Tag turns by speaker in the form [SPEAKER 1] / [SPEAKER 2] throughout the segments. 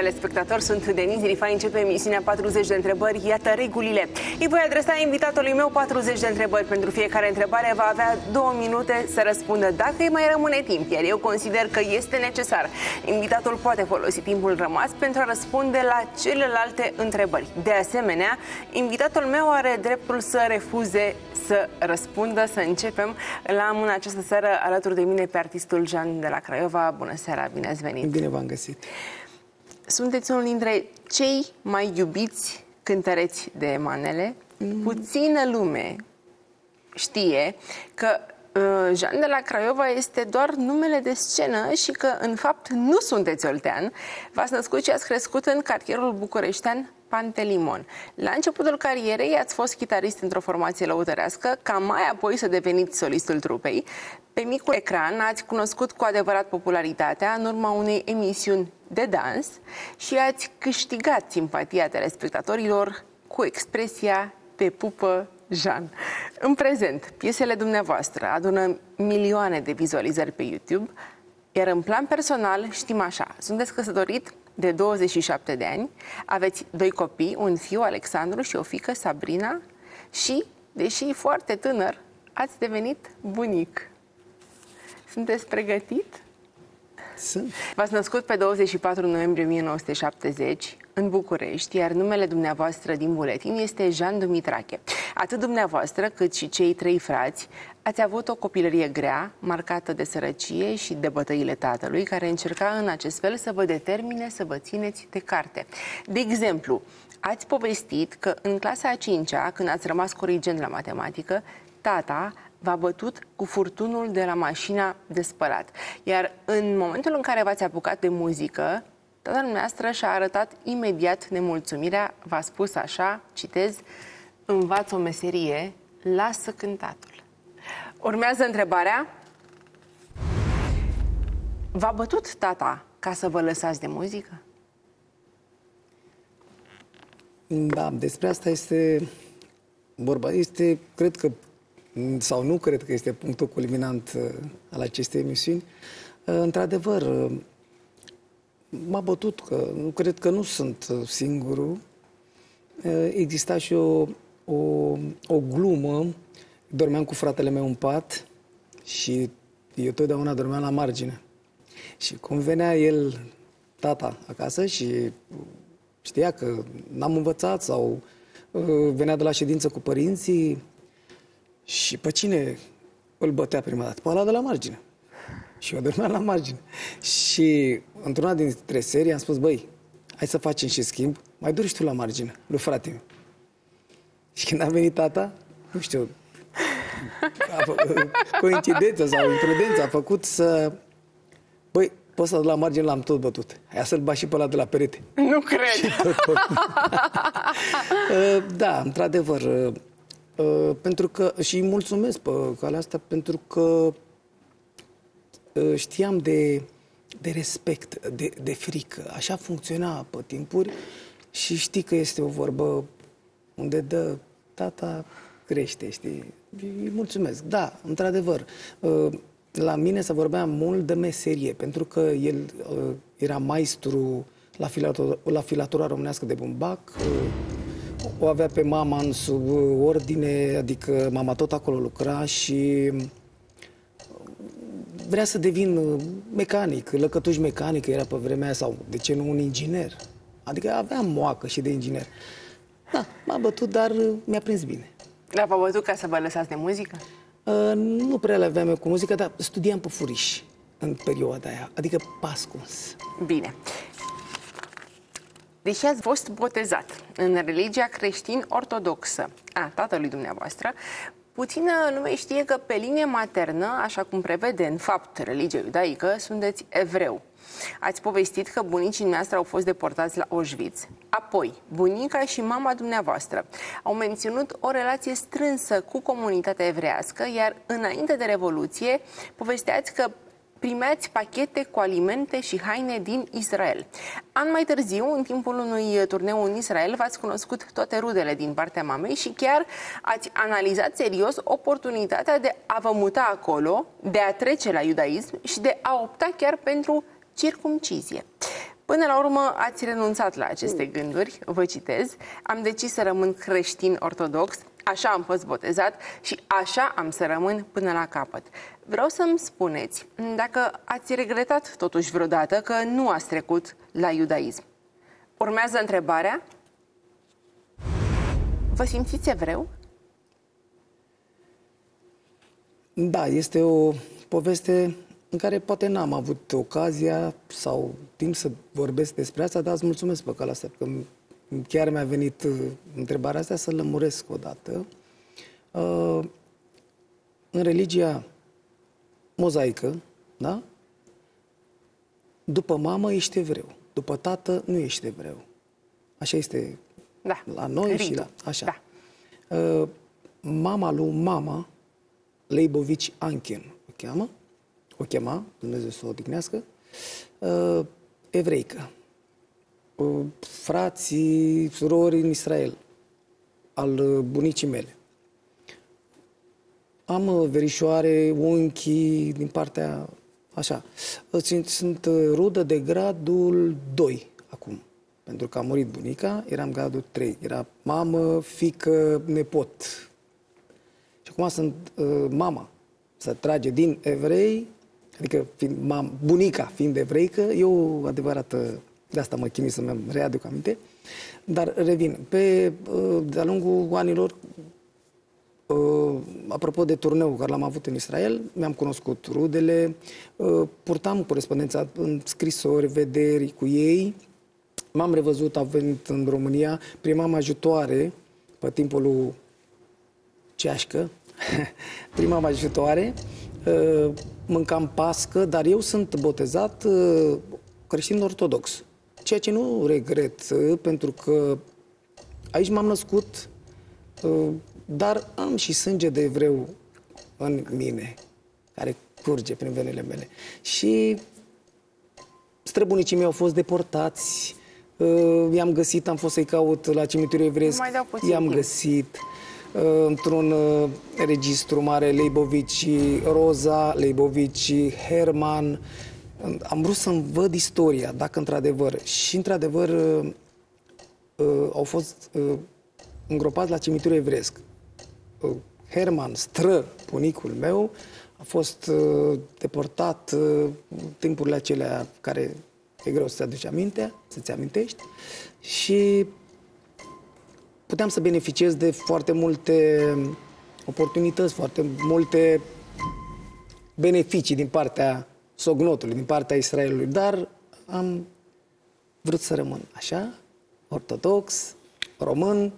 [SPEAKER 1] seara, stimați telespectatori, sunt Denis Rifai, începe emisiunea 40 de întrebări, iată regulile. Îi voi adresa invitatului meu 40 de întrebări. Pentru fiecare întrebare va avea două minute să răspundă dacă îi mai rămâne timp, iar eu consider că este necesar. Invitatul poate folosi timpul rămas pentru a răspunde la celelalte întrebări. De asemenea, invitatul meu are dreptul să refuze să răspundă, să începem. L-am în această seară alături de mine pe artistul Jean de la Craiova. Bună seara, bine ați venit!
[SPEAKER 2] Bine v-am găsit!
[SPEAKER 1] Sunteți unul dintre cei mai iubiți cântăreți de manele. Mm. Puțină lume știe că uh, Jean de la Craiova este doar numele de scenă și că, în fapt, nu sunteți oltean. V-ați născut și ați crescut în cartierul bucureștean Pantelimon. La începutul carierei ați fost chitarist într-o formație lăutărească, ca mai apoi să deveniți solistul trupei. Pe micul ecran ați cunoscut cu adevărat popularitatea în urma unei emisiuni de dans și ați câștigat simpatia telespectatorilor cu expresia Te pupă Jean. În prezent, piesele dumneavoastră adună milioane de vizualizări pe YouTube, iar în plan personal știm așa, sunteți căsătorit de 27 de ani, aveți doi copii, un fiu, Alexandru, și o fică, Sabrina, și, deși foarte tânăr, ați devenit bunic. Sunteți pregătit?
[SPEAKER 2] Sunt.
[SPEAKER 1] V-ați născut pe 24 noiembrie 1970 în București, iar numele dumneavoastră din buletin este Jean Dumitrache. Atât dumneavoastră cât și cei trei frați ați avut o copilărie grea, marcată de sărăcie și de bătăile tatălui, care încerca în acest fel să vă determine să vă țineți de carte. De exemplu, ați povestit că în clasa a cincea, când ați rămas corigent la matematică, tata v-a bătut cu furtunul de la mașina de spălat. Iar în momentul în care v-ați apucat de muzică, tata dumneavoastră și-a arătat imediat nemulțumirea, v-a spus așa, citez, învață o meserie, lasă cântatul. Urmează întrebarea. V-a bătut tata ca să vă lăsați de muzică?
[SPEAKER 2] Da, despre asta este vorba. Este, cred că, sau nu cred că este punctul culminant uh, al acestei emisiuni. Uh, într-adevăr, uh, m-a bătut, că nu cred că nu sunt singurul. Exista și o, o, o glumă dormeam cu fratele meu în pat și eu totdeauna dormeam la margine. Și cum venea el, tata, acasă și știa că n-am învățat sau uh, venea de la ședință cu părinții și pe cine îl bătea prima dată? Pe ăla de la margine. Și eu dormeam la margine. Și într-una dintre serii am spus, băi, hai să facem și schimb, mai duri și tu la margine, lui frate meu. Și când a venit tata, nu știu, coincidență sau imprudență a făcut să... Băi, pe ăsta de la margine l-am tot bătut. Aia să-l bat și pe ăla de la perete.
[SPEAKER 1] Nu cred!
[SPEAKER 2] Uh, da, într-adevăr. Uh, uh, pentru că, și îi mulțumesc pe calea asta, pentru că știam de, de respect, de, de frică. Așa funcționa pe timpuri și știi că este o vorbă unde dă tata crește, știi? Îi mulțumesc. Da, într-adevăr. Uh, la mine se vorbea mult de meserie, pentru că el uh, era maestru la, filatura, la filatura românească de bumbac, uh, o avea pe mama în sub ordine, adică mama tot acolo lucra și vrea să devin mecanic, lăcătuș mecanic era pe vremea aia, sau de ce nu un inginer. Adică avea moacă și de inginer. Da, m-a bătut, dar mi-a prins bine.
[SPEAKER 1] Dar v-a văzut ca să vă lăsați de muzică?
[SPEAKER 2] Uh, nu prea le aveam eu cu muzică, dar studiam pe furiș în perioada aia, adică pascuns.
[SPEAKER 1] Bine. Deși ați fost botezat în religia creștin-ortodoxă a tatălui dumneavoastră, puțină lume știe că pe linie maternă, așa cum prevede în fapt religia iudaică, sunteți evreu. Ați povestit că bunicii noastre au fost deportați la Auschwitz. Apoi, bunica și mama dumneavoastră au menținut o relație strânsă cu comunitatea evrească, iar înainte de Revoluție povesteați că primeați pachete cu alimente și haine din Israel. An mai târziu, în timpul unui turneu în Israel, v-ați cunoscut toate rudele din partea mamei și chiar ați analizat serios oportunitatea de a vă muta acolo, de a trece la iudaism și de a opta chiar pentru circumcizie. Până la urmă ați renunțat la aceste gânduri, vă citez, am decis să rămân creștin ortodox, așa am fost botezat și așa am să rămân până la capăt. Vreau să-mi spuneți dacă ați regretat totuși vreodată că nu ați trecut la iudaism. Urmează întrebarea. Vă simțiți evreu?
[SPEAKER 2] Da, este o poveste în care poate n-am avut ocazia sau timp să vorbesc despre asta, dar îți mulțumesc pe calea asta, că chiar mi-a venit uh, întrebarea asta să lămuresc o dată. Uh, în religia mozaică, da? După mamă ești evreu, după tată nu ești evreu. Așa este
[SPEAKER 1] da.
[SPEAKER 2] la noi Ritu. și la... Așa. Da. Uh, mama lui mama, Leibovici Anchen, o cheamă, o chema, Dumnezeu să o odihnească, uh, evreică. Uh, frații, surori în Israel, al uh, bunicii mele. Am uh, verișoare, unchi din partea așa. Sunt, sunt uh, rudă de gradul 2 acum. Pentru că a murit bunica, eram gradul 3. Era mamă, fică, nepot. Și acum sunt uh, mama. Să trage din evrei Adică fiind mam, bunica fiind evreică, eu adevărată, de asta mă chinui să-mi readuc aminte, dar revin. Pe, uh, de-a lungul anilor, uh, apropo de turneul care l-am avut în Israel, mi-am cunoscut rudele, uh, purtam corespondența în scrisori, vederi cu ei, m-am revăzut, a venit în România, prima mea ajutoare, pe timpul lui Ceașcă, prima mea ajutoare, mâncam pască, dar eu sunt botezat uh, creștin ortodox. Ceea ce nu regret, uh, pentru că aici m-am născut, uh, dar am și sânge de evreu în mine, care curge prin venele mele. Și străbunicii mei au fost deportați, i-am găsit, am fost să-i caut la cimitirul evresc, i-am găsit. Uh, într-un uh, registru mare, Leibovici, Roza, Leibovici, Herman. Am vrut să-mi văd istoria, dacă într-adevăr. Și într-adevăr uh, au fost îngropați la cimitirul evresc. Herman, stră, bunicul meu, a fost deportat timpurile acelea care e greu să-ți aduci aminte, să-ți amintești. Și puteam să beneficiez de foarte multe oportunități, foarte multe beneficii din partea sognotului, din partea Israelului, dar am vrut să rămân așa, ortodox, român,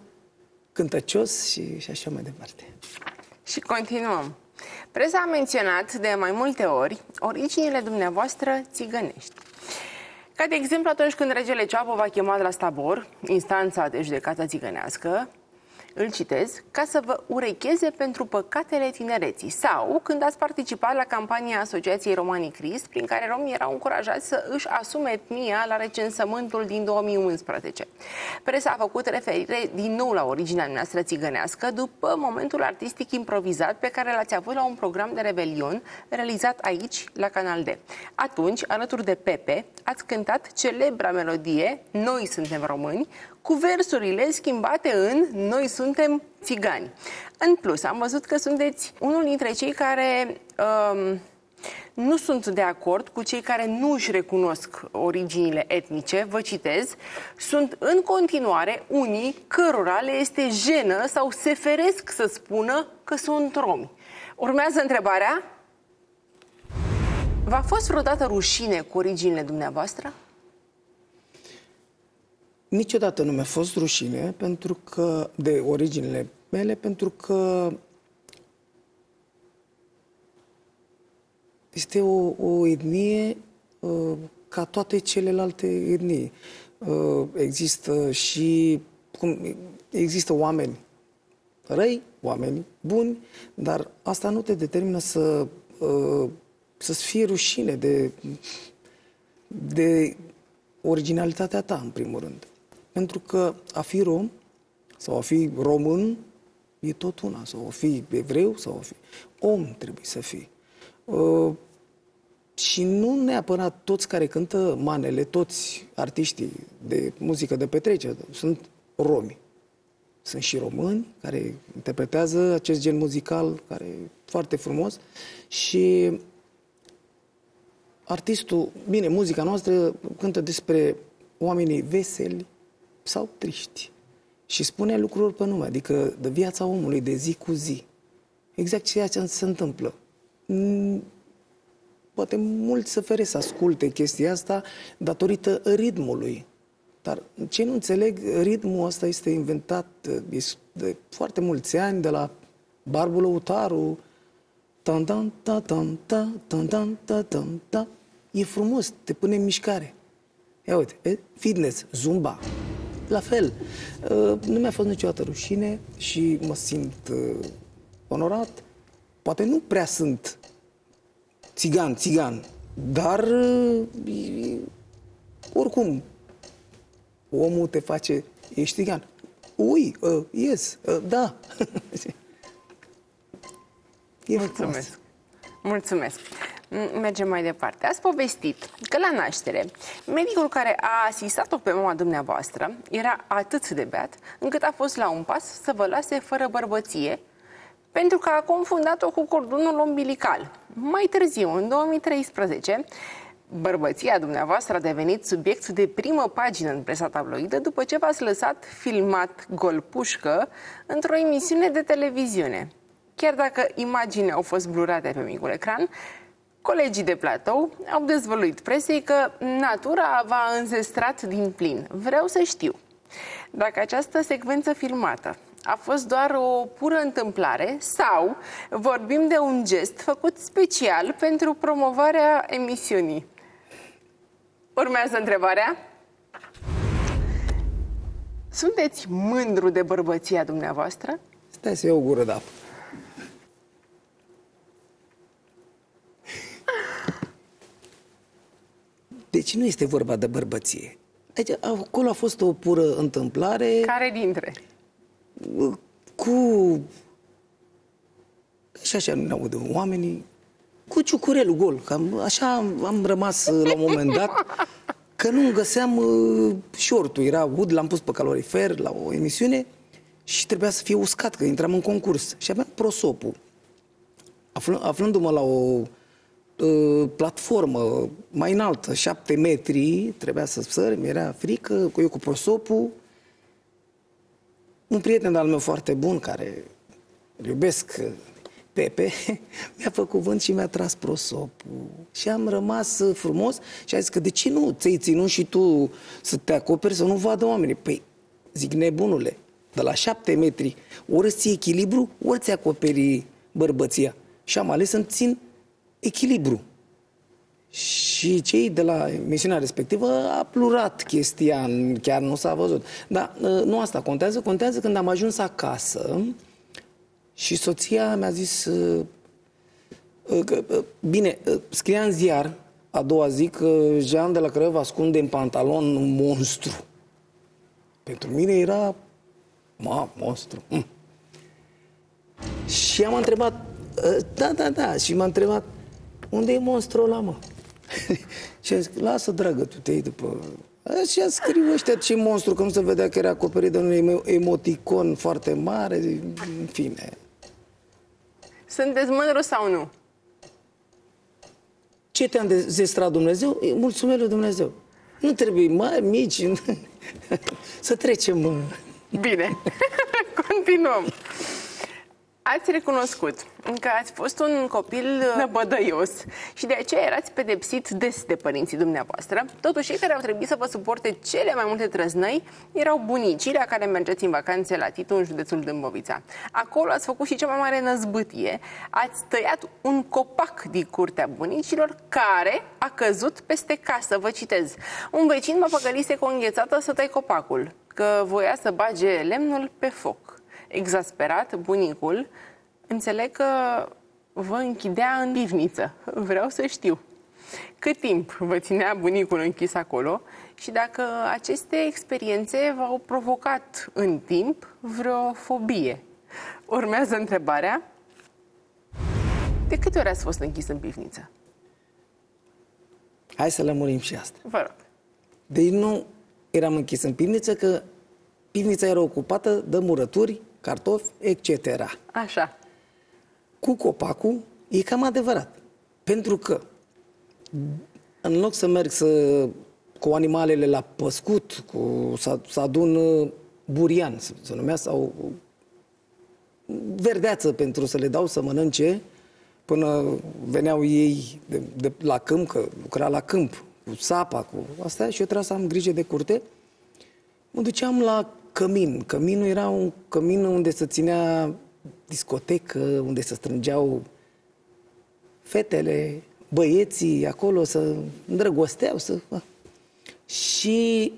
[SPEAKER 2] cântăcios și, și așa mai departe.
[SPEAKER 1] Și continuăm. Presa a menționat de mai multe ori originile dumneavoastră țigănești. Ca de exemplu atunci când regele Ceapă va chema la Stabor, instanța de judecată țigănească, îl citez, ca să vă urecheze pentru păcatele tinereții sau când ați participat la campania Asociației Romanii Crist, prin care romii erau încurajați să își asume etnia la recensământul din 2011. Presa a făcut referire din nou la originea noastră țigănească după momentul artistic improvizat pe care l-ați avut la un program de rebelion realizat aici, la Canal D. Atunci, alături de Pepe, ați cântat celebra melodie Noi suntem români, cu versurile schimbate în Noi suntem țigani. În plus, am văzut că sunteți unul dintre cei care um, nu sunt de acord cu cei care nu își recunosc originile etnice, vă citez, sunt în continuare unii cărora le este jenă sau se feresc să spună că sunt romi. Urmează întrebarea. V-a fost vreodată rușine cu originile dumneavoastră?
[SPEAKER 2] Niciodată nu mi-a fost rușine pentru că, de originile mele, pentru că este o, o etnie uh, ca toate celelalte etnii. Uh, există și cum, există oameni răi, oameni buni, dar asta nu te determină să uh, să-ți fie rușine de, de originalitatea ta, în primul rând. Pentru că a fi rom sau a fi român e tot una. Sau a fi evreu sau a fi om trebuie să fii. Uh, și nu neapărat toți care cântă manele, toți artiștii de muzică de petrecere, sunt romi. Sunt și români care interpretează acest gen muzical, care e foarte frumos. Și artistul, bine, muzica noastră cântă despre oamenii veseli sau triști. Și spune lucruri pe nume, adică de viața omului, de zi cu zi. Exact ceea ce se întâmplă. Mm, poate mulți să fere să asculte chestia asta datorită ritmului. Dar ce nu înțeleg, ritmul ăsta este inventat de foarte mulți ani, de la Barbu Lăutaru, tan tan ta tan ta tan tan ta tan ta. E frumos, te pune în mișcare. Ia uite, fitness, zumba. La fel, nu mi-a fost niciodată rușine și mă simt onorat. Poate nu prea sunt țigan, țigan, dar oricum omul te face, ești țigan. Ui, uh, yes, uh, da.
[SPEAKER 1] e Mulțumesc. Frumos. Mulțumesc. Mergem mai departe. Ați povestit că la naștere, medicul care a asistat-o pe mama dumneavoastră era atât de beat, încât a fost la un pas să vă lase fără bărbăție, pentru că a confundat-o cu cordonul umbilical. Mai târziu, în 2013, bărbăția dumneavoastră a devenit subiect de primă pagină în presa tabloidă după ce v-ați lăsat filmat golpușcă într-o emisiune de televiziune. Chiar dacă imaginile au fost blurate pe micul ecran, colegii de platou au dezvăluit presei că natura v-a înzestrat din plin. Vreau să știu dacă această secvență filmată a fost doar o pură întâmplare sau vorbim de un gest făcut special pentru promovarea emisiunii. Urmează întrebarea. Sunteți mândru de bărbăția dumneavoastră?
[SPEAKER 2] Stai să iau o gură de apă. Deci nu este vorba de bărbăție. Deci acolo a fost o pură întâmplare.
[SPEAKER 1] Care dintre?
[SPEAKER 2] Cu... Și așa nu ne audă oamenii cu ciucurelul gol. Cam așa am, am rămas uh, la un moment dat, că nu găseam uh, shortul. Era ud, l-am pus pe calorifer la o emisiune și trebuia să fie uscat, că intram în concurs. Și aveam prosopul. Afl- aflându-mă la o uh, platformă mai înaltă, șapte metri, trebuia să săr, mi-era frică, cu eu cu prosopul. Un prieten al meu foarte bun, care îl iubesc Pepe mi-a făcut vânt și mi-a tras prosopul. Și am rămas uh, frumos și a zis că de ce nu ți-ai ținut și tu să te acoperi, să nu vadă oamenii? Păi, zic, nebunule, de la șapte metri, ori îți ții echilibru, ori ți acoperi bărbăția. Și am ales să-mi țin echilibru. Și cei de la misiunea respectivă a plurat chestia, chiar nu s-a văzut. Dar uh, nu asta contează, contează când am ajuns acasă, și soția mi-a zis, uh, uh, că, uh, bine, scria în ziar a doua zi că Jean de la Craiova ascunde în pantalon un monstru. Pentru mine era, ma, monstru. Mm. Și am întrebat, da, da, da, și m-a întrebat, unde e monstrul ăla, mă? și a zis, lasă, dragă, tu te iei după... Așa scriu ăștia ce monstru, că nu se vedea că era acoperit de un emoticon foarte mare, în fine.
[SPEAKER 1] Sunteți mândru sau nu?
[SPEAKER 2] Ce te-am dezestrat Dumnezeu? Mulțumesc lui Dumnezeu. Nu trebuie mari, mici, să trecem.
[SPEAKER 1] Bine, continuăm. Ați recunoscut că ați fost un copil uh, năbădăios și de aceea erați pedepsit des de părinții dumneavoastră. Totuși, cei care au trebuit să vă suporte cele mai multe trăznăi erau bunicii la care mergeți în vacanțe la Titu, în județul Dâmbovița. Acolo ați făcut și cea mai mare năzbâtie. Ați tăiat un copac din curtea bunicilor care a căzut peste casă, vă citez. Un vecin mă păcălise cu o înghețată să tăi copacul, că voia să bage lemnul pe foc exasperat, bunicul, înțeleg că vă închidea în pivniță. Vreau să știu cât timp vă ținea bunicul închis acolo și dacă aceste experiențe v-au provocat în timp vreo fobie. Urmează întrebarea. De câte ori ați fost închis în pivniță?
[SPEAKER 2] Hai să lămurim și asta.
[SPEAKER 1] Vă rog.
[SPEAKER 2] Deci nu eram închis în pivniță, că pivnița era ocupată de murături, cartofi, etc.
[SPEAKER 1] Așa.
[SPEAKER 2] Cu copacul e cam adevărat. Pentru că în loc să merg să, cu animalele la păscut, cu, să, să adun uh, burian, să, să numea, sau verdeață pentru să le dau să mănânce, până veneau ei de, de la câmp, că lucra la câmp, cu sapa, cu astea, și eu trebuia să am grijă de curte. Mă duceam la cămin. Căminul era un cămin unde se ținea discotecă, unde se strângeau fetele, băieții acolo, să îndrăgosteau, să... Și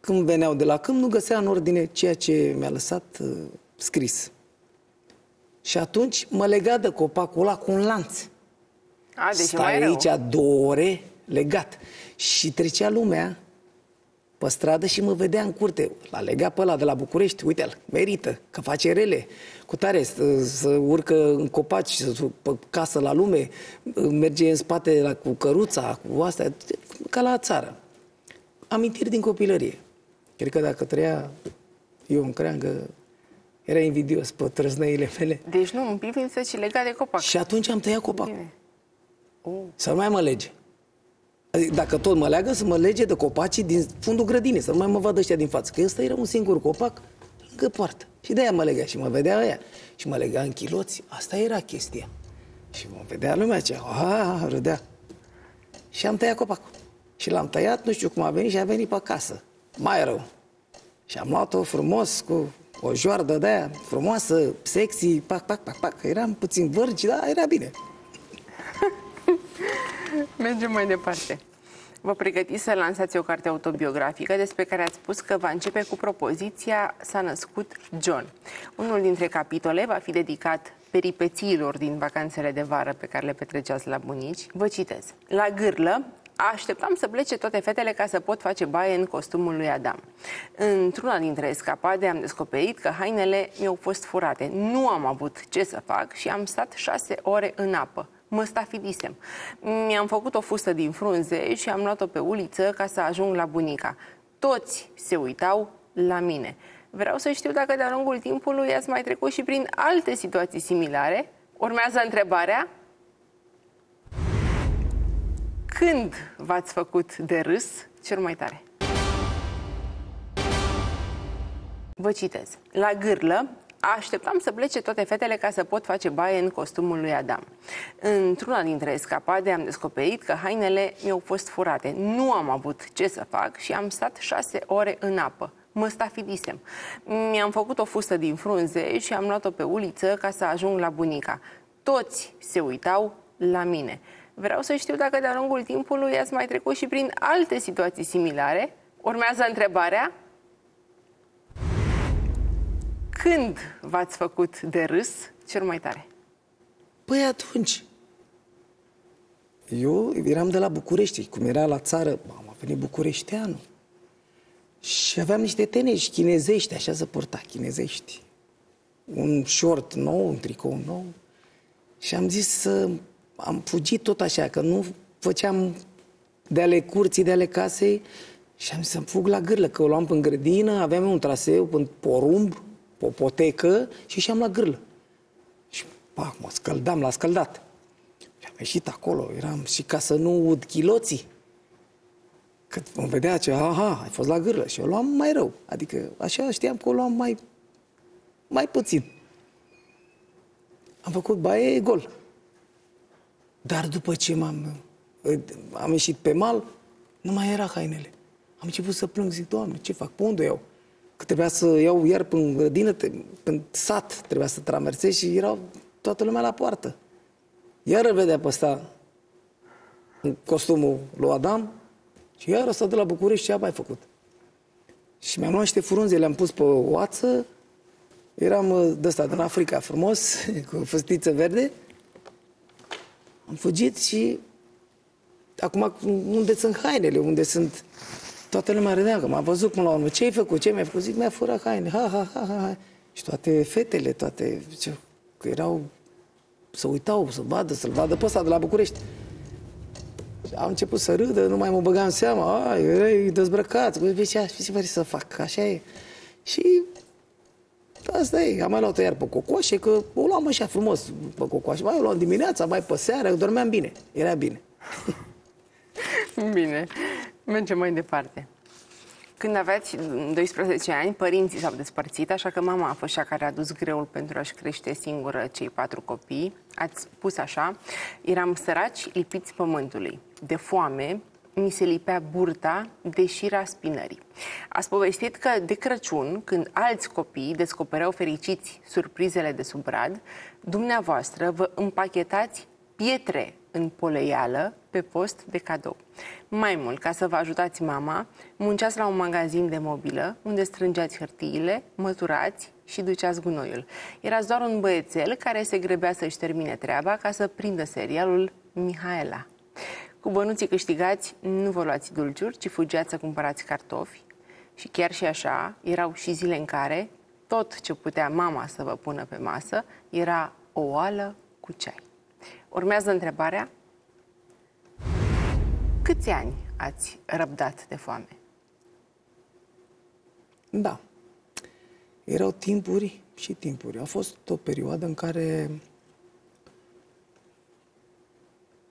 [SPEAKER 2] când veneau de la câmp, nu găsea în ordine ceea ce mi-a lăsat uh, scris. Și atunci mă lega de copacul ăla cu un lanț.
[SPEAKER 1] A, deci
[SPEAKER 2] Stai
[SPEAKER 1] mai rău.
[SPEAKER 2] aici două ore legat. Și trecea lumea pe stradă și mă vedea în curte. L-a legat pe ăla de la București, uite-l, merită, că face rele, cu tare, să, să urcă în copaci, să, pe casă la lume, merge în spate la, cu căruța, cu astea, ca la țară. Amintiri din copilărie. Cred că dacă trăia eu în creangă, era invidios pe trăznăile mele.
[SPEAKER 1] Deci nu în pivniță, ci legat de copac.
[SPEAKER 2] Și atunci am tăiat copacul.
[SPEAKER 1] Bine. Oh.
[SPEAKER 2] Să nu mai mă lege. Adică dacă tot mă leagă, să mă lege de copacii din fundul grădinii, să nu mai mă vadă ăștia din față. Că ăsta era un singur copac lângă poartă. Și de-aia mă lega și mă vedea aia. Și mă lega în chiloți. Asta era chestia. Și mă vedea lumea ce, a, râdea. Și am tăiat copacul. Și l-am tăiat, nu știu cum a venit și a venit pe acasă. Mai rău. Și am luat-o frumos cu o joardă de aia frumoasă, sexy, pac, pac, pac, pac. Eram puțin vârgi, dar era bine.
[SPEAKER 1] Mergem mai departe. Vă pregătiți să lansați o carte autobiografică despre care ați spus că va începe cu propoziția S-a născut John. Unul dintre capitole va fi dedicat peripețiilor din vacanțele de vară pe care le petreceați la bunici. Vă citez. La gârlă, Așteptam să plece toate fetele ca să pot face baie în costumul lui Adam. Într-una dintre escapade am descoperit că hainele mi-au fost furate. Nu am avut ce să fac și am stat șase ore în apă. Mă stafidisem. Mi-am făcut o fustă din frunze și am luat-o pe uliță ca să ajung la bunica. Toți se uitau la mine. Vreau să știu dacă de-a lungul timpului ați mai trecut și prin alte situații similare. Urmează întrebarea. Când v-ați făcut de râs cel mai tare? Vă citez. La gârlă, așteptam să plece toate fetele ca să pot face baie în costumul lui Adam. Într-una dintre escapade am descoperit că hainele mi-au fost furate. Nu am avut ce să fac și am stat șase ore în apă. Mă stafidisem. Mi-am făcut o fustă din frunze și am luat-o pe uliță ca să ajung la bunica. Toți se uitau la mine. Vreau să știu dacă de-a lungul timpului ați mai trecut și prin alte situații similare. Urmează întrebarea. Când v-ați făcut de râs cel mai tare?
[SPEAKER 2] Păi atunci, eu eram de la București, cum era la țară, am venit bucureșteanul. Și aveam niște tenești chinezești, așa se purta, chinezești. Un short nou, un tricou nou. Și am zis să... Am fugit tot așa, că nu făceam de ale curții, de ale casei. Și am zis să-mi fug la gârlă, că o luam în grădină, aveam un traseu în porumb, o potecă și ieșeam la gârlă. Și pac, mă scăldam, la scăldat. Și am ieșit acolo, eram și ca să nu ud chiloții. Că îmi vedea ce, aha, ai fost la gârlă. Și o luam mai rău. Adică așa știam că o luam mai, mai puțin. Am făcut baie gol. Dar după ce m-am am ieșit pe mal, nu mai era hainele. Am început să plâng, zic, Doamne, ce fac? Pe unde iau? Că trebuia să iau iar până grădină, până sat, trebuia să traversez și erau toată lumea la poartă. Iar îl vedea pe ăsta în costumul lui Adam și iar ăsta de la București ce a mai făcut. Și mi-am luat niște frunze, le-am pus pe o oață, eram de ăsta din Africa frumos, cu făstiță verde, am fugit și acum unde sunt hainele, unde sunt... Toată lumea râdea că m-a văzut până la urmă. Ce ai făcut? Ce mi-ai făcut? Zic, mi-a furat haine. Ha, ha, ha, ha, ha. Și toate fetele, toate... Ce, că erau... Să uitau, să vadă, să-l vadă pe ăsta de la București. Au început să râdă, nu mai mă băgam în seama, ai, erai dezbrăcat, băi, ce ce vrei să fac, așa e. Și asta e, am mai luat-o iar pe cocoașe, că o luam așa frumos pe cocoașe, mai o luam dimineața, mai pe seara, dormeam bine, era bine.
[SPEAKER 1] Bine, mergem mai departe. Când aveați 12 ani, părinții s-au despărțit, așa că mama a fost cea care a dus greul pentru a-și crește singură cei patru copii. Ați spus așa, eram săraci lipiți pământului. De foame, mi se lipea burta de șira spinării. Ați povestit că de Crăciun, când alți copii descopereau fericiți surprizele de sub brad, dumneavoastră vă împachetați pietre în poleială pe post de cadou. Mai mult, ca să vă ajutați mama, munceați la un magazin de mobilă unde strângeați hârtiile, măturați și duceați gunoiul. Erați doar un băiețel care se grebea să-și termine treaba ca să prindă serialul Mihaela. Cu bănuții câștigați, nu vă luați dulciuri, ci fugeați să cumpărați cartofi. Și chiar și așa, erau și zile în care tot ce putea mama să vă pună pe masă era o oală cu ceai. Urmează întrebarea. Câți ani ați răbdat de foame?
[SPEAKER 2] Da. Erau timpuri și timpuri. A fost o perioadă în care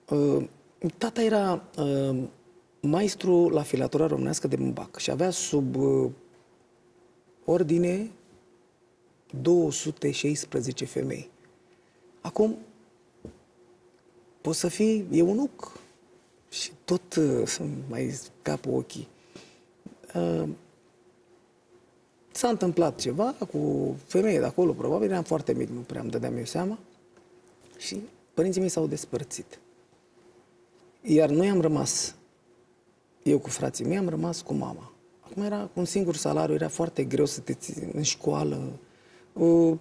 [SPEAKER 2] uh, tata era uh, maestru la filatura românească de Mbac și avea sub uh, ordine 216 femei. Acum, poți să fii eunuc și tot uh, mai scapă ochii. Uh, s-a întâmplat ceva cu femeie de acolo, probabil, eram foarte mic, nu prea îmi dădeam eu seama. Și părinții mei s-au despărțit. Iar noi am rămas, eu cu frații mei, am rămas cu mama. Acum era cu un singur salariu, era foarte greu să te ții în școală, uh,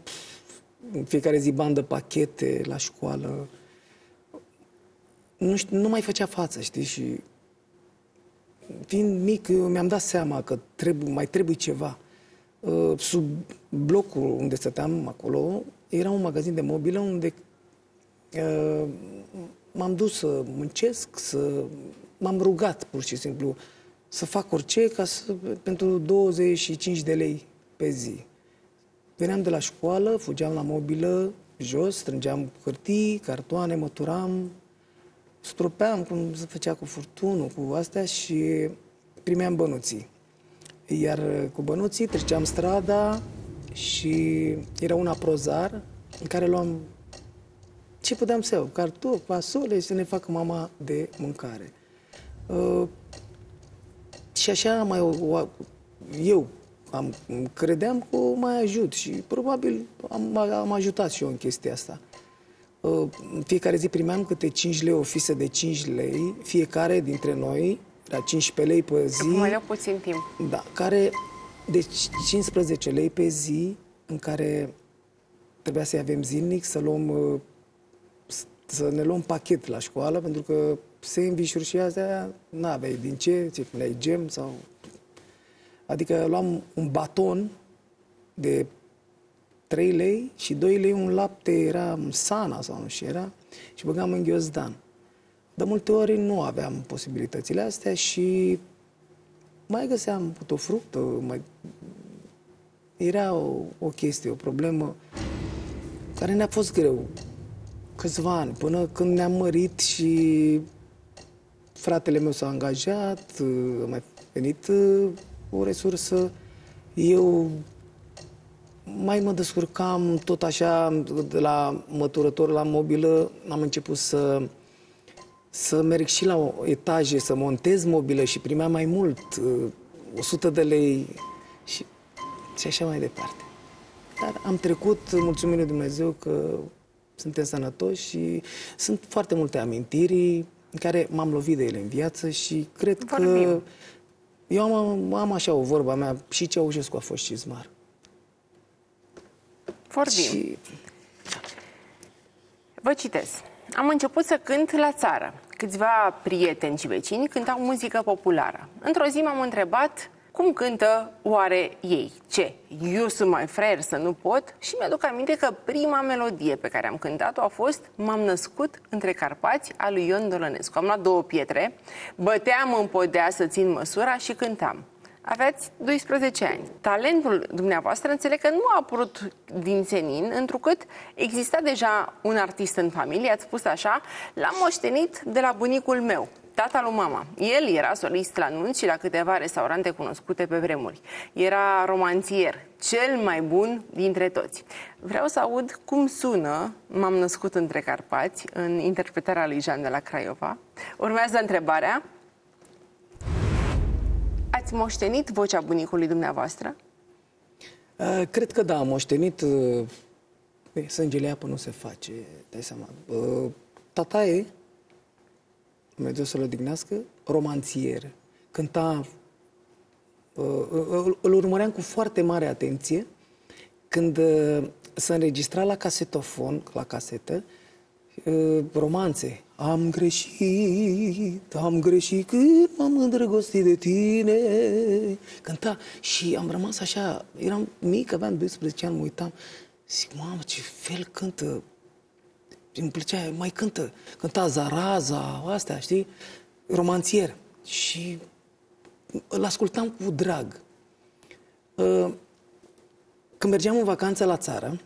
[SPEAKER 2] în fiecare zi bandă pachete la școală, nu, știu, nu mai făcea față, știi, și fiind mic, eu mi-am dat seama că trebuie, mai trebuie ceva. Uh, sub blocul unde stăteam acolo, era un magazin de mobilă unde uh, m-am dus să muncesc, să m-am rugat pur și simplu să fac orice ca să, pentru 25 de lei pe zi. Veneam de la școală, fugeam la mobilă, jos, strângeam hârtii, cartoane, măturam, stropeam cum se făcea cu furtunul, cu astea și primeam bănuții. Iar cu bănuții treceam strada și era un aprozar în care luam ce puteam să iau, cartofi, fasole și să ne facă mama de mâncare. Uh, și așa mai o, eu am, credeam că o mai ajut și probabil am, am ajutat și eu în chestia asta. Uh, în fiecare zi primeam câte 5 lei, o fisă de 5 lei, fiecare dintre noi, la 15 lei pe zi.
[SPEAKER 1] Mai iau puțin timp.
[SPEAKER 2] Da, care, deci 15 lei pe zi, în care trebuia să-i avem zilnic, să luăm, uh, să ne luăm pachet la școală, pentru că sandwich și astea, n-aveai din ce, ce puneai gem sau... Adică luam un baton de 3 lei și 2 lei un lapte era sana sau nu știu era și băgam în ghiozdan. De multe ori nu aveam posibilitățile astea și mai găseam o fructă, mai... era o, o chestie, o problemă care ne-a fost greu câțiva ani, până când ne-am mărit și fratele meu s-a angajat, a mai venit uh, o resursă, eu mai mă descurcam tot așa, de la măturător la mobilă, am început să, să merg și la etaje, să montez mobilă și primeam mai mult, 100 uh, de lei și, și așa mai departe. Dar am trecut, mulțumim lui Dumnezeu că suntem sănătoși și sunt foarte multe amintiri în care m-am lovit de ele în viață și cred Vorbim. că eu am, am așa o vorba mea, și Ceaușescu a fost cizmar.
[SPEAKER 1] Vorbim. Și... Vă citesc. Am început să cânt la țară. Câțiva prieteni și vecini cântau muzică populară. Într-o zi m-am întrebat cum cântă oare ei? Ce? Eu sunt mai fraier să nu pot? Și mi-aduc aminte că prima melodie pe care am cântat-o a fost M-am născut între Carpați a lui Ion Dolănescu. Am luat două pietre, băteam în podea să țin măsura și cântam. Aveați 12 ani. Talentul dumneavoastră înțeleg că nu a apărut din senin, întrucât exista deja un artist în familie, ați spus așa, l-am moștenit de la bunicul meu tata lui mama. El era solist la nunți și la câteva restaurante cunoscute pe vremuri. Era romanțier, cel mai bun dintre toți. Vreau să aud cum sună M-am născut între Carpați în interpretarea lui Jean de la Craiova. Urmează întrebarea. Ați moștenit vocea bunicului dumneavoastră?
[SPEAKER 2] Uh, cred că da, am moștenit. Uh, sângele apă nu se face, dai seama. Uh, tataie Dumnezeu să-l odihnească, romanțier. Cânta, uh, îl urmăream cu foarte mare atenție când uh, se înregistra la casetofon, la casetă, uh, romanțe. Am greșit, am greșit când m-am îndrăgostit de tine. Cânta și am rămas așa, eram mic, aveam 12 ani, mă uitam. Zic, mamă, ce fel cântă îmi plăcea, mai cântă, cânta Zaraza, astea, știi? Romanțier. Și îl ascultam cu drag. Uh, când mergeam în vacanță la țară,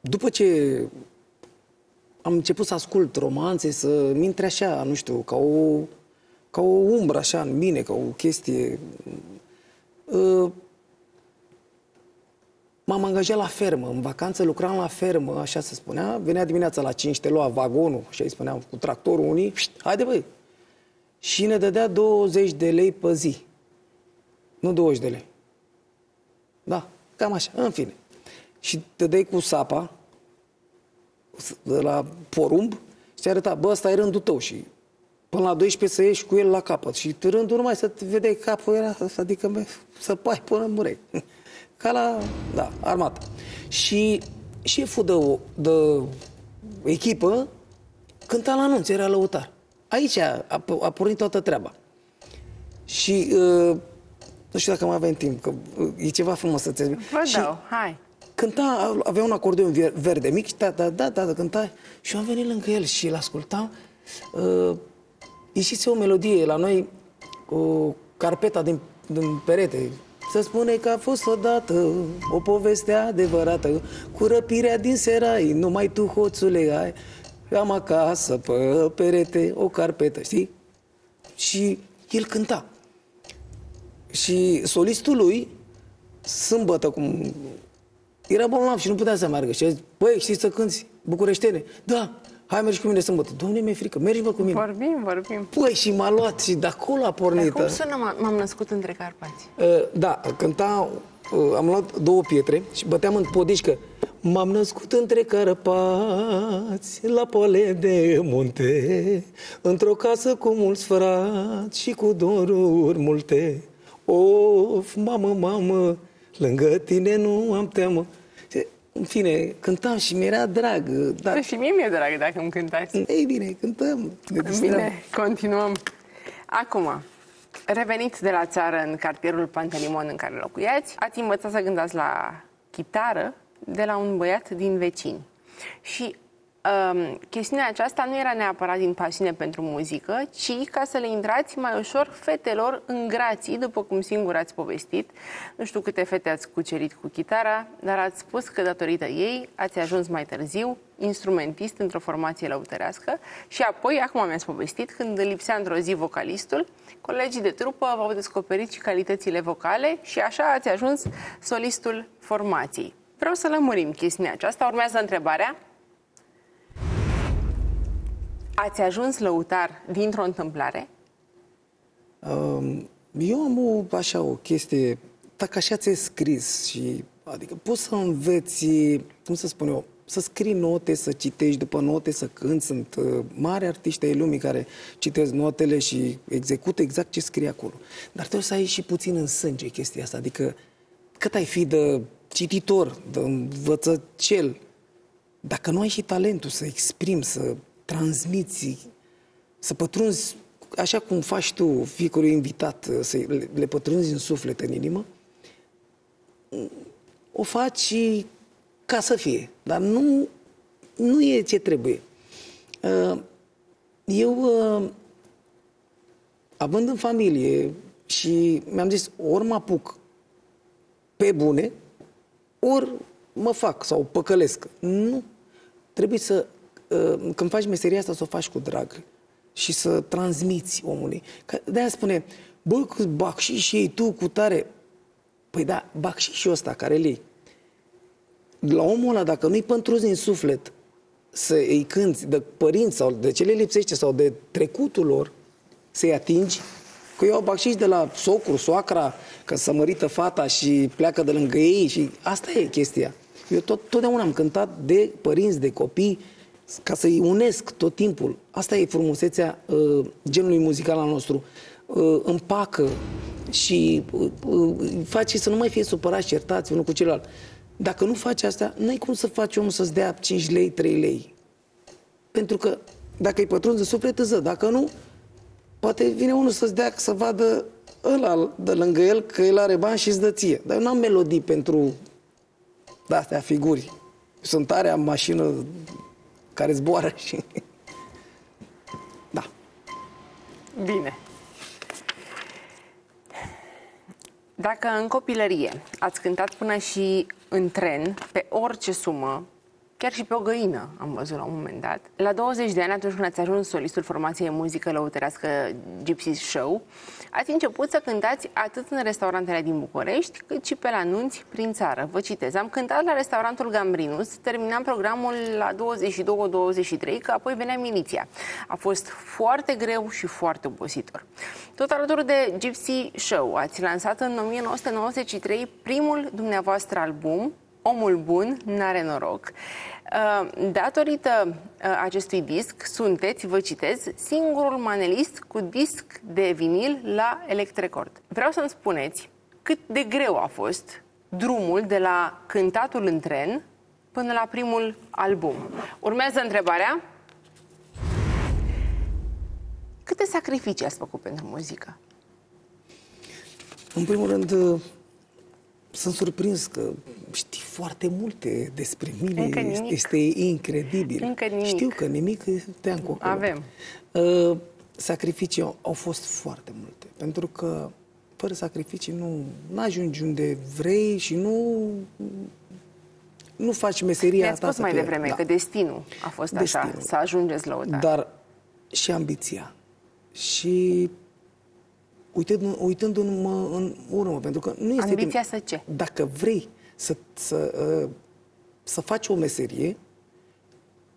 [SPEAKER 2] după ce am început să ascult romanțe, să mi intre așa, nu știu, ca o, ca o umbră așa în mine, ca o chestie... Uh, M-am angajat la fermă, în vacanță lucram la fermă, așa se spunea. Venea dimineața la 5, te lua vagonul, și îi spuneam, cu tractorul unii, haide băi. Și ne dădea 20 de lei pe zi. Nu 20 de lei. Da, cam așa, în fine. Și te dai cu sapa de la porumb și ți arăta, bă, ăsta e rândul tău și până la 12 să ieși cu el la capăt. Și rândul numai să te vedeai capul era, adică bă, să pai până mureai. ca la, da, armată. Și șeful de, de echipă cânta la anunț, era lăutar. Aici a, a pornit toată treaba. Și uh, nu știu dacă mai avem timp, că uh, e ceva frumos să-ți
[SPEAKER 1] Vă și dau, hai.
[SPEAKER 2] Cânta, avea un acordeon verde mic și da, da, da, da, da, cânta. Și eu am venit lângă el și îl ascultam. Uh, ieșise o melodie la noi cu carpeta din, din perete, să spune că a fost odată o poveste adevărată Cu răpirea din serai, numai tu, hoțule, ai Am acasă pe perete o carpetă, știi? Și el cânta Și solistul lui, sâmbătă, cum era bolnav și nu putea să meargă Și a zis, băi, știi să cânti bucureștene? Da, hai mergi cu mine sâmbătă. Doamne, mi-e frică, mergi mă cu mine.
[SPEAKER 1] Vorbim, vorbim.
[SPEAKER 2] Păi, și m-a luat și de acolo a pornit.
[SPEAKER 1] Dar cum sună M-am născut între Carpați? Uh,
[SPEAKER 2] da, cânta, uh, am luat două pietre și băteam în podișcă. M-am născut între Carpați, la pole de munte, într-o casă cu mulți frați și cu doruri multe. Of, mamă, mamă, lângă tine nu am teamă. În fine, cântam și mi-era drag.
[SPEAKER 1] Dar... Și mie mi-e drag dacă îmi cântați.
[SPEAKER 2] Ei bine, cântăm.
[SPEAKER 1] Bine, continuăm. Acum, reveniți de la țară în cartierul Pantelimon în care locuiați, ați învățat să gândați la chitară de la un băiat din vecini. Și um, chestiunea aceasta nu era neapărat din pasiune pentru muzică, ci ca să le intrați mai ușor fetelor în grații, după cum singur ați povestit. Nu știu câte fete ați cucerit cu chitara, dar ați spus că datorită ei ați ajuns mai târziu instrumentist într-o formație lăutărească și apoi, acum mi-ați povestit, când lipsea într-o zi vocalistul, colegii de trupă v-au descoperit și calitățile vocale și așa ați ajuns solistul formației. Vreau să lămurim chestiunea aceasta. Urmează întrebarea. Ați ajuns lăutar dintr-o întâmplare?
[SPEAKER 2] Um, eu am o, așa o chestie, dacă așa ți-e scris și, adică poți să înveți, cum să spun eu, să scrii note, să citești după note, să cânti. Sunt uh, mari artiști ai lumii care citesc notele și execută exact ce scrie acolo. Dar trebuie să ai și puțin în sânge chestia asta. Adică cât ai fi de cititor, de învățăcel, dacă nu ai și talentul să exprimi, să transmiți, să pătrunzi așa cum faci tu fiecare invitat uh, să le, le pătrunzi în suflet, în inimă, o faci ca să fie, dar nu, nu e ce trebuie. Uh, eu, uh, având în familie și mi-am zis, ori mă apuc pe bune, ori mă fac sau păcălesc. Nu. Trebuie să, când faci meseria asta, să o faci cu drag și să transmiți omului. De-aia spune, bă, cu bacși și ei tu cu tare. Păi da, bacși și ăsta care le La omul ăla, dacă nu-i păntruzi în suflet să îi cânti de părinți sau de ce le lipsește sau de trecutul lor, să-i atingi, că iau bacșiși de la socru, soacra, că să mărită fata și pleacă de lângă ei și asta e chestia. Eu tot, totdeauna am cântat de părinți, de copii, ca să-i unesc tot timpul. Asta e frumusețea uh, genului muzical al nostru. Uh, împacă și uh, uh, face să nu mai fie supărați, certați unul cu celălalt. Dacă nu faci asta, n-ai cum să faci omul să-ți dea 5 lei, 3 lei. Pentru că dacă îi pătrunzi în suflet, îți dă. Dacă nu, poate vine unul să-ți dea să vadă ăla de lângă el că el are bani și îți dă ție. Dar eu n-am melodii pentru de-astea figuri. Sunt tare, mașină care zboară și... Da.
[SPEAKER 1] Bine. Dacă în copilărie ați cântat până și în tren, pe orice sumă, chiar și pe o găină, am văzut la un moment dat. La 20 de ani, atunci când ați ajuns solistul formației muzică lăutărească Gypsy Show, ați început să cântați atât în restaurantele din București, cât și pe la nunți prin țară. Vă citez, am cântat la restaurantul Gambrinus, terminam programul la 22-23, că apoi venea miliția. A fost foarte greu și foarte obositor. Tot alături de Gypsy Show ați lansat în 1993 primul dumneavoastră album, Omul bun n-are noroc. Uh, datorită uh, acestui disc, sunteți, vă citez, singurul manelist cu disc de vinil la Electrecord. Vreau să-mi spuneți cât de greu a fost drumul de la cântatul în tren până la primul album. Urmează întrebarea. Câte sacrificii ați făcut pentru muzică?
[SPEAKER 2] În primul rând, sunt surprins că știi foarte multe despre mine.
[SPEAKER 1] Încă nimic.
[SPEAKER 2] Este incredibil.
[SPEAKER 1] Încă nimic.
[SPEAKER 2] Știu că nimic te acolo.
[SPEAKER 1] Avem.
[SPEAKER 2] Uh, sacrificii au fost foarte multe. Pentru că fără sacrificii nu ajungi unde vrei și nu nu faci meseria
[SPEAKER 1] ta. spus mai devreme da. că destinul a fost destinul. așa, să ajungeți la o
[SPEAKER 2] Dar și ambiția. Și uitând, uitându-mă în urmă, pentru că nu este...
[SPEAKER 1] Ambiția timp. să ce?
[SPEAKER 2] Dacă vrei să, să, uh, să faci o meserie,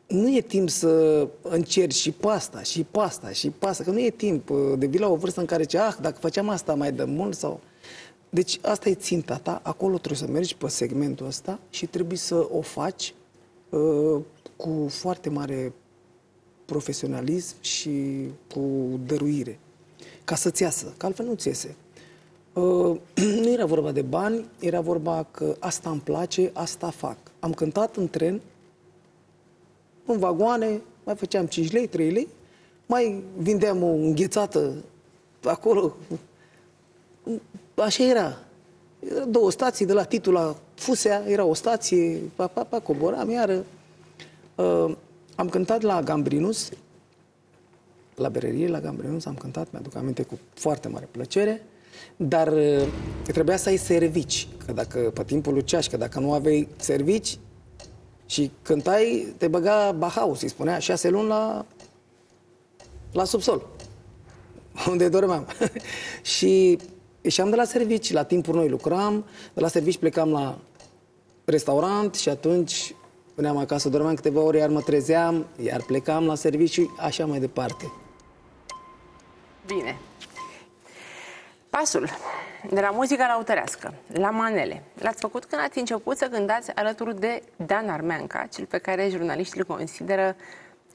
[SPEAKER 2] nu e timp să încerci și pasta, și pasta, și pasta, că nu e timp uh, de vii la o vârstă în care ce, ah, dacă facem asta mai de mult sau... Deci asta e ținta ta, acolo trebuie să mergi pe segmentul ăsta și trebuie să o faci uh, cu foarte mare profesionalism și cu dăruire ca să-ți iasă, că altfel nu-ți iese. Uh, nu era vorba de bani, era vorba că asta îmi place, asta fac. Am cântat în tren, în vagoane, mai făceam 5 lei, 3 lei, mai vindeam o înghețată acolo. Așa era. era două stații, de la titula Fusea, era o stație, pa, pa, pa, coboram iară. Uh, am cântat la Gambrinus, la berărie, la Gambrinus, am cântat, mi-aduc aminte cu foarte mare plăcere, dar uh, trebuia să ai servici, că dacă pe timpul lui Ceaș, că dacă nu aveai servici și cântai, te băga Bahaus, îi spunea, șase luni la, la subsol, unde dormeam. și ieșeam de la servici, la timpul noi lucram, de la servici plecam la restaurant și atunci veneam acasă, dormeam câteva ore, iar mă trezeam, iar plecam la serviciu, așa mai departe.
[SPEAKER 1] Bine. Pasul. De la muzica lautărească, la manele, l-ați făcut când ați început să cântați alături de Dan Armeanca, cel pe care jurnaliștii îl consideră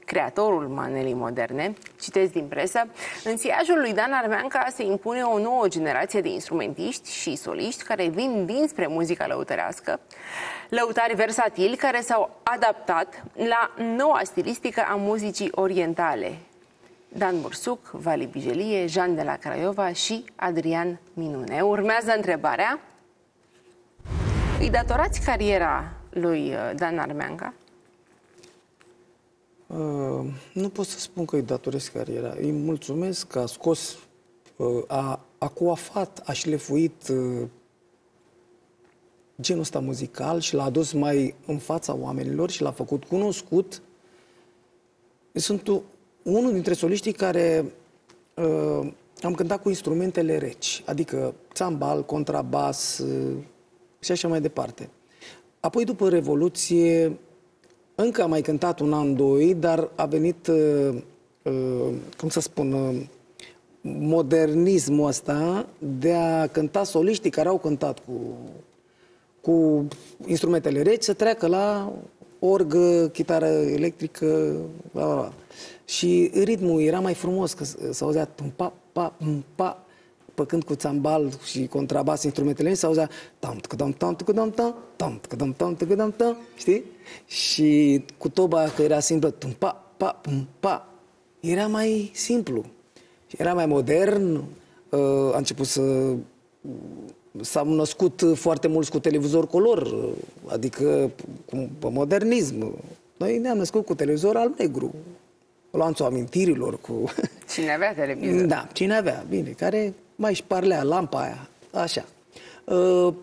[SPEAKER 1] creatorul manelii moderne, citesc din presă, în siajul lui Dan Armeanca se impune o nouă generație de instrumentiști și soliști care vin dinspre muzica lăutărească, lăutari versatili care s-au adaptat la noua stilistică a muzicii orientale, Dan Bursuc, Vali Bijelie, Jean de la Craiova și Adrian Minune. Urmează întrebarea. Îi datorați cariera lui uh, Dan Armeanca?
[SPEAKER 2] Uh, nu pot să spun că îi datoresc cariera. Îi mulțumesc că a scos, uh, a, a coafat, a șlefuit uh, genul ăsta muzical și l-a adus mai în fața oamenilor și l-a făcut cunoscut. Sunt unul dintre soliștii care uh, am cântat cu instrumentele reci, adică țambal, contrabas uh, și așa mai departe. Apoi, după Revoluție, încă am mai cântat un an, doi, dar a venit, uh, uh, cum să spun, uh, modernismul ăsta de a cânta soliștii care au cântat cu, cu instrumentele reci să treacă la orgă, chitară electrică, bla, bla, bla. Și ritmul era mai frumos, că s auzea pa, pa, pa, păcând cu țambal și contrabas instrumentele, se auzea tam tam tam tam tam tam tam tam tam tam știi? Și cu toba că era simplă tum pa pa pum pa era mai simplu. Era mai modern, a început să s-au născut foarte mulți cu televizor color, adică cu modernism. Noi ne-am născut cu televizor alb-negru, lanțul amintirilor cu...
[SPEAKER 1] Cine avea televizor.
[SPEAKER 2] Da, cine avea, bine, care mai șparlea lampa aia, așa. Uh,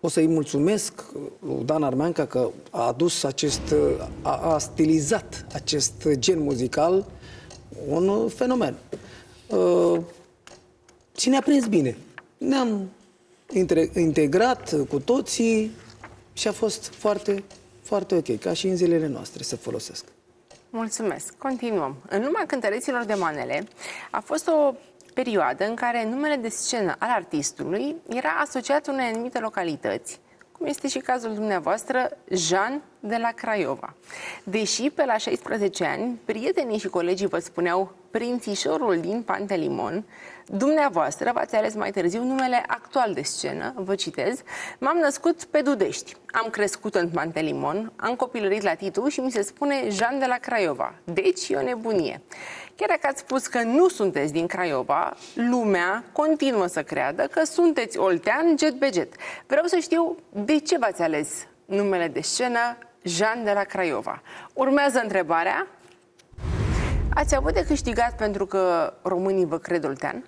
[SPEAKER 2] o să-i mulțumesc lui Dan Armeanca că a adus acest, a, a stilizat acest gen muzical un fenomen. Uh, și ne-a prins bine. Ne-am integrat cu toții și a fost foarte, foarte ok, ca și în zilele noastre să folosesc.
[SPEAKER 1] Mulțumesc. Continuăm. În lumea cântăreților de manele a fost o perioadă în care numele de scenă al artistului era asociat unei anumite localități, cum este și cazul dumneavoastră, Jean de la Craiova. Deși pe la 16 ani, prietenii și colegii vă spuneau prințișorul din Pantelimon, dumneavoastră v-ați ales mai târziu numele actual de scenă, vă citez, m-am născut pe Dudești, am crescut în Pantelimon, am copilărit la Titu și mi se spune Jean de la Craiova. Deci e o nebunie. Chiar dacă ați spus că nu sunteți din Craiova, lumea continuă să creadă că sunteți oltean jet be jet. Vreau să știu de ce v-ați ales numele de scenă Jean de la Craiova. Urmează întrebarea. Ați avut de câștigat pentru că românii vă cred oltean?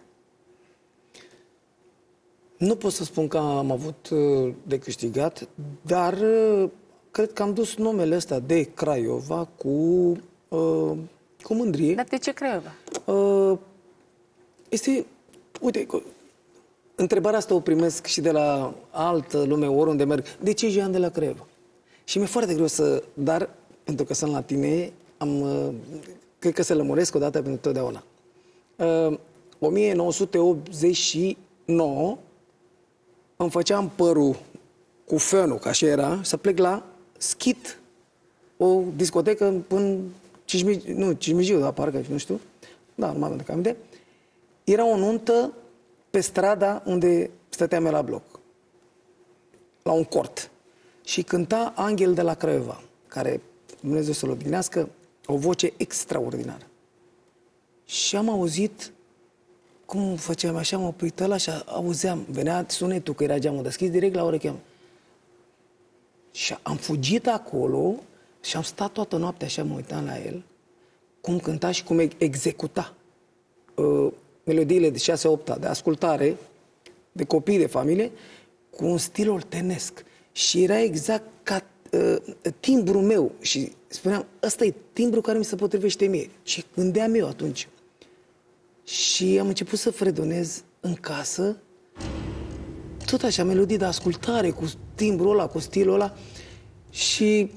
[SPEAKER 2] Nu pot să spun că am avut uh, de câștigat, dar uh, cred că am dus numele ăsta de Craiova cu, uh, cu mândrie.
[SPEAKER 1] Dar de ce Craiova?
[SPEAKER 2] Uh, este, uite, întrebarea asta o primesc și de la altă lume, oriunde merg. De ce Jean de la Craiova? Și mi-e foarte greu să... Dar, pentru că sunt la tine, am, uh, cred că să lămuresc o dată pentru totdeauna. Uh, 1989 îmi făceam părul cu fenul, ca și era, să plec la Schit, o discotecă în Cismigiu, nu, Cismigiu, da, parcă, nu știu. Da, nu mă aduc aminte. Era o nuntă pe strada unde stăteam la bloc. La un cort și cânta Angel de la Craiova, care, Dumnezeu să-l odihnească, o voce extraordinară. Și am auzit cum făceam așa, mă oprit ăla și auzeam, venea sunetul, că era geamul deschis, direct la ureche. Și am fugit acolo și am stat toată noaptea așa, mă uitam la el, cum cânta și cum executa uh, melodiile de 6-8 de ascultare, de copii, de familie, cu un stil oltenesc. Și era exact ca uh, timbrul meu. Și spuneam, ăsta e timbrul care mi se potrivește mie. Ce gândeam eu atunci. Și am început să fredonez în casă tot așa, melodii de ascultare, cu timbrul ăla, cu stilul ăla. Și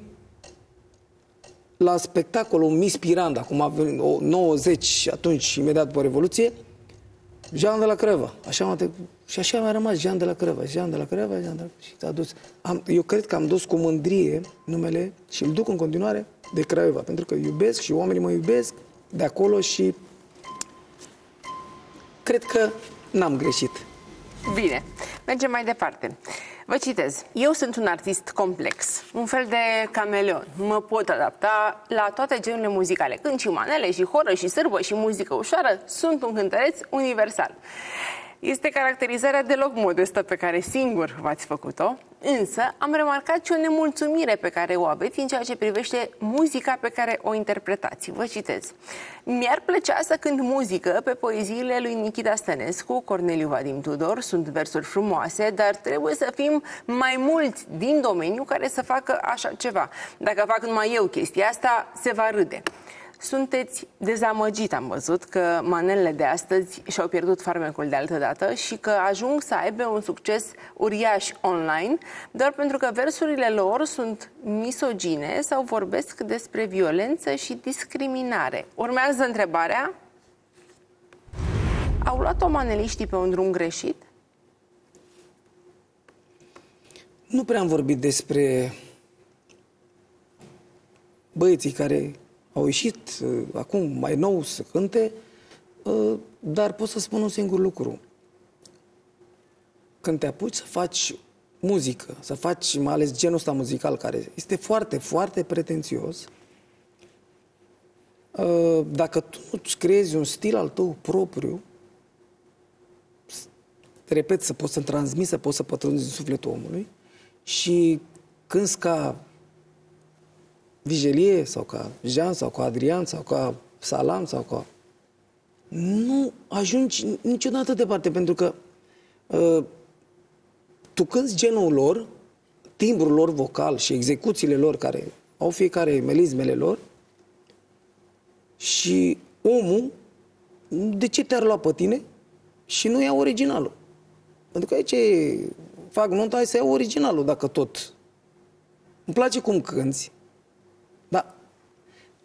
[SPEAKER 2] la spectacolul Miss Piranda, cum a venit, 90, atunci, imediat după Revoluție, Jean de la Creva. Așa am și așa mi-a rămas Jean de la Creva, Jean de la Creva, Jean de la Și a dus. Am, eu cred că am dus cu mândrie numele și îl duc în continuare de Craiova, pentru că iubesc și oamenii mă iubesc de acolo și cred că n-am greșit.
[SPEAKER 1] Bine, mergem mai departe. Vă citez. Eu sunt un artist complex, un fel de cameleon. Mă pot adapta la toate genurile muzicale. Când și manele, și horă, și sârbă, și muzică ușoară, sunt un cântăreț universal. Este caracterizarea deloc modestă pe care singur v-ați făcut-o, însă am remarcat și o nemulțumire pe care o aveți în ceea ce privește muzica pe care o interpretați. Vă citez. Mi-ar plăcea să cânt muzică pe poeziile lui Nikita Stănescu, Corneliu Vadim Tudor, sunt versuri frumoase, dar trebuie să fim mai mulți din domeniu care să facă așa ceva. Dacă fac numai eu chestia asta, se va râde. Sunteți dezamăgit, am văzut, că manelele de astăzi și-au pierdut farmecul de altă dată și că ajung să aibă un succes uriaș online, doar pentru că versurile lor sunt misogine sau vorbesc despre violență și discriminare. Urmează întrebarea. Au luat-o maneliștii pe un drum greșit?
[SPEAKER 2] Nu prea am vorbit despre băieții care au ieșit uh, acum mai nou să cânte, uh, dar pot să spun un singur lucru. Când te apuci să faci muzică, să faci mai ales genul ăsta muzical, care este foarte, foarte pretențios, uh, dacă tu nu-ți creezi un stil al tău propriu, te repet, să poți să transmiți, să poți să pătrunzi în sufletul omului și când ca Vigelie sau ca Jean sau ca Adrian sau ca Salam sau ca... Nu ajungi niciodată departe, pentru că uh, tu cânti genul lor, timbrul lor vocal și execuțiile lor care au fiecare melismele lor și omul, de ce te-ar lua pe tine și nu ia originalul? Pentru că aici fac nota, hai să iau originalul dacă tot. Îmi place cum cânti,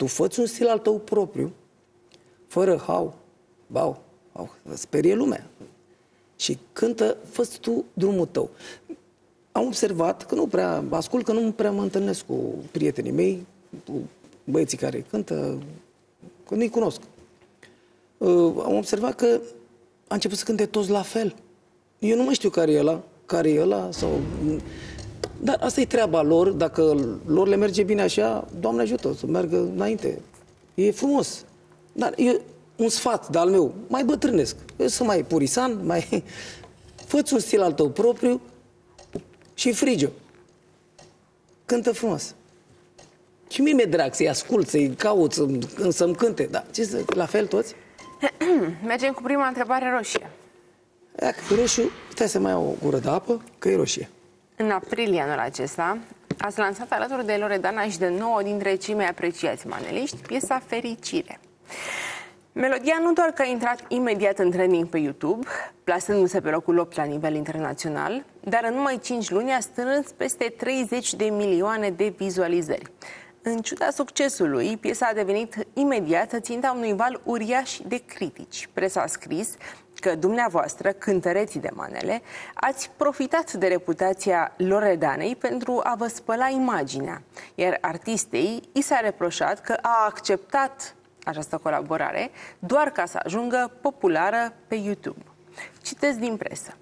[SPEAKER 2] tu făți un stil al tău propriu, fără hau, bau, au, sperie lumea. Și cântă, fă tu drumul tău. Am observat că nu prea, ascult că nu prea mă întâlnesc cu prietenii mei, cu băieții care cântă, că nu-i cunosc. Uh, am observat că a început să cânte toți la fel. Eu nu mai știu care e ăla, care e ăla, sau dar asta e treaba lor, dacă lor le merge bine așa, Doamne ajută să meargă înainte. E frumos. Dar e un sfat de al meu, mai bătrânesc. Eu sunt mai purisan, mai... Fă-ți un stil al tău propriu și frigio. Cântă frumos. Și mie mi-e drag să-i ascult, să-i caut, să-mi, să cânte. Da, ce să, la fel toți?
[SPEAKER 1] Mergem cu prima întrebare roșie.
[SPEAKER 2] Dacă e roșu, stai să mai iau o gură de apă, că e roșie.
[SPEAKER 1] În aprilie anul acesta, ați lansat alături de Loredana și de nouă dintre cei mai apreciați maneliști piesa Fericire. Melodia nu doar că a intrat imediat în trending pe YouTube, plasându-se pe locul 8 la nivel internațional, dar în numai 5 luni a strâns peste 30 de milioane de vizualizări. În ciuda succesului, piesa a devenit imediat ținta unui val uriaș de critici. Presa a scris că dumneavoastră, cântăreții de manele, ați profitat de reputația Loredanei pentru a vă spăla imaginea, iar artistei i s-a reproșat că a acceptat această colaborare doar ca să ajungă populară pe YouTube. Citesc din presă.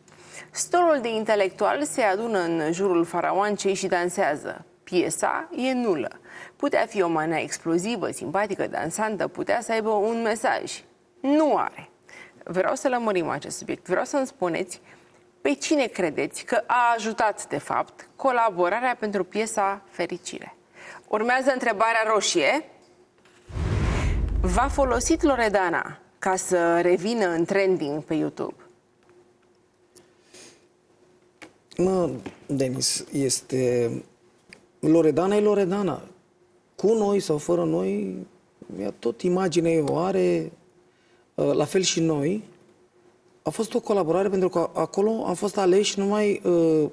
[SPEAKER 1] Storul de intelectual se adună în jurul faraoancei și dansează. Piesa e nulă. Putea fi o manea explozivă, simpatică, dansantă, putea să aibă un mesaj. Nu are vreau să lămurim acest subiect. Vreau să-mi spuneți pe cine credeți că a ajutat, de fapt, colaborarea pentru piesa Fericire. Urmează întrebarea roșie. V-a folosit Loredana ca să revină în trending pe YouTube?
[SPEAKER 2] Mă, Denis, este... Loredana e Loredana. Cu noi sau fără noi, ea tot imaginea o are, Uh, la fel și noi, a fost o colaborare pentru că acolo am fost aleși numai uh,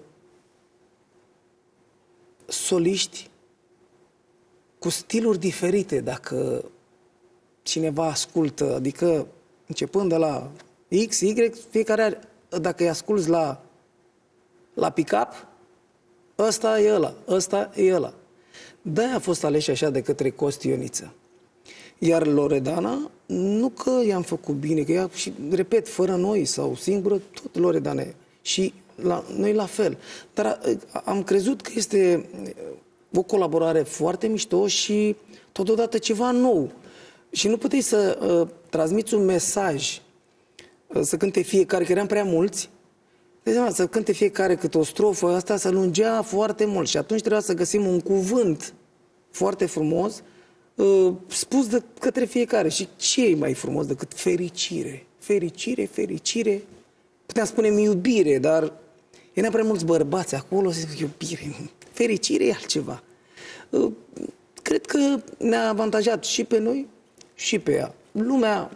[SPEAKER 2] soliști cu stiluri diferite, dacă cineva ascultă, adică începând de la X, Y, fiecare are, dacă îi asculți la, la pick-up, ăsta e ăla, ăsta e ăla. De-aia a fost aleși așa de către Costi Ioniță. Iar Loredana, nu că i-am făcut bine, că ea, și repet, fără noi sau singură, tot Loredana e. Și la, noi la fel. Dar uh, am crezut că este uh, o colaborare foarte mișto și totodată ceva nou. Și nu puteai să uh, transmiți un mesaj, uh, să cânte fiecare, că eram prea mulți, de seama, să cânte fiecare câte o strofă, asta se lungea foarte mult și atunci trebuia să găsim un cuvânt foarte frumos uh, spus de către fiecare. Și ce e mai frumos decât fericire? Fericire, fericire. Puteam spune iubire, dar erau prea mulți bărbați acolo, să zic iubire. Fericire e altceva. Uh, cred că ne-a avantajat și pe noi și pe ea. Lumea,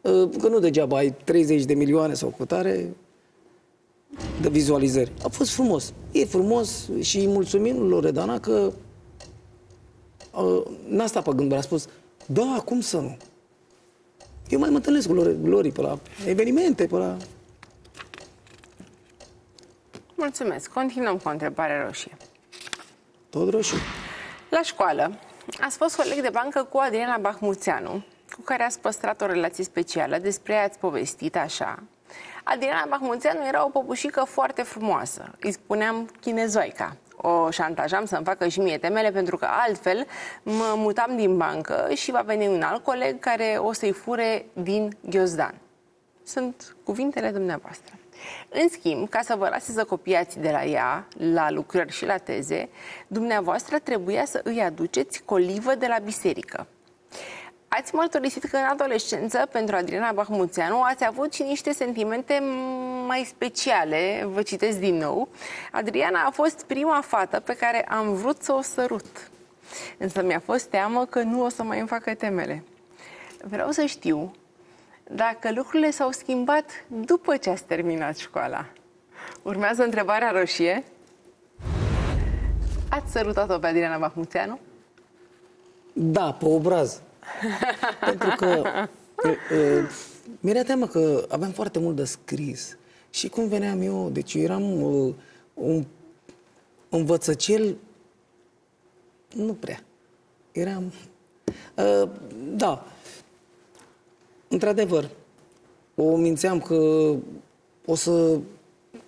[SPEAKER 2] uh, că nu degeaba ai 30 de milioane sau cutare de vizualizări. A fost frumos. E frumos și îi mulțumim lui Loredana că uh, n-a stat pe gânduri, a spus, da, cum să nu? Eu mai mă întâlnesc cu Lori pe la evenimente, pe la...
[SPEAKER 1] Mulțumesc. Continuăm cu o întrebare roșie.
[SPEAKER 2] Tot roșu.
[SPEAKER 1] La școală, ați fost coleg de bancă cu Adriana Bahmuțeanu, cu care ați păstrat o relație specială. Despre ea ați povestit așa. Adriana Bahmuțeanu era o popușică foarte frumoasă. Îi spuneam chinezoica. O șantajam să-mi facă și mie temele pentru că altfel mă mutam din bancă și va veni un alt coleg care o să-i fure din ghiozdan. Sunt cuvintele dumneavoastră. În schimb, ca să vă lase să copiați de la ea, la lucrări și la teze, dumneavoastră trebuia să îi aduceți colivă de la biserică. Ați mărturisit că în adolescență, pentru Adriana Bahmuțeanu, ați avut și niște sentimente mai speciale. Vă citesc din nou. Adriana a fost prima fată pe care am vrut să o sărut. Însă mi-a fost teamă că nu o să mai îmi facă temele. Vreau să știu dacă lucrurile s-au schimbat după ce ați terminat școala. Urmează întrebarea roșie. Ați sărutat-o pe Adriana Bahmuțeanu?
[SPEAKER 2] Da, pe obraz. Pentru că mi-era teamă că aveam foarte mult de scris. Și cum veneam eu, deci eu eram uh, un învățăcel, nu prea. Eram, uh, da, într-adevăr, o mințeam că o să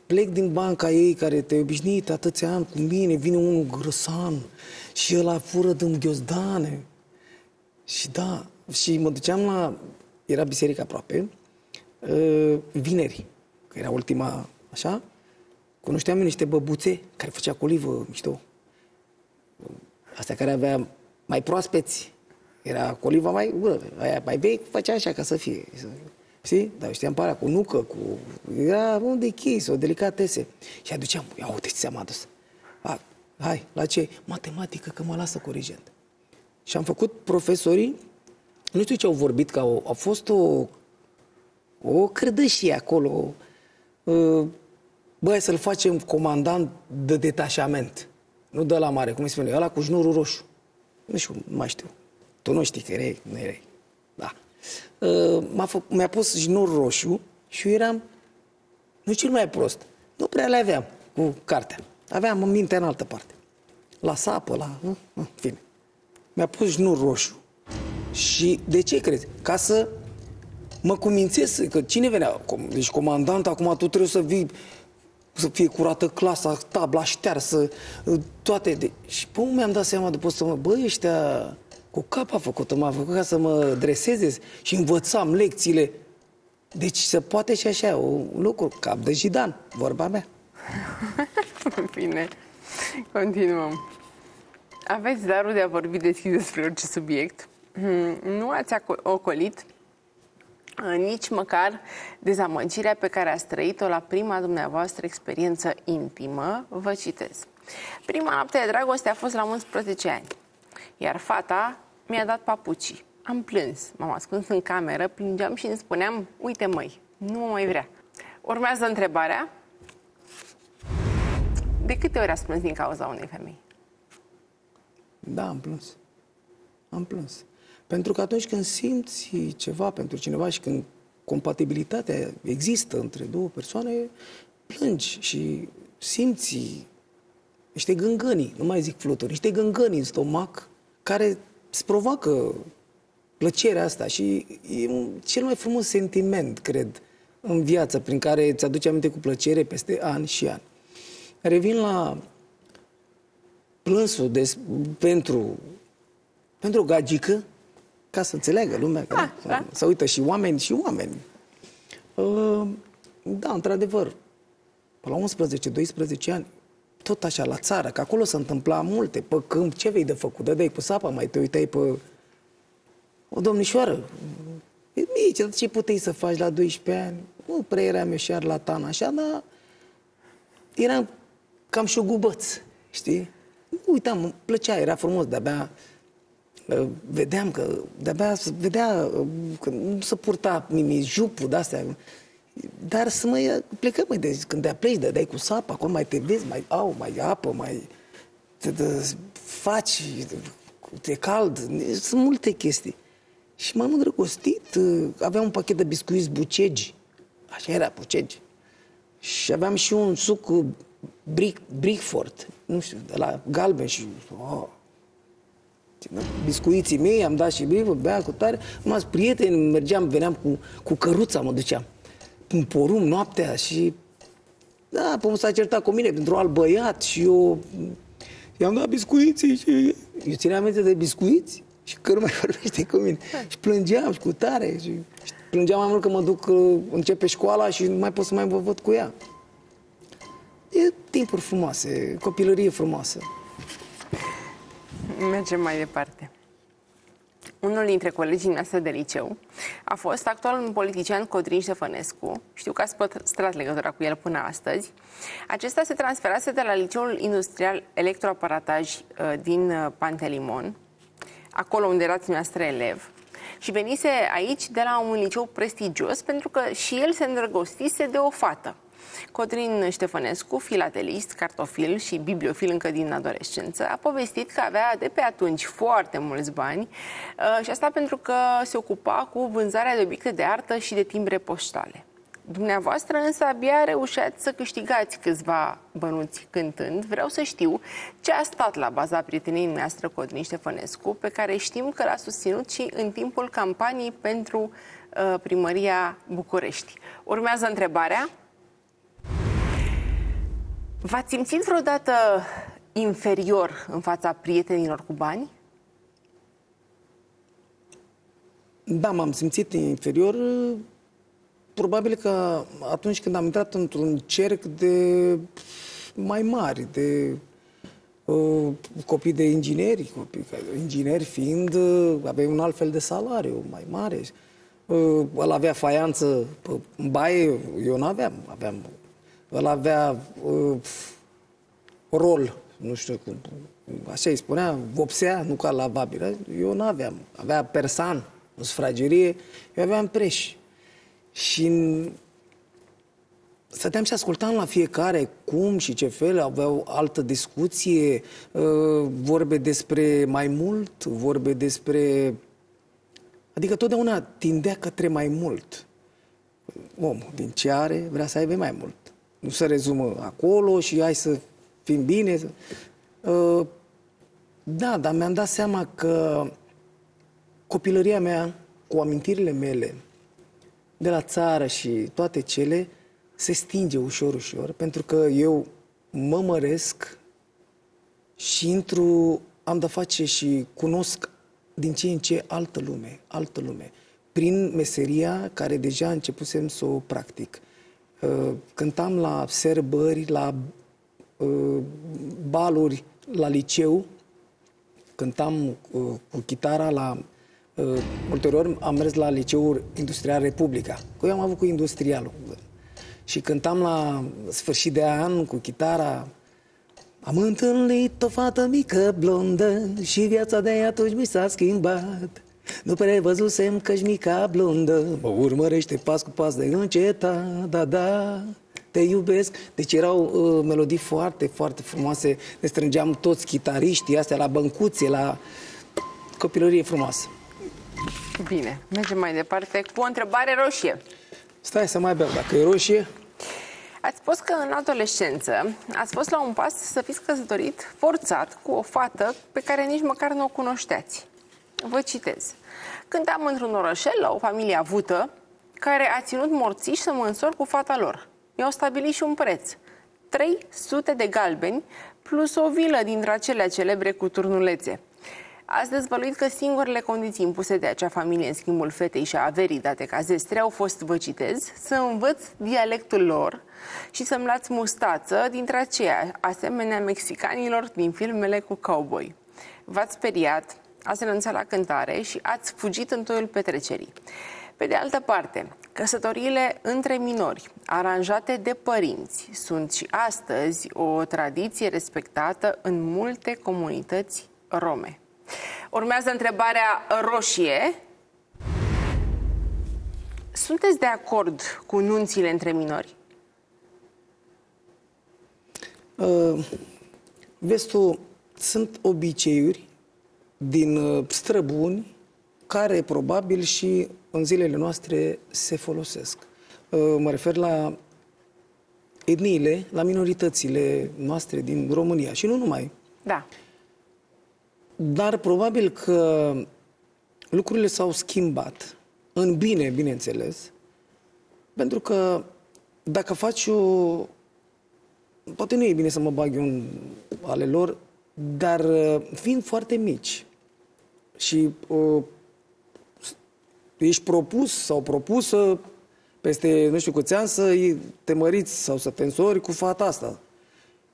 [SPEAKER 2] plec din banca ei care te-a obișnuit atâția ani cu mine, vine unul grăsan și ăla fură din ghiozdane. Și da, și mă duceam la... Era biserica aproape, uh, vineri, că era ultima, așa, cunoșteam niște băbuțe care făcea colivă mișto. Astea care avea mai proaspeți. Era coliva mai, bă, aia mai vechi, făcea așa ca să fie. Știi? Dar știam pe cu nucă, cu... Era un de chis, o delicatese. Și aduceam, ia uite ce ți-am adus. A, hai, la ce? Matematică, că mă lasă corigent. Și am făcut profesorii, nu știu ce au vorbit, că au, a fost o, o crădășie acolo. Uh, băi, să-l facem comandant de detașament. Nu de la mare, cum îi spune, ăla cu șnurul roșu. Nu știu, nu mai știu. Tu nu știi că erai, nu erai. Da. Uh, m-a fă, mi-a pus șnur roșu și eu eram, nu cel mai prost. Nu prea le aveam cu cartea. Aveam în minte în altă parte. La sapă, la... În fine mi-a pus șnur roșu. Și de ce crezi? Ca să mă cumințez că cine venea? Deci comandant, acum tu trebuie să vii să fie curată clasa, tabla ștearsă, toate. De... Și pe mi-am dat seama după să mă, băi, ăștia cu cap a făcut, m-a făcut ca să mă dreseze și învățam lecțiile. Deci se poate și așa, un lucru, cap de jidan, vorba mea.
[SPEAKER 1] Bine, continuăm. Aveți darul de a vorbi deschis despre orice subiect. Hmm, nu ați ocolit uh, nici măcar dezamăgirea pe care ați trăit-o la prima dumneavoastră experiență intimă. Vă citez. Prima noapte de dragoste a fost la 11 ani, iar fata mi-a dat papucii. Am plâns, m-am ascuns în cameră, plângeam și îmi spuneam, uite măi, nu mă mai vrea. Urmează întrebarea. De câte ori ați plâns din cauza unei femei?
[SPEAKER 2] Da, am plâns. Am plâns. Pentru că atunci când simți ceva pentru cineva și când compatibilitatea există între două persoane, plângi și simți niște gângănii, nu mai zic fluturi, niște gângănii în stomac care îți provoacă plăcerea asta și e cel mai frumos sentiment, cred, în viață, prin care îți aduce aminte cu plăcere peste ani și ani. Revin la plânsul des, pentru, pentru o gagică, ca să înțeleagă lumea, că
[SPEAKER 1] da, da.
[SPEAKER 2] să uită și oameni și oameni. Uh, da, într-adevăr, pe la 11-12 ani, tot așa, la țară, că acolo se întâmpla multe, pe câmp, ce vei de făcut? Dădeai pe sapa, mai te uitai pe o domnișoară. E mici, ce puteai să faci la 12 ani? Nu prea eram eu șarlatan așa, dar eram cam șugubăț, știi? Uitam, îmi plăcea, era frumos, de-abia uh, vedeam că, de-abia se vedea uh, că nu se purta nimic, jupul de-astea, dar să mai plecăm, mai de, când te pleci, de dai cu sapă, acolo mai te vezi, mai au, mai apă, mai te, te faci, te cald, sunt multe chestii. Și m-am îndrăgostit, uh, aveam un pachet de biscuiți bucegi, așa era, bucegi. Și aveam și un suc Brick, Brickford, nu știu, de la galben și... Oh, biscuiții mei, am dat și mie, bea cu tare. Mai prieteni, mergeam, veneam cu, cu căruța, mă duceam. Un porum noaptea și... Da, pomul s-a certat cu mine pentru alt băiat și eu... I-am dat biscuiții și... Eu țineam aminte de biscuiți și că nu mai vorbește cu mine. Și plângeam și cu tare și plângeam mai mult că mă duc, uh, începe școala și nu mai pot să mai vă văd cu ea. E timpuri frumoase, copilărie frumoasă.
[SPEAKER 1] Mergem mai departe. Unul dintre colegii noastre de liceu a fost actualul politician Codrin Ștefănescu. Știu că ați păstrat legătura cu el până astăzi. Acesta se transferase de la Liceul Industrial Electroaparataj uh, din uh, Pantelimon, acolo unde erați noastră elev, și venise aici de la un liceu prestigios pentru că și el se îndrăgostise de o fată. Codrin Ștefănescu, filatelist, cartofil și bibliofil încă din adolescență, a povestit că avea de pe atunci foarte mulți bani uh, și asta pentru că se ocupa cu vânzarea de obiecte de artă și de timbre poștale. Dumneavoastră însă abia reușeați să câștigați câțiva bănuți cântând. Vreau să știu ce a stat la baza prieteniei noastre Codrin Ștefănescu, pe care știm că l-a susținut și în timpul campaniei pentru uh, primăria București. Urmează întrebarea. V-ați simțit vreodată inferior în fața prietenilor cu bani?
[SPEAKER 2] Da, m-am simțit inferior probabil că atunci când am intrat într-un cerc de mai mari, de uh, copii de ingineri, copii, ingineri fiind, uh, aveai un alt fel de salariu mai mare. Uh, el avea faianță în baie, eu nu aveam. aveam el avea uh, rol, nu știu cum, așa îi spunea, vopsea, nu ca la babilă. Eu nu aveam. Avea persan, în sufragerie, eu aveam preș. Și stăteam și ascultam la fiecare cum și ce fel, aveau altă discuție, uh, vorbe despre mai mult, vorbe despre... Adică totdeauna tindea către mai mult. Omul din ce are vrea să aibă mai mult. Nu se rezumă acolo și hai să fim bine. Uh, da, dar mi-am dat seama că copilăria mea, cu amintirile mele, de la țară și toate cele se stinge ușor, ușor, pentru că eu mă măresc și intru, am de face și cunosc din ce în ce altă lume, altă lume, prin meseria care deja începusem să o practic. Uh, cântam la serbări, la uh, baluri, la liceu, cântam uh, cu chitara la Uh, ulterior am mers la Liceul Industrial Republica, că eu am avut cu industrialul. Și cântam la sfârșit de an cu chitara Am întâlnit o fată mică, blondă Și viața de atunci mi s-a schimbat Nu prevăzusem că mica blondă Mă urmărește pas cu pas de înceta Da, da, te iubesc Deci erau uh, melodii foarte, foarte frumoase Ne strângeam toți chitariștii astea la băncuțe, la copilărie frumoasă
[SPEAKER 1] Bine, mergem mai departe cu o întrebare roșie.
[SPEAKER 2] Stai să mai beau, dacă e roșie...
[SPEAKER 1] Ați spus că în adolescență ați fost la un pas să fiți căsătorit forțat cu o fată pe care nici măcar nu o cunoșteați. Vă citez. Cântam într-un orășel la o familie avută, care a ținut morțiși să mă însor cu fata lor. Mi-au stabilit și un preț. 300 de galbeni plus o vilă dintre acelea celebre cu turnulețe. Ați dezvăluit că singurele condiții impuse de acea familie în schimbul fetei și a averii date ca zestre au fost, vă citez, să învăț dialectul lor și să-mi luați mustață dintre aceea, asemenea mexicanilor din filmele cu cowboy. V-ați speriat, ați renunțat la cântare și ați fugit în toiul petrecerii. Pe de altă parte, căsătoriile între minori, aranjate de părinți, sunt și astăzi o tradiție respectată în multe comunități rome. Urmează întrebarea roșie. Sunteți de acord cu nunțile între minori?
[SPEAKER 2] Uh, vezi tu, sunt obiceiuri din uh, străbuni care probabil și în zilele noastre se folosesc. Uh, mă refer la etniile, la minoritățile noastre din România și nu numai.
[SPEAKER 1] Da.
[SPEAKER 2] Dar probabil că lucrurile s-au schimbat în bine, bineînțeles, pentru că dacă faci o... Poate nu e bine să mă bag eu în ale lor, dar uh, fiind foarte mici și uh, ești propus sau propusă peste nu știu câți ani să te măriți sau să te însori cu fata asta.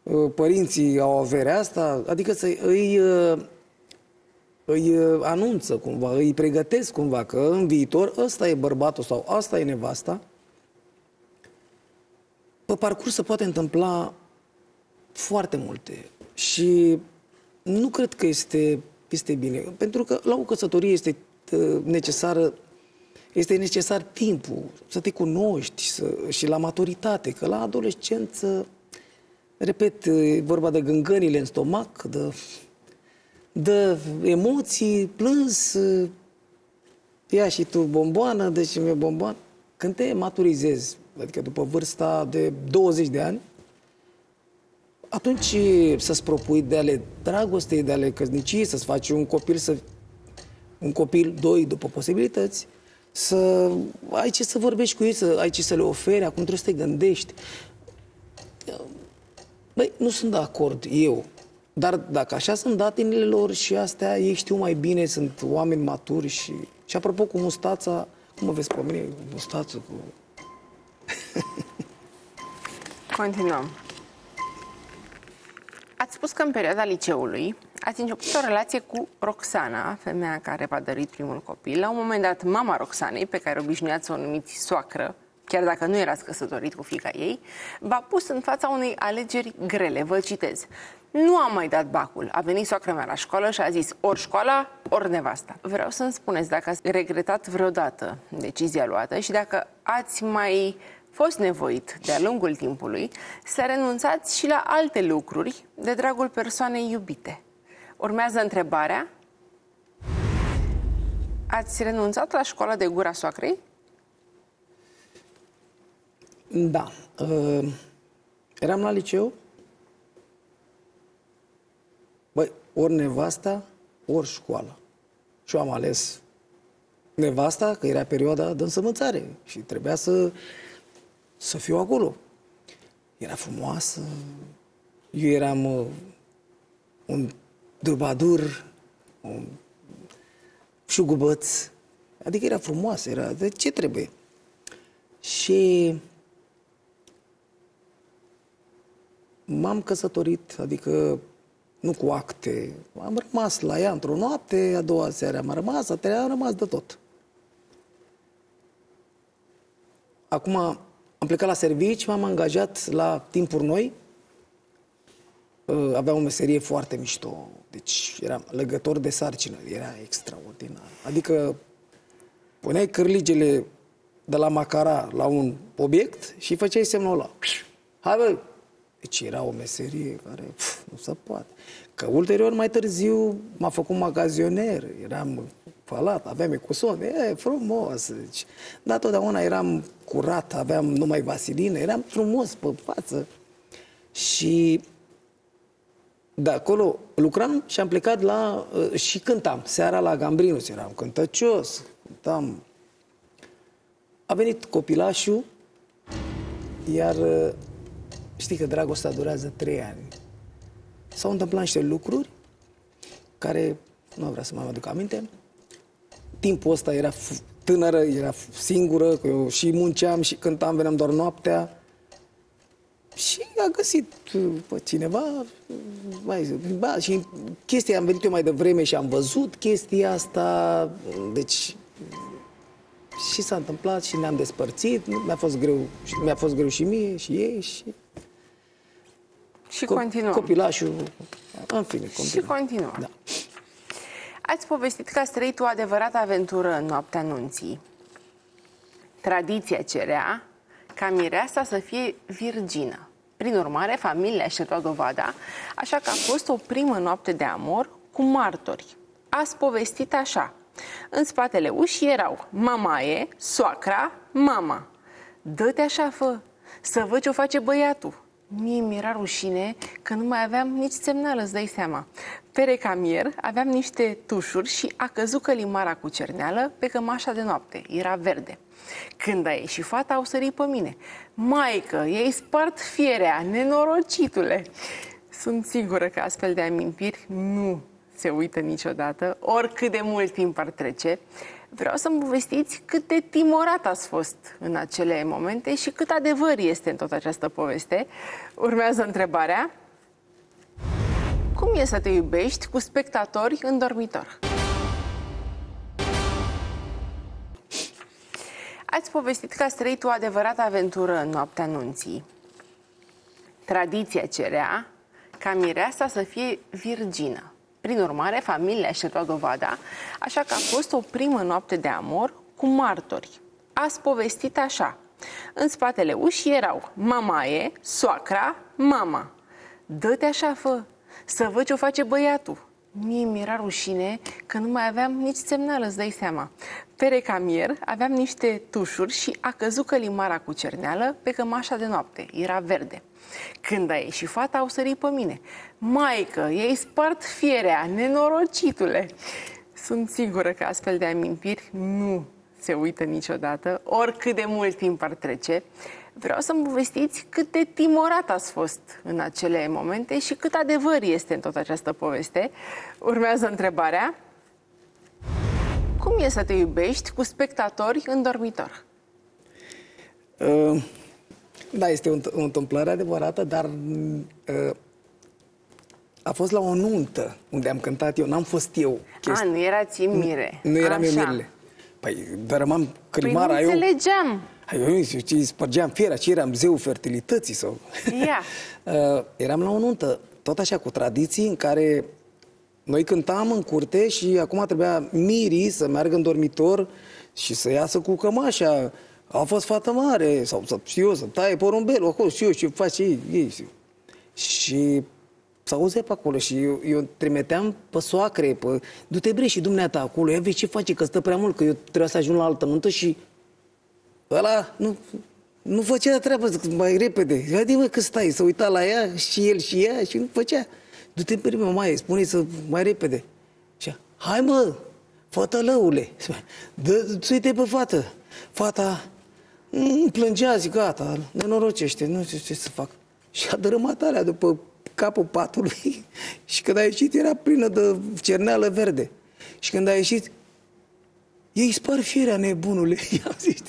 [SPEAKER 2] Uh, părinții au averea asta, adică să îi, uh, îi uh, anunță cumva, îi pregătesc cumva că în viitor ăsta e bărbatul sau asta e nevasta. Pe parcurs se poate întâmpla foarte multe și nu cred că este, este bine. Pentru că la o căsătorie este necesară este necesar timpul să te cunoști să, și la maturitate, că la adolescență, repet, e vorba de gângănile în stomac, de, de emoții, plâns, ia și tu bomboană, deci mi-e bomboană. Când te maturizezi, adică după vârsta de 20 de ani, atunci să-ți propui de ale dragostei, de ale căsnicii, să-ți faci un copil, să, un copil, doi, după posibilități, să ai ce să vorbești cu ei, să ai ce să le oferi, acum trebuie să te gândești. Băi, nu sunt de acord eu. Dar dacă așa sunt datinile lor și astea, ei știu mai bine, sunt oameni maturi și... Și apropo cu mustața, cum mă vezi pe mine, mustață cu...
[SPEAKER 1] Continuăm. Ați spus că în perioada liceului ați început o relație cu Roxana, femeia care v-a dărit primul copil. La un moment dat, mama Roxanei, pe care obișnuiați să o numiți soacră, chiar dacă nu erați căsătorit cu fica ei, v-a pus în fața unei alegeri grele. Vă citez. Nu am mai dat bacul. A venit soacra mea la școală și a zis ori școala, ori nevasta. Vreau să-mi spuneți dacă ați regretat vreodată decizia luată și dacă ați mai fost nevoit de-a lungul timpului să renunțați și la alte lucruri de dragul persoanei iubite. Urmează întrebarea. Ați renunțat la școala de gura soacrei?
[SPEAKER 2] Da. Uh, eram la liceu. Băi, ori nevasta, ori școală. Și eu am ales nevasta, că era perioada de însămânțare și trebuia să, să fiu acolo. Era frumoasă, eu eram uh, un drubadur, un șugubăț. Adică era frumoasă, era... De ce trebuie? Și m-am căsătorit, adică nu cu acte. Am rămas la ea într-o noapte, a doua seară am rămas, a treia am rămas de tot. Acum am plecat la servici, m-am angajat la timpuri noi. Avea o meserie foarte mișto. Deci era legător de sarcină, era extraordinar. Adică puneai cârligele de la macara la un obiect și făceai semnul ăla. Hai bă! Deci era o meserie care pf, nu se poate. Că ulterior, mai târziu, m-a făcut magazioner, eram falat, aveam ecuson, e frumos. Deci, dar totdeauna eram curat, aveam numai vasilină, eram frumos pe față. Și de acolo lucram și am plecat la... Uh, și cântam. Seara la Gambrinus eram cântăcios, cântam. A venit copilașul, iar uh, știi că dragostea durează trei ani. S-au întâmplat niște lucruri care nu vreau să mai aduc aminte. Timpul ăsta era tânără, era singură, că eu și munceam și cântam, veneam doar noaptea. Și a găsit pe cineva, mai, ba, și chestia, am venit eu mai devreme și am văzut chestia asta, deci și s-a întâmplat și ne-am despărțit, mi-a fost greu, mi-a fost greu și mie și ei și...
[SPEAKER 1] Și co- continuăm.
[SPEAKER 2] Copilașul, în fine, continuăm.
[SPEAKER 1] Și continuăm. Da. Ați povestit că ați trăit o adevărată aventură în noaptea nunții. Tradiția cerea ca mireasa să fie virgină. Prin urmare, familia și-a luat dovada, așa că a fost o primă noapte de amor cu martori. Ați povestit așa. În spatele ușii erau mamaie, soacra, mama. Dă-te așa, fă, să văd ce o face băiatul. Mie mi-era rușine că nu mai aveam nici semnal, îți dai seama. Pe recamier aveam niște tușuri și a căzut călimara cu cerneală pe cămașa de noapte. Era verde. Când a ieșit fata, au sărit pe mine. Maică, ei spart fierea, nenorocitule! Sunt sigură că astfel de amintiri nu se uită niciodată, oricât de mult timp ar trece. Vreau să-mi povestiți cât de timorat ați fost în acele momente și cât adevăr este în toată această poveste. Urmează întrebarea. Cum e să te iubești cu spectatori în dormitor? Ați povestit că ați trăit o adevărată aventură în noaptea nunții. Tradiția cerea ca mireasa să fie virgină. Prin urmare, familia și-a luat dovada, așa că a fost o primă noapte de amor cu martori. Ați povestit așa. În spatele ușii erau mamaie, soacra, mama. Dă-te așa, fă, să văd ce o face băiatul. Mie mi-era rușine că nu mai aveam nici semnal, îți dai seama. Pe recamier aveam niște tușuri și a căzut călimara cu cerneală pe cămașa de noapte. Era verde. Când a ieșit fata, au sărit pe mine. Maică, ei spart fierea, nenorocitule! Sunt sigură că astfel de amintiri nu se uită niciodată, oricât de mult timp ar trece. Vreau să-mi povestiți cât de timorat ați fost în acele momente și cât adevăr este în toată această poveste. Urmează întrebarea. Cum e să te iubești cu spectatori în dormitor?
[SPEAKER 2] Uh, da, este o, o întâmplare adevărată, dar uh, a fost la o nuntă unde am cântat eu, n-am fost eu.
[SPEAKER 1] Chesti... A, nu erați mire.
[SPEAKER 2] Nu, nu eram eu mirele. Păi dărâmam crimara,
[SPEAKER 1] păi nu înțelegeam.
[SPEAKER 2] Eu, eu ce spărgeam fiera, ce eram zeu fertilității sau...
[SPEAKER 1] Yeah.
[SPEAKER 2] uh, eram la o nuntă, tot așa, cu tradiții în care noi cântam în curte și acum trebuia mirii să meargă în dormitor și să iasă cu cămașa. A fost fată mare, sau să știu eu, să taie porumbelul acolo, știu eu, și face ei. ei și s auzea pe acolo și eu, eu trimiteam pe soacre, pe... Du-te bre și dumneata acolo, ia vezi ce face, că stă prea mult, că eu trebuie să ajung la altă nuntă și ăla nu, nu făcea treabă mai repede. Haide mă că stai, să uita la ea și el și ea și nu făcea. Du-te pe mă, mai spune să mai repede. Și hai mă, fătălăule, dă uite pe fată. Fata nu plângea, zic, gata, nenorocește, nu știu ce să fac. Și a dărâmat alea după capul patului și când a ieșit era plină de cerneală verde. Și când a ieșit, ei spar firea nebunule, i-am zis,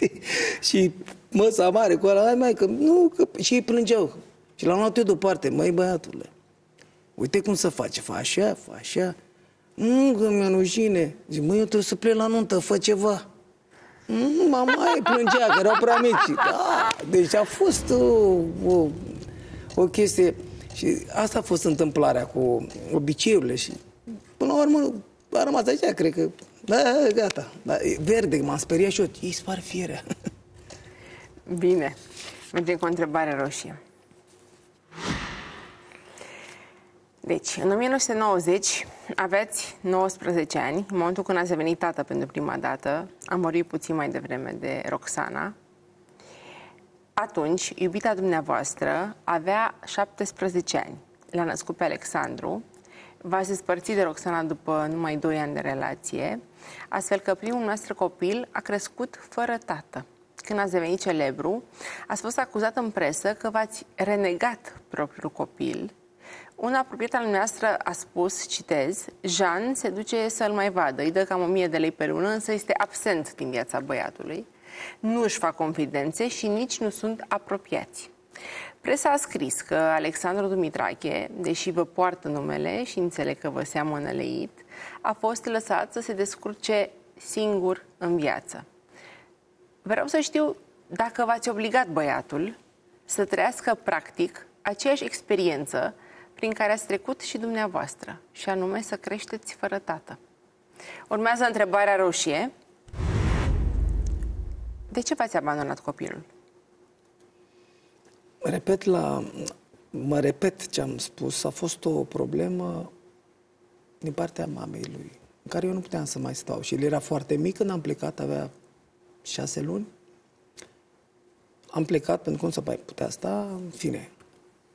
[SPEAKER 2] și măsa mare cu ăla, hai mai că nu, că... și ei plângeau. Și l-am luat eu deoparte, măi băiatule, uite cum să face, fa așa, fa așa. Nu, că mi-e rușine. Zic, măi, eu trebuie să plec la nuntă, fă ceva. Nu, mama e plângea, că erau prea mici. Da, deci a fost o, o, o chestie. Și asta a fost întâmplarea cu obiceiurile și până la urmă a rămas așa, cred că da, gata. Da, verde, m-am speriat și eu. Ei spar fierea.
[SPEAKER 1] Bine. Mergem cu o întrebare roșie. Deci, în 1990 aveți 19 ani, în momentul când ați devenit tată pentru prima dată, am vorbit puțin mai devreme de Roxana. Atunci, iubita dumneavoastră avea 17 ani. L-a născut pe Alexandru. V-ați despărțit de Roxana după numai 2 ani de relație, astfel că primul nostru copil a crescut fără tată. când ați devenit celebru, ați fost acuzat în presă că v-ați renegat propriul copil. Un apropiat al dumneavoastră a spus, citez, Jean se duce să-l mai vadă, îi dă cam 1000 de lei pe lună, însă este absent din viața băiatului. Nu își fac confidențe și nici nu sunt apropiați. Presa a scris că Alexandru Dumitrache, deși vă poartă numele și înțeleg că vă seamănă leit, a fost lăsat să se descurce singur în viață. Vreau să știu dacă v-ați obligat băiatul să trăiască practic aceeași experiență prin care ați trecut și dumneavoastră, și anume să creșteți fără tată. Urmează întrebarea roșie. De ce v-ați abandonat copilul?
[SPEAKER 2] Repet la, mă repet ce am spus, a fost o problemă din partea mamei lui, în care eu nu puteam să mai stau. Și el era foarte mic când am plecat, avea șase luni. Am plecat pentru cum să mai putea sta, în fine.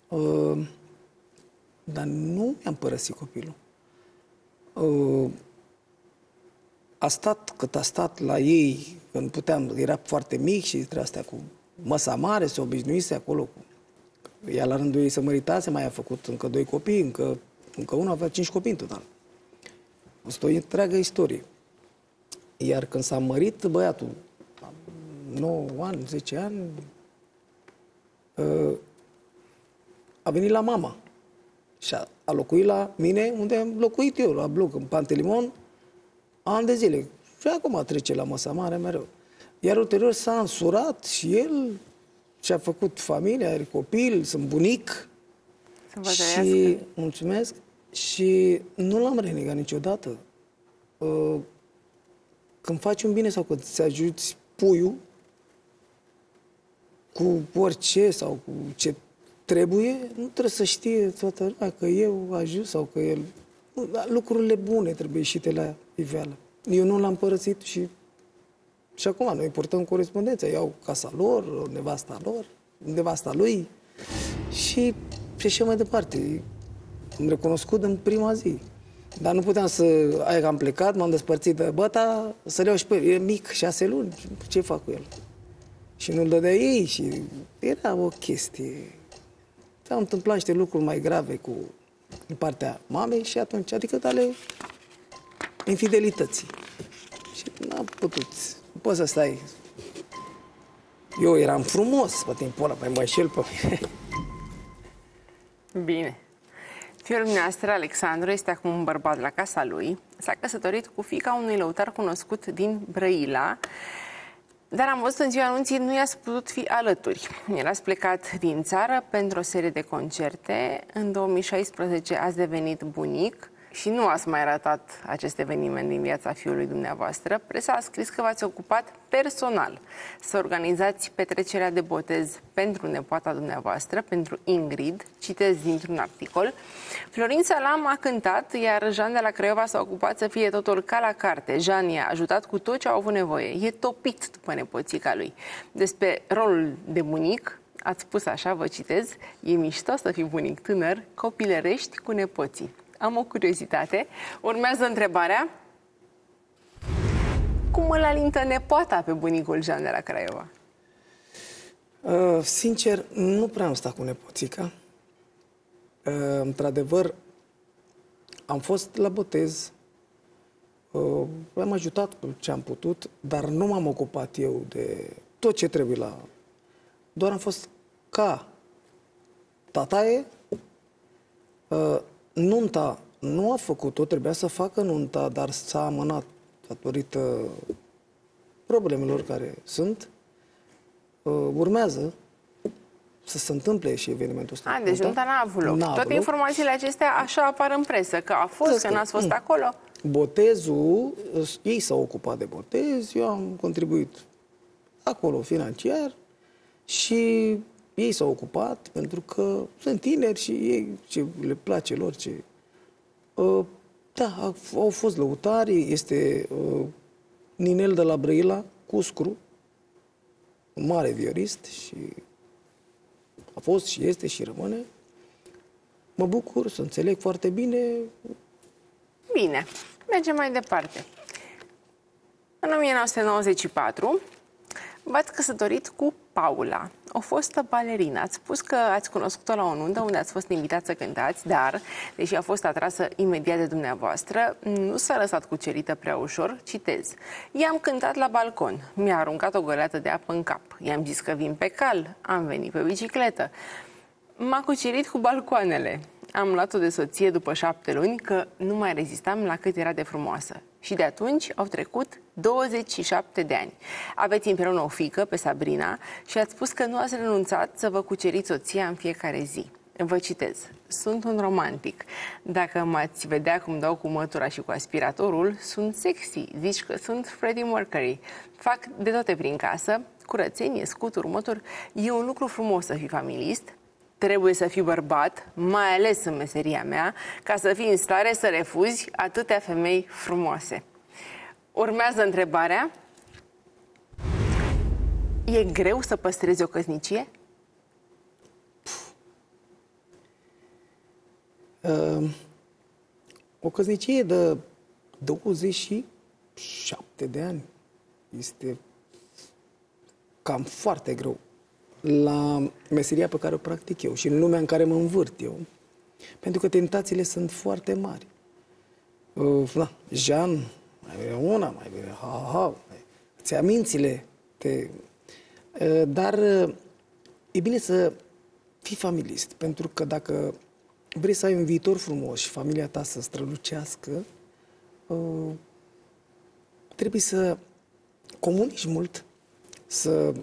[SPEAKER 2] Uh, dar nu mi-am părăsit copilul. Uh, a stat cât a stat la ei, când puteam, era foarte mic și trebuia să cu măsa mare, se obișnuise acolo cu... Ea la rândul ei să măritase, mai a făcut încă doi copii, încă, încă unul avea cinci copii în total. A fost o întreagă istorie. Iar când s-a mărit băiatul, 9 ani, 10 ani, ă, a venit la mama. Și a, a locuit la mine, unde am locuit eu, la bloc, în Pantelimon, ani de zile. Și acum trece la măsa mare mereu. Iar ulterior s-a însurat și el și-a făcut familia, are copil, sunt bunic.
[SPEAKER 1] Să
[SPEAKER 2] și, mulțumesc, și nu l-am renegat niciodată. Uh, când faci un bine sau când ți ajuți puiul cu orice sau cu ce trebuie, nu trebuie să știe toată lumea că eu ajut sau că el... Lucrurile bune trebuie ieșite la iveală. Eu nu l-am părăsit și și acum noi purtăm corespondență. Iau casa lor, nevasta lor, nevasta lui și și așa mai departe. Am recunoscut în prima zi. Dar nu puteam să... Aia că am plecat, m-am despărțit de băta, să le iau și pe el. E mic, șase luni, ce fac cu el? Și nu-l dădea ei și era o chestie. S-au întâmplat niște lucruri mai grave cu în partea mamei și atunci, adică ale infidelității. Și n-am putut poți să stai. Eu eram frumos pe timpul ăla, mai mă înșel pe mine.
[SPEAKER 1] Bine. Fiul dumneavoastră, Alexandru, este acum un bărbat la casa lui. S-a căsătorit cu fica unui lăutar cunoscut din Brăila, dar am văzut în ziua anunții nu i-ați putut fi alături. El ați plecat din țară pentru o serie de concerte. În 2016 ați devenit bunic și nu ați mai ratat acest eveniment din viața fiului dumneavoastră, presa a scris că v-ați ocupat personal să organizați petrecerea de botez pentru nepoata dumneavoastră, pentru Ingrid, citez dintr-un articol. Florin Salam a cântat, iar Jean de la Craiova s-a ocupat să fie totul ca la carte. Jean i-a ajutat cu tot ce au avut nevoie. E topit după nepoțica lui. Despre rolul de bunic, ați spus așa, vă citez, e mișto să fii bunic tânăr, copilărești cu nepoții am o curiozitate. Urmează întrebarea. Cum îl alintă nepoata pe bunicul Jean de la Craiova?
[SPEAKER 2] Uh, sincer, nu prea am stat cu nepoțica. Uh, într-adevăr, am fost la botez, uh, am ajutat cu ce am putut, dar nu m-am ocupat eu de tot ce trebuie la... Doar am fost ca tataie, uh, Nunta nu a făcut-o, trebuia să facă nunta, dar s-a amânat datorită problemelor care sunt. Uh, urmează să se întâmple și evenimentul ăsta.
[SPEAKER 1] A, deci nunta n-a avut loc. N-a Toate loc. informațiile acestea așa apar în presă, că a fost, că n-ați fost mm. acolo.
[SPEAKER 2] Botezul, ei s-au ocupat de botez, eu am contribuit acolo financiar și ei s-au ocupat pentru că sunt tineri și ei ce le place lor ce... Uh, da, au fost lăutari, este uh, Ninel de la Brăila, Cuscru, un mare viorist și a fost și este și rămâne. Mă bucur să înțeleg foarte bine.
[SPEAKER 1] Bine, mergem mai departe. În 1994, V-ați căsătorit cu Paula, o fostă balerină. Ați spus că ați cunoscut-o la o nuntă unde ați fost invitat să cântați, dar, deși a fost atrasă imediat de dumneavoastră, nu s-a lăsat cucerită prea ușor, citez. I-am cântat la balcon, mi-a aruncat o găleată de apă în cap, i-am zis că vin pe cal, am venit pe bicicletă. M-a cucerit cu balcoanele. Am luat-o de soție după șapte luni că nu mai rezistam la cât era de frumoasă. Și de atunci au trecut 27 de ani. Aveți împreună o fică, pe Sabrina, și ați spus că nu ați renunțat să vă cuceriți soția în fiecare zi. Vă citez. Sunt un romantic. Dacă m-ați vedea cum dau cu mătura și cu aspiratorul, sunt sexy. Zici că sunt Freddie Mercury. Fac de toate prin casă, curățenie, scuturi, mături. E un lucru frumos să fii familist, trebuie să fii bărbat, mai ales în meseria mea, ca să fii în stare să refuzi atâtea femei frumoase. Urmează întrebarea. E greu să păstrezi o căsnicie?
[SPEAKER 2] Uh, o căsnicie de 27 de ani este cam foarte greu la meseria pe care o practic eu și în lumea în care mă învârt eu. Pentru că tentațiile sunt foarte mari. Uh, da, Jean, mai vine una, mai vine ha, ha, ți mințile. Te... Uh, dar uh, e bine să fii familist, pentru că dacă vrei să ai un viitor frumos și familia ta să strălucească, uh, trebuie să comunici mult, să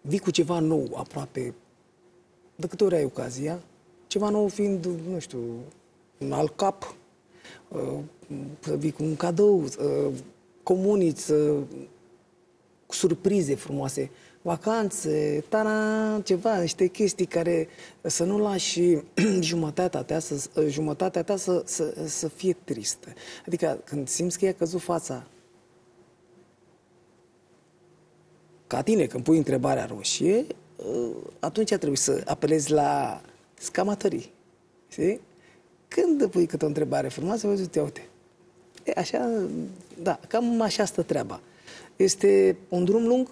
[SPEAKER 2] vii cu ceva nou aproape, de câte ori ai ocazia, ceva nou fiind, nu știu, un alt cap, uh, să vii cu un cadou, să comunici, să, cu surprize frumoase, vacanțe, tara, ceva, niște chestii care să nu lași jumătatea ta să, jumătatea ta să, să, să fie tristă. Adică când simți că i-a căzut fața ca tine, când pui întrebarea roșie, uh, atunci trebuie să apelezi la scamatorii. Știi? Când pui câte o întrebare frumoasă, vă zic, uite, e, așa, da, cam așa stă treaba. Este un drum lung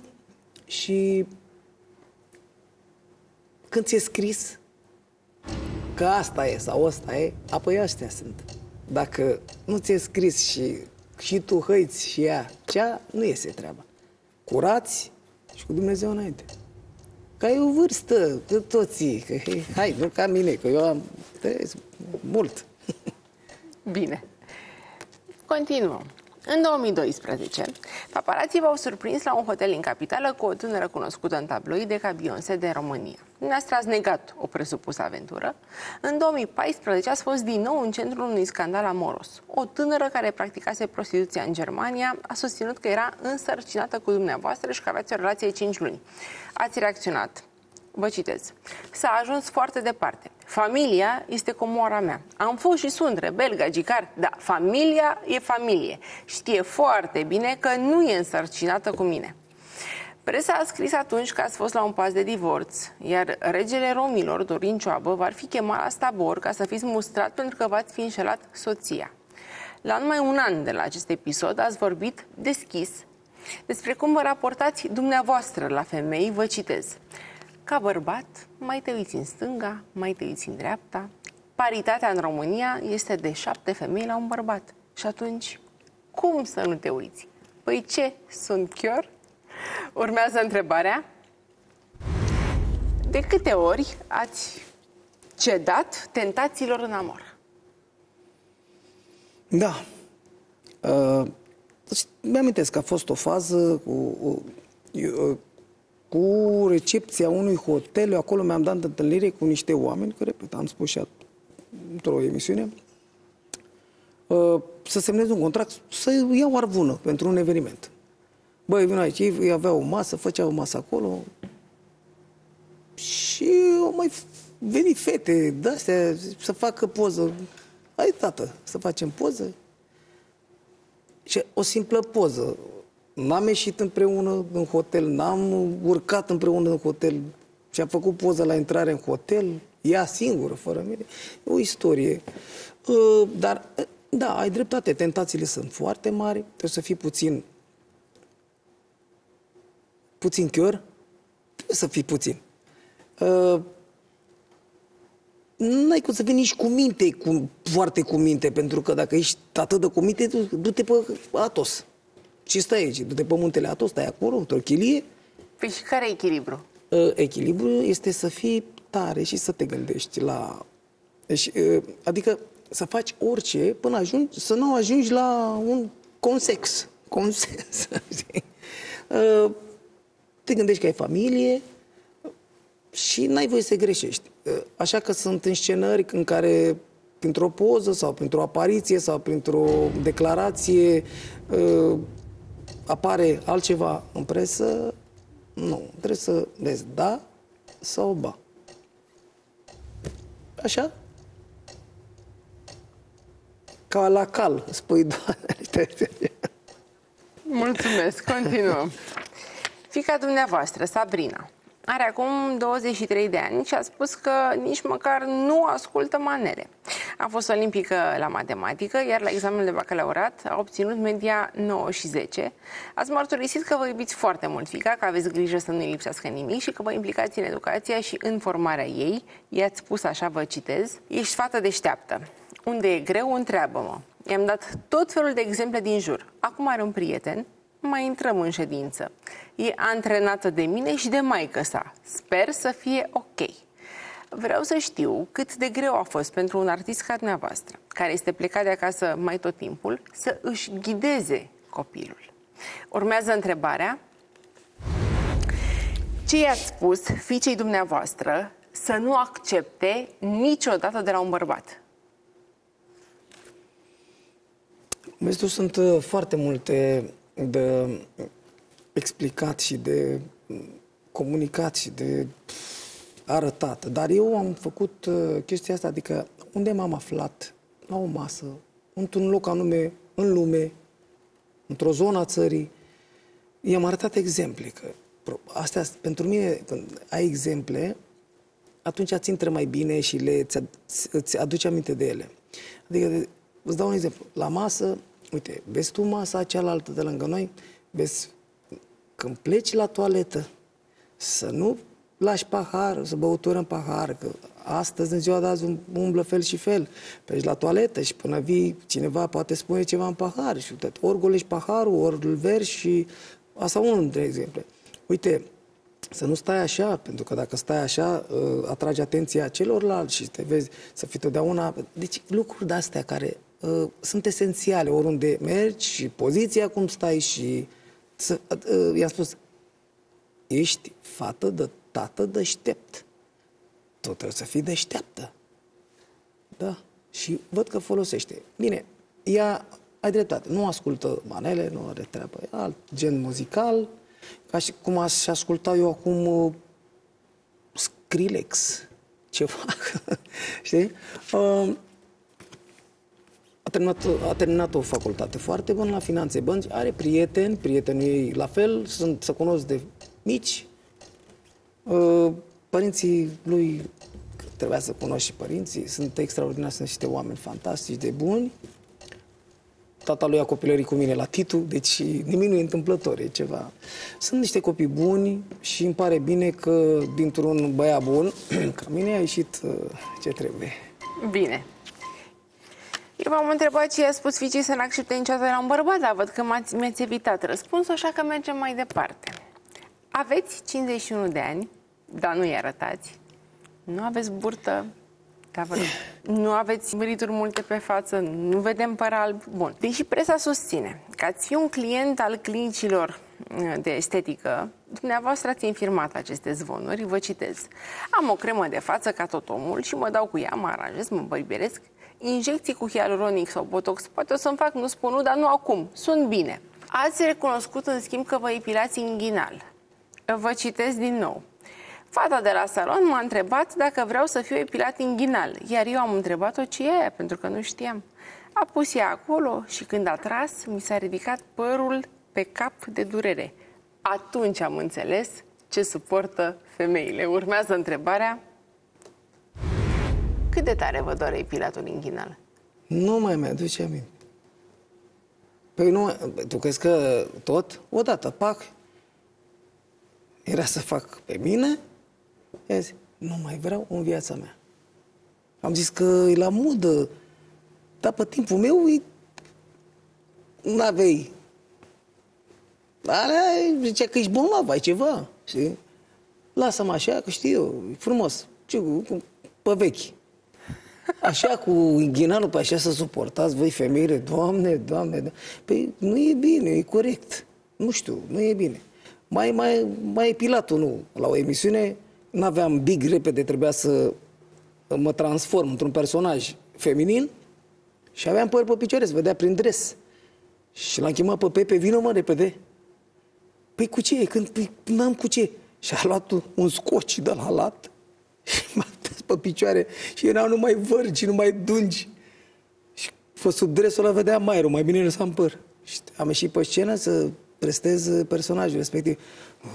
[SPEAKER 2] și când ți-e scris că asta e sau asta e, apoi astea sunt. Dacă nu ți-e scris și, și tu hăiți și ea cea, nu iese treaba. Curați, și cu Dumnezeu înainte. Ca e o vârstă, de toții, că, hei, hai, nu ca mine, că eu am mult.
[SPEAKER 1] Bine. Continuăm. În 2012, paparații v-au surprins la un hotel în capitală cu o tânără cunoscută în tabloide ca Beyoncé de România. Dumneavoastră ați negat o presupusă aventură. În 2014 ați fost din nou în centrul unui scandal amoros. O tânără care practicase prostituția în Germania a susținut că era însărcinată cu dumneavoastră și că aveați o relație de 5 luni. Ați reacționat. Vă citez. S-a ajuns foarte departe. Familia este comoara mea. Am fost și sunt rebel, gagicar, dar familia e familie. Știe foarte bine că nu e însărcinată cu mine. Presa a scris atunci că ați fost la un pas de divorț, iar regele romilor, Dorin Cioabă, va fi chemat la stabor ca să fiți mustrat pentru că v-ați fi înșelat soția. La numai un an de la acest episod ați vorbit deschis despre cum vă raportați dumneavoastră la femei, vă citez. Ca bărbat, mai te uiți în stânga, mai te uiți în dreapta. Paritatea în România este de șapte femei la un bărbat. Și atunci, cum să nu te uiți? Păi ce, sunt chior? Urmează întrebarea. De câte ori ați cedat tentațiilor în amor?
[SPEAKER 2] Da. Uh, mi-amintesc că a fost o fază cu, uh, cu recepția unui hotel. Eu acolo mi-am dat întâlnire cu niște oameni, că, repet, am spus și într-o emisiune, uh, să semnez un contract, să iau arvună pentru un eveniment. Băi, vin aici, ei aveau o masă, făceau o masă acolo și au mai venit fete de-astea să facă poză. Hai, tată, să facem poză. Și o simplă poză. N-am ieșit împreună în hotel, n-am urcat împreună în hotel și a făcut poză la intrare în hotel, ea singură, fără mine. E o istorie. Uh, dar, da, ai dreptate, tentațiile sunt foarte mari, trebuie să fii puțin puțin chior, trebuie să fii puțin. Uh, n-ai cum să vii nici cu minte, cu, foarte cu minte, pentru că dacă ești atât de cu minte, du- du-te pe Atos. Și stai aici, du-te pe muntele Atos, stai acolo, într-o chilie.
[SPEAKER 1] Păi și care e echilibru?
[SPEAKER 2] Uh, Echilibru este să fii tare și să te gândești la... Deci, uh, adică să faci orice până ajungi, să nu ajungi la un consex. Consens. știi? Uh, te gândești că ai familie, și n-ai voie să greșești. Așa că sunt înscenări în care printr-o poză sau printr-o apariție sau printr-o declarație uh, apare altceva în presă, nu. Trebuie să vezi da sau ba. Așa? Ca la cal, spui doamne.
[SPEAKER 1] Mulțumesc, continuăm. Fica dumneavoastră, Sabrina, are acum 23 de ani și a spus că nici măcar nu ascultă manele. A fost olimpică la matematică, iar la examenul de bacalaureat a obținut media 9 și 10. Ați mărturisit că vă iubiți foarte mult fica, că aveți grijă să nu-i lipsească nimic și că vă implicați în educația și în formarea ei. I-ați spus așa, vă citez, ești fată deșteaptă. Unde e greu, întreabă-mă. I-am dat tot felul de exemple din jur. Acum are un prieten, mai intrăm în ședință. E antrenată de mine și de maică sa. Sper să fie ok. Vreau să știu cât de greu a fost pentru un artist ca dumneavoastră, care este plecat de acasă mai tot timpul, să își ghideze copilul. Urmează întrebarea. Ce i-ați spus fiicei dumneavoastră să nu accepte niciodată de la un bărbat?
[SPEAKER 2] Vezi, tu sunt uh, foarte multe de explicat și de comunicat și de arătat. Dar eu am făcut uh, chestia asta, adică unde m-am aflat? La o masă, într-un loc anume, în lume, într-o zonă a țării. I-am arătat exemple, că pro- astea, pentru mine, când ai exemple, atunci ți intră mai bine și le, ți, îți aduci aminte de ele. Adică, de- îți dau un exemplu. La masă, uite, vezi tu masa cealaltă de lângă noi, vezi, când pleci la toaletă, să nu lași pahar, să băutură în pahar, că astăzi, în ziua de azi, um- umblă fel și fel. Pleci la toaletă și până vii, cineva poate spune ceva în pahar și uite, ori golești paharul, ori îl vergi și... Asta unul dintre exemple. Uite, să nu stai așa, pentru că dacă stai așa, uh, atragi atenția celorlalți și te vezi să fii totdeauna... Deci lucruri de-astea care uh, sunt esențiale oriunde mergi și poziția cum stai și... Să, uh, i-am spus, ești fată de tată deștept. Tu trebuie să fii deșteaptă. Da. Și văd că folosește. Bine, ea, ai dreptate, nu ascultă manele, nu are treabă. E alt gen muzical, ca și cum aș asculta eu acum uh, Skrillex, ceva, știi? Uh, a terminat, a terminat o facultate foarte bună la finanțe bănci, are prieteni, prietenii ei la fel, sunt, să cunosc de mici. Uh, Părinții lui, că trebuia să cunosc și părinții, sunt extraordinari, sunt niște oameni fantastici, de buni. Tata lui a copilărit cu mine la Titu, deci nimic nu e întâmplător, e ceva. Sunt niște copii buni și îmi pare bine că dintr-un băiat bun, ca mine, a ieșit uh, ce trebuie.
[SPEAKER 1] Bine. Eu v-am întrebat ce i-a spus fiicei să nu accepte niciodată de la un bărbat, dar văd că m-ați, mi-ați evitat răspunsul, așa că mergem mai departe. Aveți 51 de ani, dar nu-i arătați. Nu aveți burtă, dar vă... nu aveți mărituri multe pe față, nu vedem păr alb. Bun. Deși presa susține că ați fi un client al clinicilor uh, de estetică, dumneavoastră ați infirmat aceste zvonuri, vă citez. Am o cremă de față ca tot omul și mă dau cu ea, mă aranjez, mă bărbieresc, injecții cu hialuronic sau botox, poate o să-mi fac, nu spun nu, dar nu acum, sunt bine. Ați recunoscut în schimb că vă epilați inghinal. Vă citesc din nou. Fata de la salon m-a întrebat dacă vreau să fiu epilat inghinal, iar eu am întrebat-o ce e aia, pentru că nu știam. A pus ea acolo și când a tras, mi s-a ridicat părul pe cap de durere. Atunci am înțeles ce suportă femeile. Urmează întrebarea. Cât de tare vă doare epilatul inghinal?
[SPEAKER 2] Nu mai mi-aduce aminte. Păi nu, tu crezi că tot? Odată, pac. era să fac pe mine, i zis, nu mai vreau în viața mea. Am zis că e la modă, dar pe timpul meu e... nu avei. Alea zicea că ești bolnav, ai ceva, știi? Lasă-mă așa, că știu eu, e frumos. Ce, pe vechi. Așa cu ghinanul pe așa să suportați voi femeile, doamne, doamne, păi nu e bine, e corect. Nu știu, nu e bine. Mai, mai, mai Pilatul, nu. La o emisiune n-aveam big repede, trebuia să mă transform într-un personaj feminin și aveam păr pe picioare, se vedea prin dres. Și l-am chemat pe Pepe, vină mă repede. Păi cu ce? Când păi, n-am cu ce. Și a luat un scoci de la lat și m-a pe picioare și erau numai vărgi, numai dungi. Și fost sub dresul ăla vedea mai rău, mai bine lăsam păr. Și am ieșit pe scenă să prestez personajul respectiv.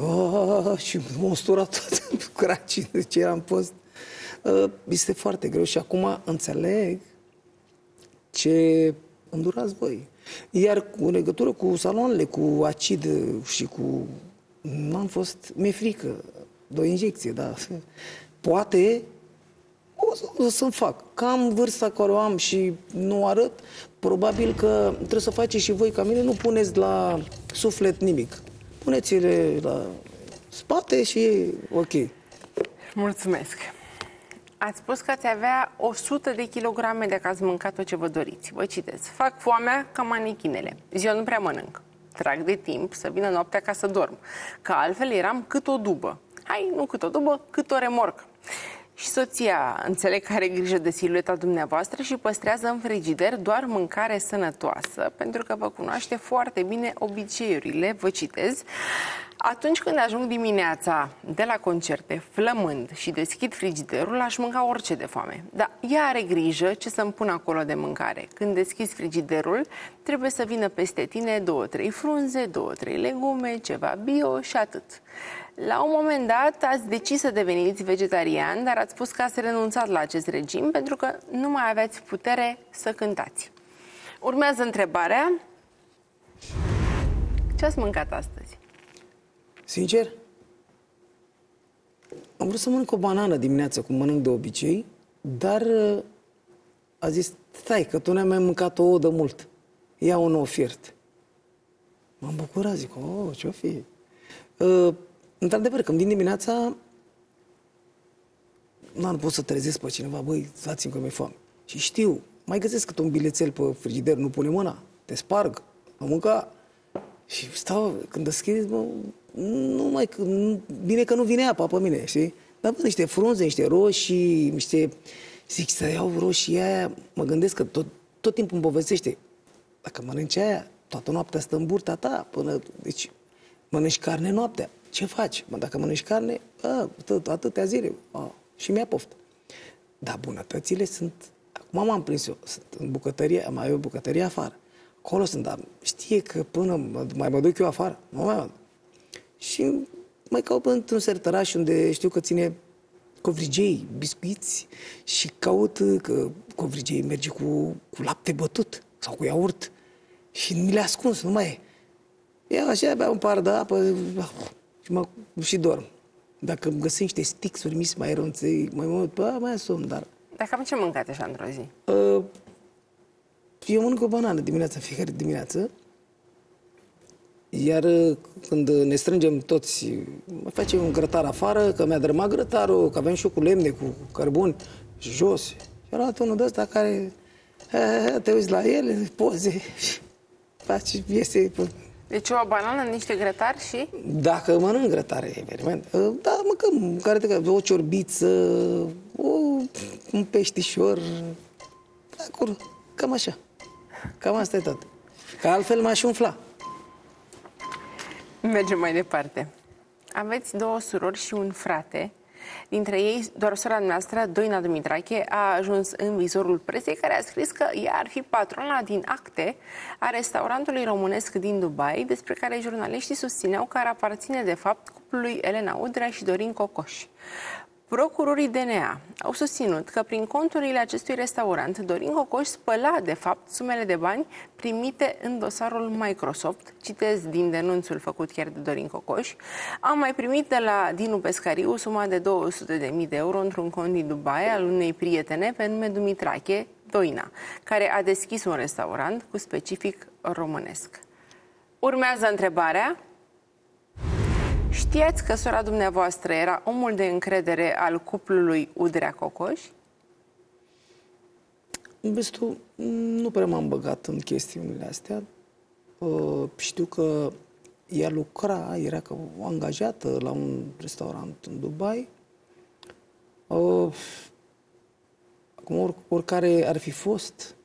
[SPEAKER 2] Oh, și monstru tot craci ce eram fost. Uh, este foarte greu și acum înțeleg ce îndurați voi. Iar cu legătură cu salonele, cu acid și cu... N-am fost... Mi-e frică de o injecție, da. Poate o, o să-mi fac. Cam vârsta care o am și nu arăt, probabil că trebuie să faceți și voi ca mine, nu puneți la suflet nimic. Puneți-le la spate și e ok.
[SPEAKER 1] Mulțumesc. Ați spus că ați avea 100 de kilograme dacă ați mâncat tot ce vă doriți. Vă citesc. Fac foamea ca manichinele. Ziua nu prea mănânc. Trag de timp să vină noaptea ca să dorm. Că altfel eram cât o dubă. Hai, nu cât o dubă, cât o remorcă. Și soția înțeleg că are grijă de silueta dumneavoastră și păstrează în frigider doar mâncare sănătoasă, pentru că vă cunoaște foarte bine obiceiurile, vă citez. Atunci când ajung dimineața de la concerte, flămând și deschid frigiderul, aș mânca orice de foame. Dar ea are grijă ce să-mi pun acolo de mâncare. Când deschizi frigiderul, trebuie să vină peste tine două, trei frunze, două, trei legume, ceva bio și atât. La un moment dat ați decis să deveniți vegetarian, dar ați spus că ați renunțat la acest regim pentru că nu mai aveți putere să cântați. Urmează întrebarea. Ce ați mâncat astăzi?
[SPEAKER 2] Sincer? Am vrut să mănânc o banană dimineața, cum mănânc de obicei, dar uh, a zis, stai, că tu ne-ai mai mâncat o de mult. Ia un ofiert. M-am bucurat, zic, oh, ce-o fi? Uh, Într-adevăr, când vin dimineața, nu pot să trezesc pe cineva, băi, dați-mi că mi-e foame. Și știu, mai găsesc cât un bilețel pe frigider, nu pune mâna, te sparg, mă mânca. Și stau, când deschid, mă, nu mai, nu, bine că nu vine apa pe mine, știi? Dar bă, niște frunze, niște roșii, niște... Zic, să iau roșii aia, mă gândesc că tot, tot timpul îmi povestește. Dacă mănânci aia, toată noaptea stă în burta ta, până... Deci, mănânci carne noaptea. Ce faci? Mă, dacă mănânci carne, a, tot, atâtea zile. A, și mi-a poftă. Dar bunătățile sunt... Acum m-am prins eu. Sunt în bucătărie, mai e o bucătărie afară. Acolo sunt, dar știe că până mai mă duc eu afară. Nu mai Și mai caut într-un sertăraș unde știu că ține covrigei, biscuiți și caut că covrigei merge cu, cu lapte bătut sau cu iaurt și mi le ascuns, nu mai e. Iau așa, bea un par de apă, și, mă, și dorm. Dacă îmi găsim niște stixuri mis mai ronței, mai mult, bă, mai somn, dar...
[SPEAKER 1] Dar cam ce mâncați așa într-o zi?
[SPEAKER 2] Uh, eu mănânc o banană dimineața, fiecare dimineață. Iar uh, când ne strângem toți, mai facem un grătar afară, că mi-a drămat grătarul, că avem și cu lemne, cu cărbuni jos. Și a luat unul de ăsta care te uiți la el, poze, faci, iese
[SPEAKER 1] deci o banană, niște grătari și?
[SPEAKER 2] Dacă mănânc grătare, eveniment. Ă, da, mâncăm care te o ciorbiță, o, un peștișor, acolo, cam așa. Cam asta e tot. Că altfel m-aș umfla.
[SPEAKER 1] Mergem mai departe. Aveți două surori și un frate Dintre ei, doar sora noastră, Doina Dumitrache, a ajuns în vizorul presei care a scris că ea ar fi patrona din acte a restaurantului românesc din Dubai, despre care jurnaliștii susțineau că ar aparține de fapt cuplului Elena Udrea și Dorin Cocoș. Procurorii DNA au susținut că prin conturile acestui restaurant, Dorin Cocoș spăla, de fapt, sumele de bani primite în dosarul Microsoft. Citez din denunțul făcut chiar de Dorin Cocoș. Am mai primit de la Dinu Pescariu suma de 200.000 de euro într-un cont din Dubai al unei prietene pe nume Dumitrache Doina, care a deschis un restaurant cu specific românesc. Urmează întrebarea. Știați că sora dumneavoastră era omul de încredere al cuplului Udrea Cocoș?
[SPEAKER 2] Vezi tu, nu prea m-am băgat în chestiunile astea. Uh, știu că ea lucra, era ca o angajată la un restaurant în Dubai. Uh, acum, oricare ar fi fost,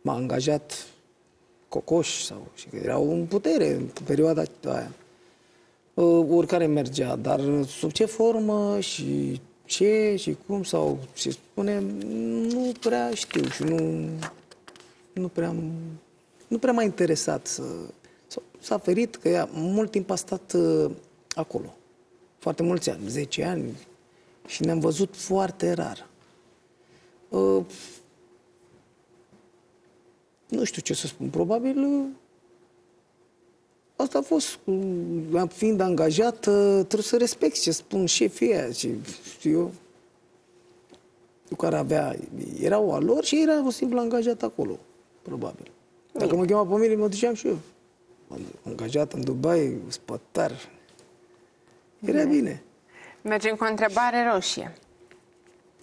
[SPEAKER 2] m-a angajat Cocoș sau și că era în putere în perioada aia. Uh, oricare mergea, dar sub ce formă și ce și cum sau ce spune, nu prea știu și nu, nu prea nu prea m-a interesat să... S-a ferit că ea mult timp a stat uh, acolo. Foarte mulți ani, 10 ani. Și ne-am văzut foarte rar. Uh, nu știu ce să spun. Probabil uh, Asta a fost, fiind angajat, trebuie să respecti ce spun șefii aia, ce știu eu, cu care avea, erau a lor și era o simplu angajat acolo, probabil. Dacă mă chema pe mine, mă duceam și eu. Angajat în Dubai, spătar. Era bine. bine.
[SPEAKER 1] Mergem cu o întrebare roșie.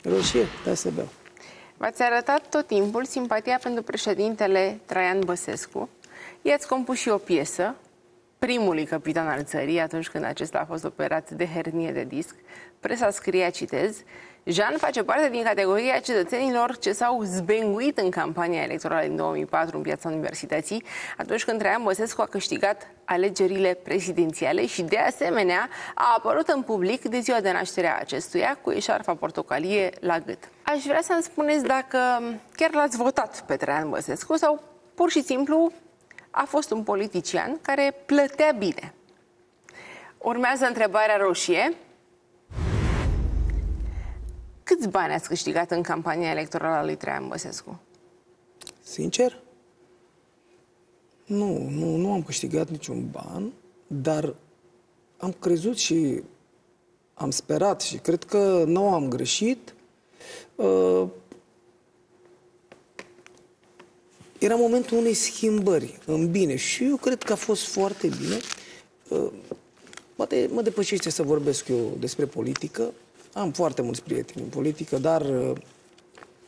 [SPEAKER 2] Roșie? Da să beau.
[SPEAKER 1] V-ați arătat tot timpul simpatia pentru președintele Traian Băsescu. I-ați compus și o piesă primului capitan al țării, atunci când acesta a fost operat de hernie de disc. Presa scria, citez, Jean face parte din categoria cetățenilor ce s-au zbenguit în campania electorală din 2004 în piața universității, atunci când Traian Băsescu a câștigat alegerile prezidențiale și, de asemenea, a apărut în public de ziua de naștere a acestuia cu eșarfa portocalie la gât. Aș vrea să-mi spuneți dacă chiar l-ați votat pe Traian Băsescu sau pur și simplu a fost un politician care plătea bine. Urmează întrebarea roșie. Câți bani ați câștigat în campania electorală a lui Traian Băsescu?
[SPEAKER 2] Sincer? Nu, nu, nu am câștigat niciun ban, dar am crezut și am sperat și cred că nu am greșit. Uh, era momentul unei schimbări în bine și eu cred că a fost foarte bine. Uh, poate mă depășește să vorbesc eu despre politică. Am foarte mulți prieteni în politică, dar uh,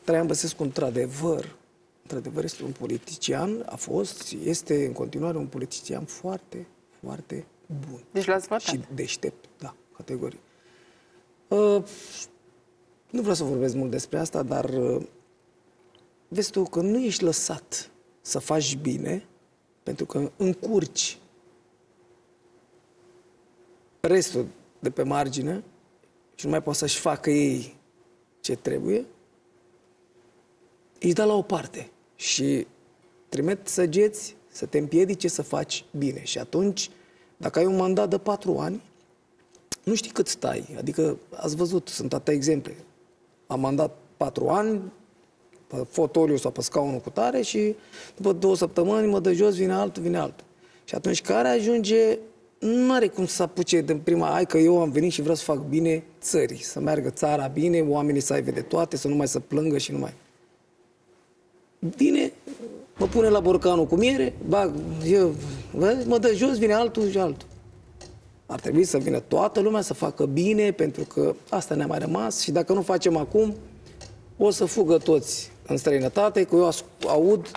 [SPEAKER 2] Traian Băsescu, într-adevăr, într-adevăr este un politician, a fost, este în continuare un politician foarte, foarte bun.
[SPEAKER 1] Deci l-ați votat.
[SPEAKER 2] Și deștept, da, categorie. Uh, nu vreau să vorbesc mult despre asta, dar uh, vezi tu că nu ești lăsat să faci bine, pentru că încurci restul de pe margine și nu mai poți să-și facă ei ce trebuie, îi dă la o parte și trimit săgeți să te împiedice să faci bine. Și atunci, dacă ai un mandat de patru ani, nu știi cât stai. Adică, ați văzut, sunt atâtea exemple. Am mandat patru ani, pe fotoliu sau pe scaunul cu tare și după două săptămâni mă dă jos, vine altul, vine altul. Și atunci care ajunge, nu are cum să apuce din prima, ai că eu am venit și vreau să fac bine țării, să meargă țara bine, oamenii să aibă de toate, să nu mai să plângă și nu mai. Bine, mă pune la borcanul cu miere, bag, eu, vezi, mă dă jos, vine altul și altul. Ar trebui să vină toată lumea să facă bine, pentru că asta ne-a mai rămas și dacă nu facem acum, o să fugă toți în străinătate, că eu aud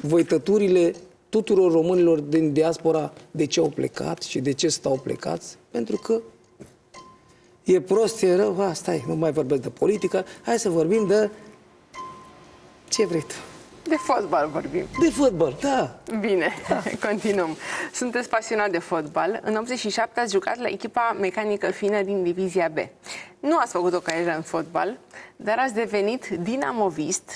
[SPEAKER 2] voităturile tuturor românilor din diaspora de ce au plecat și de ce stau plecați, pentru că e prost, e rău, ha, stai, nu mai vorbesc de politică, hai să vorbim de ce vrei tu.
[SPEAKER 1] De fotbal vorbim.
[SPEAKER 2] De fotbal, da.
[SPEAKER 1] Bine, da. continuăm. Sunteți pasionat de fotbal. În 87 ați jucat la echipa mecanică fină din Divizia B. Nu ați făcut o carieră în fotbal, dar ați devenit dinamovist,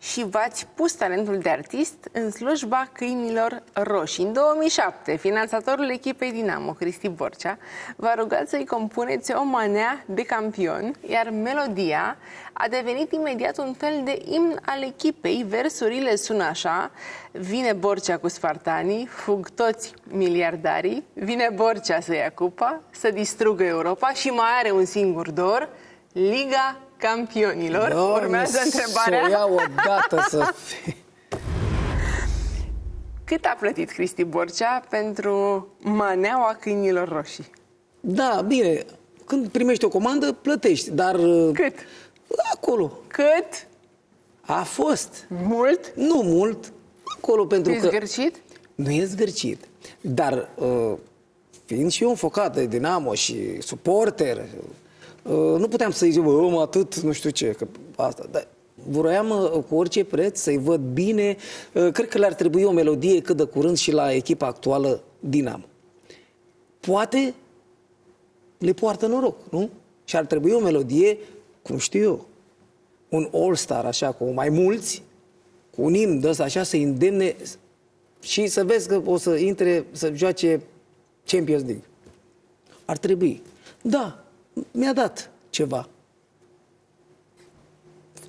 [SPEAKER 1] și v-ați pus talentul de artist în slujba câinilor roșii. În 2007, finanțatorul echipei Dinamo, Cristi Borcea, v-a rugat să-i compuneți o manea de campion, iar melodia a devenit imediat un fel de imn al echipei. Versurile sună așa, vine Borcea cu spartanii, fug toți miliardarii, vine Borcea să ia cupa, să distrugă Europa și mai are un singur dor, Liga campionilor. Doamne, Urmează întrebarea.
[SPEAKER 2] Să o iau odată să fie.
[SPEAKER 1] Cât a plătit Cristi Borcea pentru maneaua câinilor roșii?
[SPEAKER 2] Da, bine. Când primești o comandă, plătești, dar... Uh,
[SPEAKER 1] Cât?
[SPEAKER 2] Acolo.
[SPEAKER 1] Cât?
[SPEAKER 2] A fost.
[SPEAKER 1] Mult?
[SPEAKER 2] Nu mult. Acolo pentru
[SPEAKER 1] e
[SPEAKER 2] că...
[SPEAKER 1] zgârcit?
[SPEAKER 2] Nu e zgârcit. Dar uh, fiind și eu înfocat de Dinamo și suporter, Uh, nu puteam să-i zic, om, atât, nu știu ce, că asta. Dar vroiam uh, cu orice preț să-i văd bine. Uh, cred că le-ar trebui o melodie cât de curând și la echipa actuală Dinamo. Poate le poartă noroc, nu? Și ar trebui o melodie, cum știu eu, un all-star, așa, cu mai mulți, cu un imn de ăsta, așa, să îndemne și să vezi că o să intre, să joace Champions League. Ar trebui. Da, mi-a dat ceva.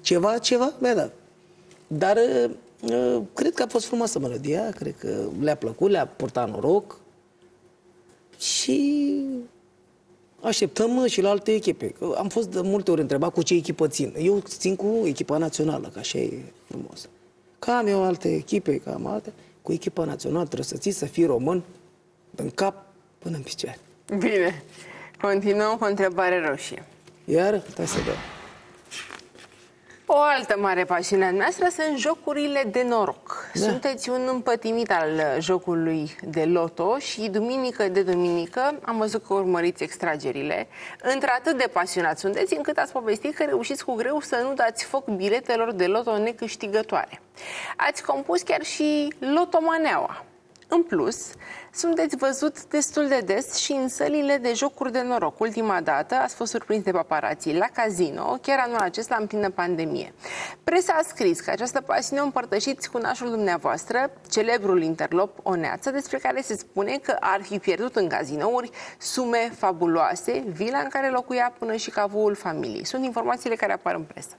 [SPEAKER 2] Ceva, ceva mi-a dat. Dar uh, uh, cred că a fost frumoasă melodia, cred că le-a plăcut, le-a purtat noroc și așteptăm și la alte echipe. Am fost de multe ori întrebat cu ce echipă țin. Eu țin cu echipa națională, că așa e frumos. Ca am eu alte echipe, ca am alte, cu echipa națională trebuie să ții, să fii român, în cap până în picioare.
[SPEAKER 1] Bine. Continuăm cu o întrebare roșie.
[SPEAKER 2] Iar, stai să dau.
[SPEAKER 1] O altă mare pasiune a noastră sunt jocurile de noroc. Da. Sunteți un împătimit al jocului de loto și duminică de duminică am văzut că urmăriți extragerile. Într-atât de pasionat sunteți încât ați povestit că reușiți cu greu să nu dați foc biletelor de loto necâștigătoare. Ați compus chiar și lotomaneaua. În plus, sunteți văzut destul de des și în sălile de jocuri de noroc. Ultima dată ați fost surprins de paparații la casino, chiar anul acesta în plină pandemie. Presa a scris că această pasiune o împărtășiți cu nașul dumneavoastră, celebrul interlop Oneață, despre care se spune că ar fi pierdut în cazinouri sume fabuloase, vila în care locuia până și cavoul familiei. Sunt informațiile care apar în presă.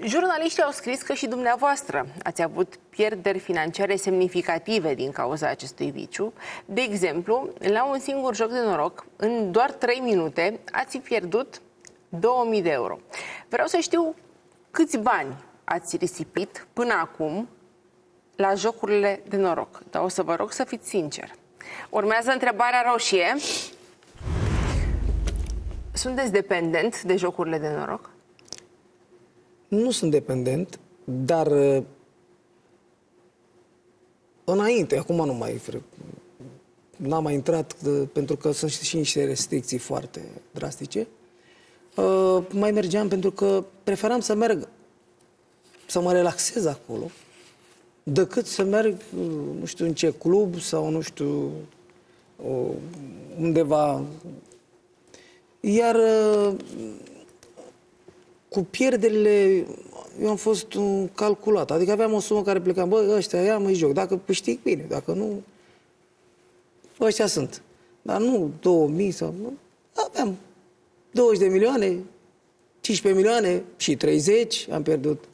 [SPEAKER 1] Jurnaliștii au scris că și dumneavoastră ați avut pierderi financiare semnificative din cauza acestui viciu. De exemplu, la un singur joc de noroc, în doar 3 minute, ați pierdut 2000 de euro. Vreau să știu câți bani ați risipit până acum la jocurile de noroc. Dar o să vă rog să fiți sincer. Urmează întrebarea roșie. Sunteți dependent de jocurile de noroc?
[SPEAKER 2] Nu sunt dependent, dar uh, înainte, acum nu mai n-am mai intrat uh, pentru că sunt și niște restricții foarte drastice. Uh, mai mergeam pentru că preferam să merg să mă relaxez acolo decât să merg, nu știu în ce club sau nu știu undeva. Iar cu pierderile eu am fost un calculat. Adică aveam o sumă care plecam, bă, ăștia ia mă joc. Dacă câștig, bine. Dacă nu, ăștia sunt. Dar nu 2000 sau... Nu. Aveam 20 de milioane, 15 milioane și 30 am pierdut.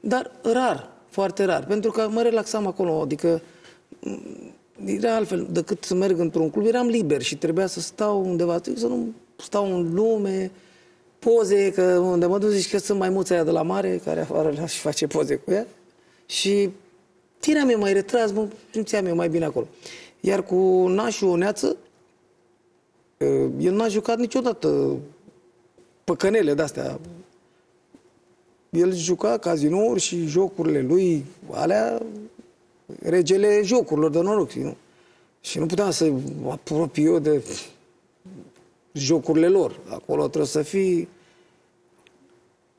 [SPEAKER 2] Dar rar, foarte rar. Pentru că mă relaxam acolo. Adică era altfel decât să merg într-un club. Eram liber și trebuia să stau undeva, să nu stau în lume, poze, că unde mă duc zici că sunt maimuța aia de la mare, care afară la și face poze cu ea. Și tineam eu mai retras, mă simțeam eu mai bine acolo. Iar cu nașul Oneață, el n-a jucat niciodată păcănele de-astea. El juca cazinouri și jocurile lui, alea, regele jocurilor de noroc. Nu? Și nu puteam să apropii eu de jocurile lor. Acolo trebuie să fii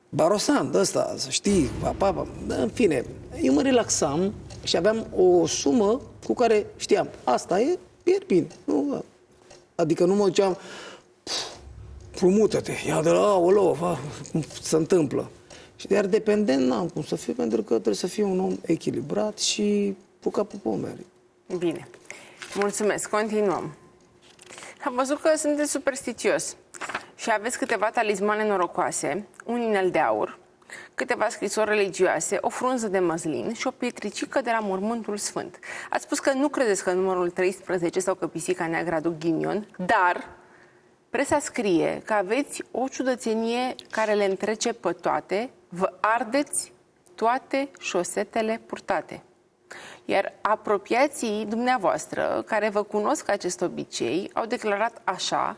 [SPEAKER 2] barosan de ăsta, să știi, papa, pa. în fine, eu mă relaxam și aveam o sumă cu care știam, asta e, pierd bine. Nu, adică nu mă duceam, frumută-te, ia de la, olo, cum se întâmplă. Și iar dependent n-am cum să fiu, pentru că trebuie să fiu un om echilibrat și cu capul pe umeri.
[SPEAKER 1] Bine. Mulțumesc. Continuăm. Am văzut că sunteți superstițios și aveți câteva talismane norocoase, un inel de aur, câteva scrisori religioase, o frunză de măslin și o pietricică de la mormântul sfânt. Ați spus că nu credeți că numărul 13 sau că pisica neagră aduc ghinion, dar presa scrie că aveți o ciudățenie care le întrece pe toate, vă ardeți toate șosetele purtate. Iar apropiații dumneavoastră, care vă cunosc acest obicei, au declarat așa,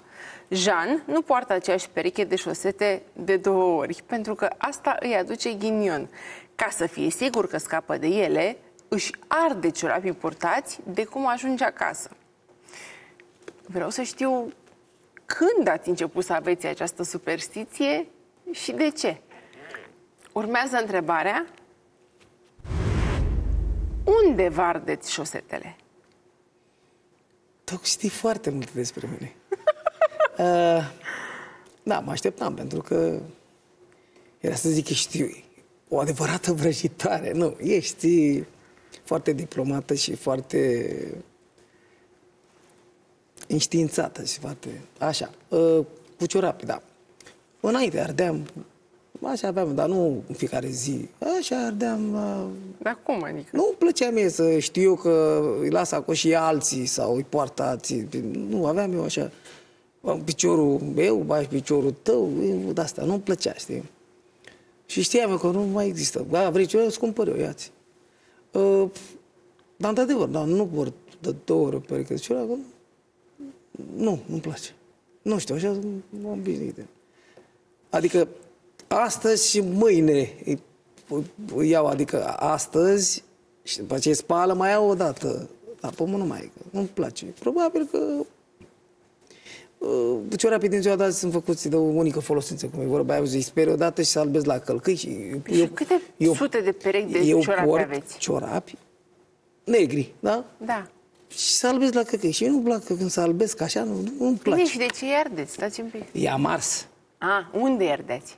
[SPEAKER 1] Jean nu poartă aceeași pereche de șosete de două ori, pentru că asta îi aduce ghinion. Ca să fie sigur că scapă de ele, își arde ciorapii purtați de cum ajunge acasă. Vreau să știu când ați început să aveți această superstiție și de ce. Urmează întrebarea, unde vă ardeți șosetele?
[SPEAKER 2] Tu știi foarte mult despre mine. Uh, da, mă așteptam, pentru că era să zic că știu o adevărată vrăjitoare. Nu, ești foarte diplomată și foarte înștiințată și foarte... Așa, uh, cu ciorapi, da. Înainte ardeam Așa aveam, dar nu în fiecare zi. Așa ardeam... La...
[SPEAKER 1] Dar cum adică?
[SPEAKER 2] Nu îmi plăcea mie să știu că îi las acolo și alții sau îi poartă alții. Nu, aveam eu așa... Piciorul meu, bași piciorul tău, de asta. Nu-mi plăcea, știi? Și știam că nu mai există. Da, vrei ceva, îți cumpăr eu, iați. Uh, dar, într-adevăr, da, nu vor de două ori pe că ceva, nu, nu-mi place. Nu știu, așa m-am obișnuit. Adică astăzi și mâine îi iau, adică astăzi și după ce spală mai iau o dată. Dar pe nu mai, nu-mi place. Probabil că uh, ciorapii din ziua de azi sunt făcuți de o unică folosință, cum e vorba aia, îi speri odată și să albezi la călcâi. Și,
[SPEAKER 1] păi eu, câte eu, sute de perechi de eu ciorapi port aveți?
[SPEAKER 2] ciorapi negri, da?
[SPEAKER 1] Da.
[SPEAKER 2] Și să albezi la călcâi. Și eu nu-mi plac când să albesc așa, nu, nu-mi place. Bine,
[SPEAKER 1] și de ce ardeți? Stați un pic.
[SPEAKER 2] E amars.
[SPEAKER 1] A, unde ierdeți?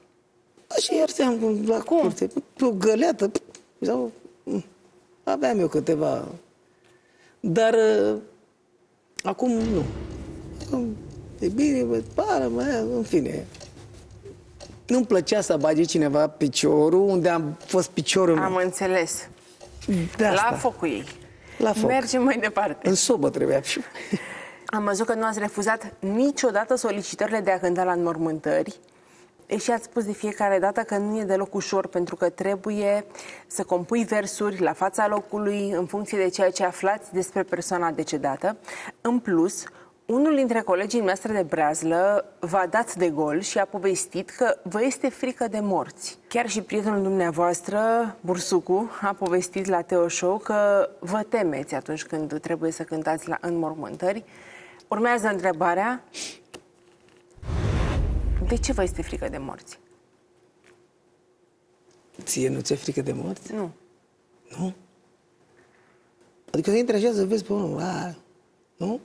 [SPEAKER 2] Așa ierteam la Cum? curte, pe o găleată. Sau, mm, aveam eu câteva. Dar uh, acum nu. Acum, e bine, bă, pară, mă, în fine. Nu-mi plăcea să bage cineva piciorul unde am fost piciorul
[SPEAKER 1] meu. Am înțeles.
[SPEAKER 2] De asta.
[SPEAKER 1] La focul ei.
[SPEAKER 2] La foc.
[SPEAKER 1] Mergem mai departe.
[SPEAKER 2] În sobă trebuia și
[SPEAKER 1] Am văzut că nu ați refuzat niciodată solicitările de a cânta la înmormântări. Și ați spus de fiecare dată că nu e deloc ușor, pentru că trebuie să compui versuri la fața locului în funcție de ceea ce aflați despre persoana decedată. În plus, unul dintre colegii noastre de breazlă v-a dat de gol și a povestit că vă este frică de morți. Chiar și prietenul dumneavoastră, Bursucu, a povestit la Teo Show că vă temeți atunci când trebuie să cântați la înmormântări. Urmează întrebarea, de ce vă este frică de morți?
[SPEAKER 2] Ție nu ți-e frică de morți?
[SPEAKER 1] Nu.
[SPEAKER 2] Nu? Adică să intri așa să vezi pe unul, a, nu?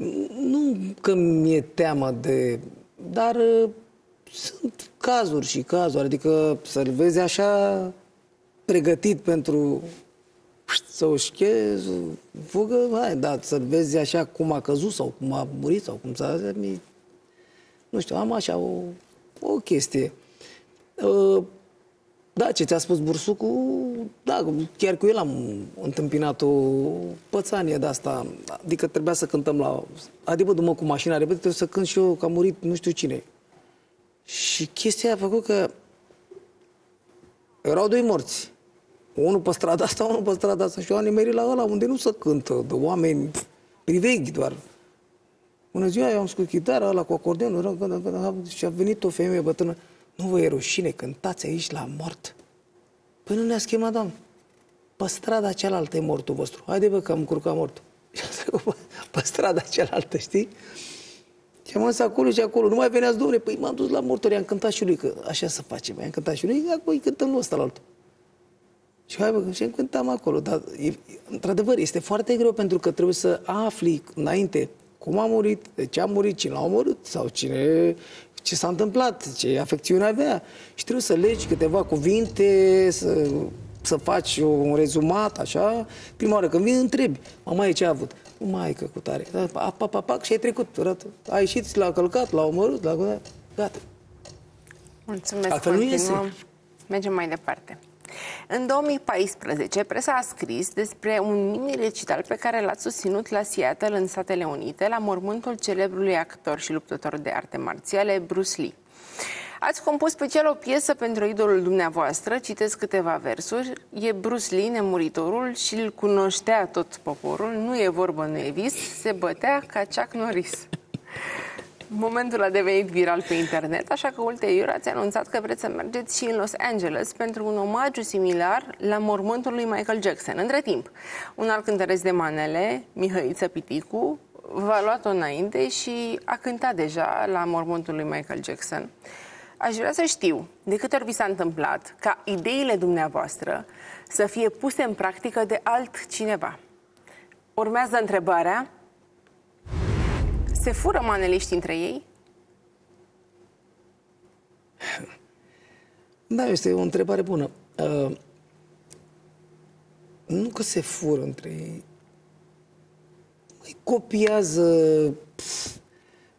[SPEAKER 2] Mm. Nu că mi-e teamă de... Dar uh, sunt cazuri și cazuri, adică să-l vezi așa pregătit pentru să o șchezi, fugă, hai, dar să-l vezi așa cum a căzut sau cum a murit sau cum s-a... Nu știu, am așa o, o chestie. Uh, da, ce ți-a spus Bursucu, da, chiar cu el am întâmpinat o pățanie de asta. Adică trebuia să cântăm la... Adică după cu mașina repede, trebuie să cânt și eu că a murit nu știu cine. Și chestia a făcut că erau doi morți. Unul pe strada asta, unul pe strada asta. Și eu am nimerit la ăla unde nu se cântă, de oameni priveghi doar. Bună ziua, eu am scos chitara ăla cu acordeonul și a venit o femeie bătrână. Nu vă e rușine, cântați aici la mort. Păi nu ne-a schemat, doamnă. Pe strada cealaltă e mortul vostru. Haide bă că am curcat mortul. Și pe strada cealaltă, știi? Și am zis acolo și acolo. Nu mai veneați, domnule, păi m-am dus la mortori, am cântat și lui, că așa să facem. Am cântat și lui, acum îi cântăm ăsta la altul. Și hai bă, și cântam acolo. Dar, e, într-adevăr, este foarte greu pentru că trebuie să afli înainte cum a murit, de ce a murit, cine l-a omorât sau cine, ce s-a întâmplat, ce afecțiune avea. Și trebuie să legi câteva cuvinte, să, să faci un rezumat, așa. Prima oară când vin, întrebi, mama, ce a avut? Maică cu tare. Da, pa, pa, pa, pa, și ai trecut. Ai ieșit, l-a călcat, l-a omorât, l-a... Gata.
[SPEAKER 1] Mulțumesc, Altfel continuăm. Mergem mai departe. În 2014, presa a scris despre un mini-recital pe care l-ați susținut la Seattle, în Statele Unite, la mormântul celebrului actor și luptător de arte marțiale, Bruce Lee. Ați compus special o piesă pentru idolul dumneavoastră, citesc câteva versuri. E Bruce Lee, nemuritorul, și îl cunoștea tot poporul, nu e vorbă, nu e vis, se bătea ca Chuck Norris. Momentul a devenit viral pe internet, așa că ulterior ați anunțat că vreți să mergeți și în Los Angeles pentru un omagiu similar la mormântul lui Michael Jackson. Între timp, un alt cântăreț de manele, Mihăiță Piticu, v-a luat-o înainte și a cântat deja la mormântul lui Michael Jackson. Aș vrea să știu de câte ori vi s-a întâmplat ca ideile dumneavoastră să fie puse în practică de altcineva. Urmează întrebarea, se fură maneliști între ei?
[SPEAKER 2] Da, este o întrebare bună. Uh, nu că se fură între ei. Îi copiază pf,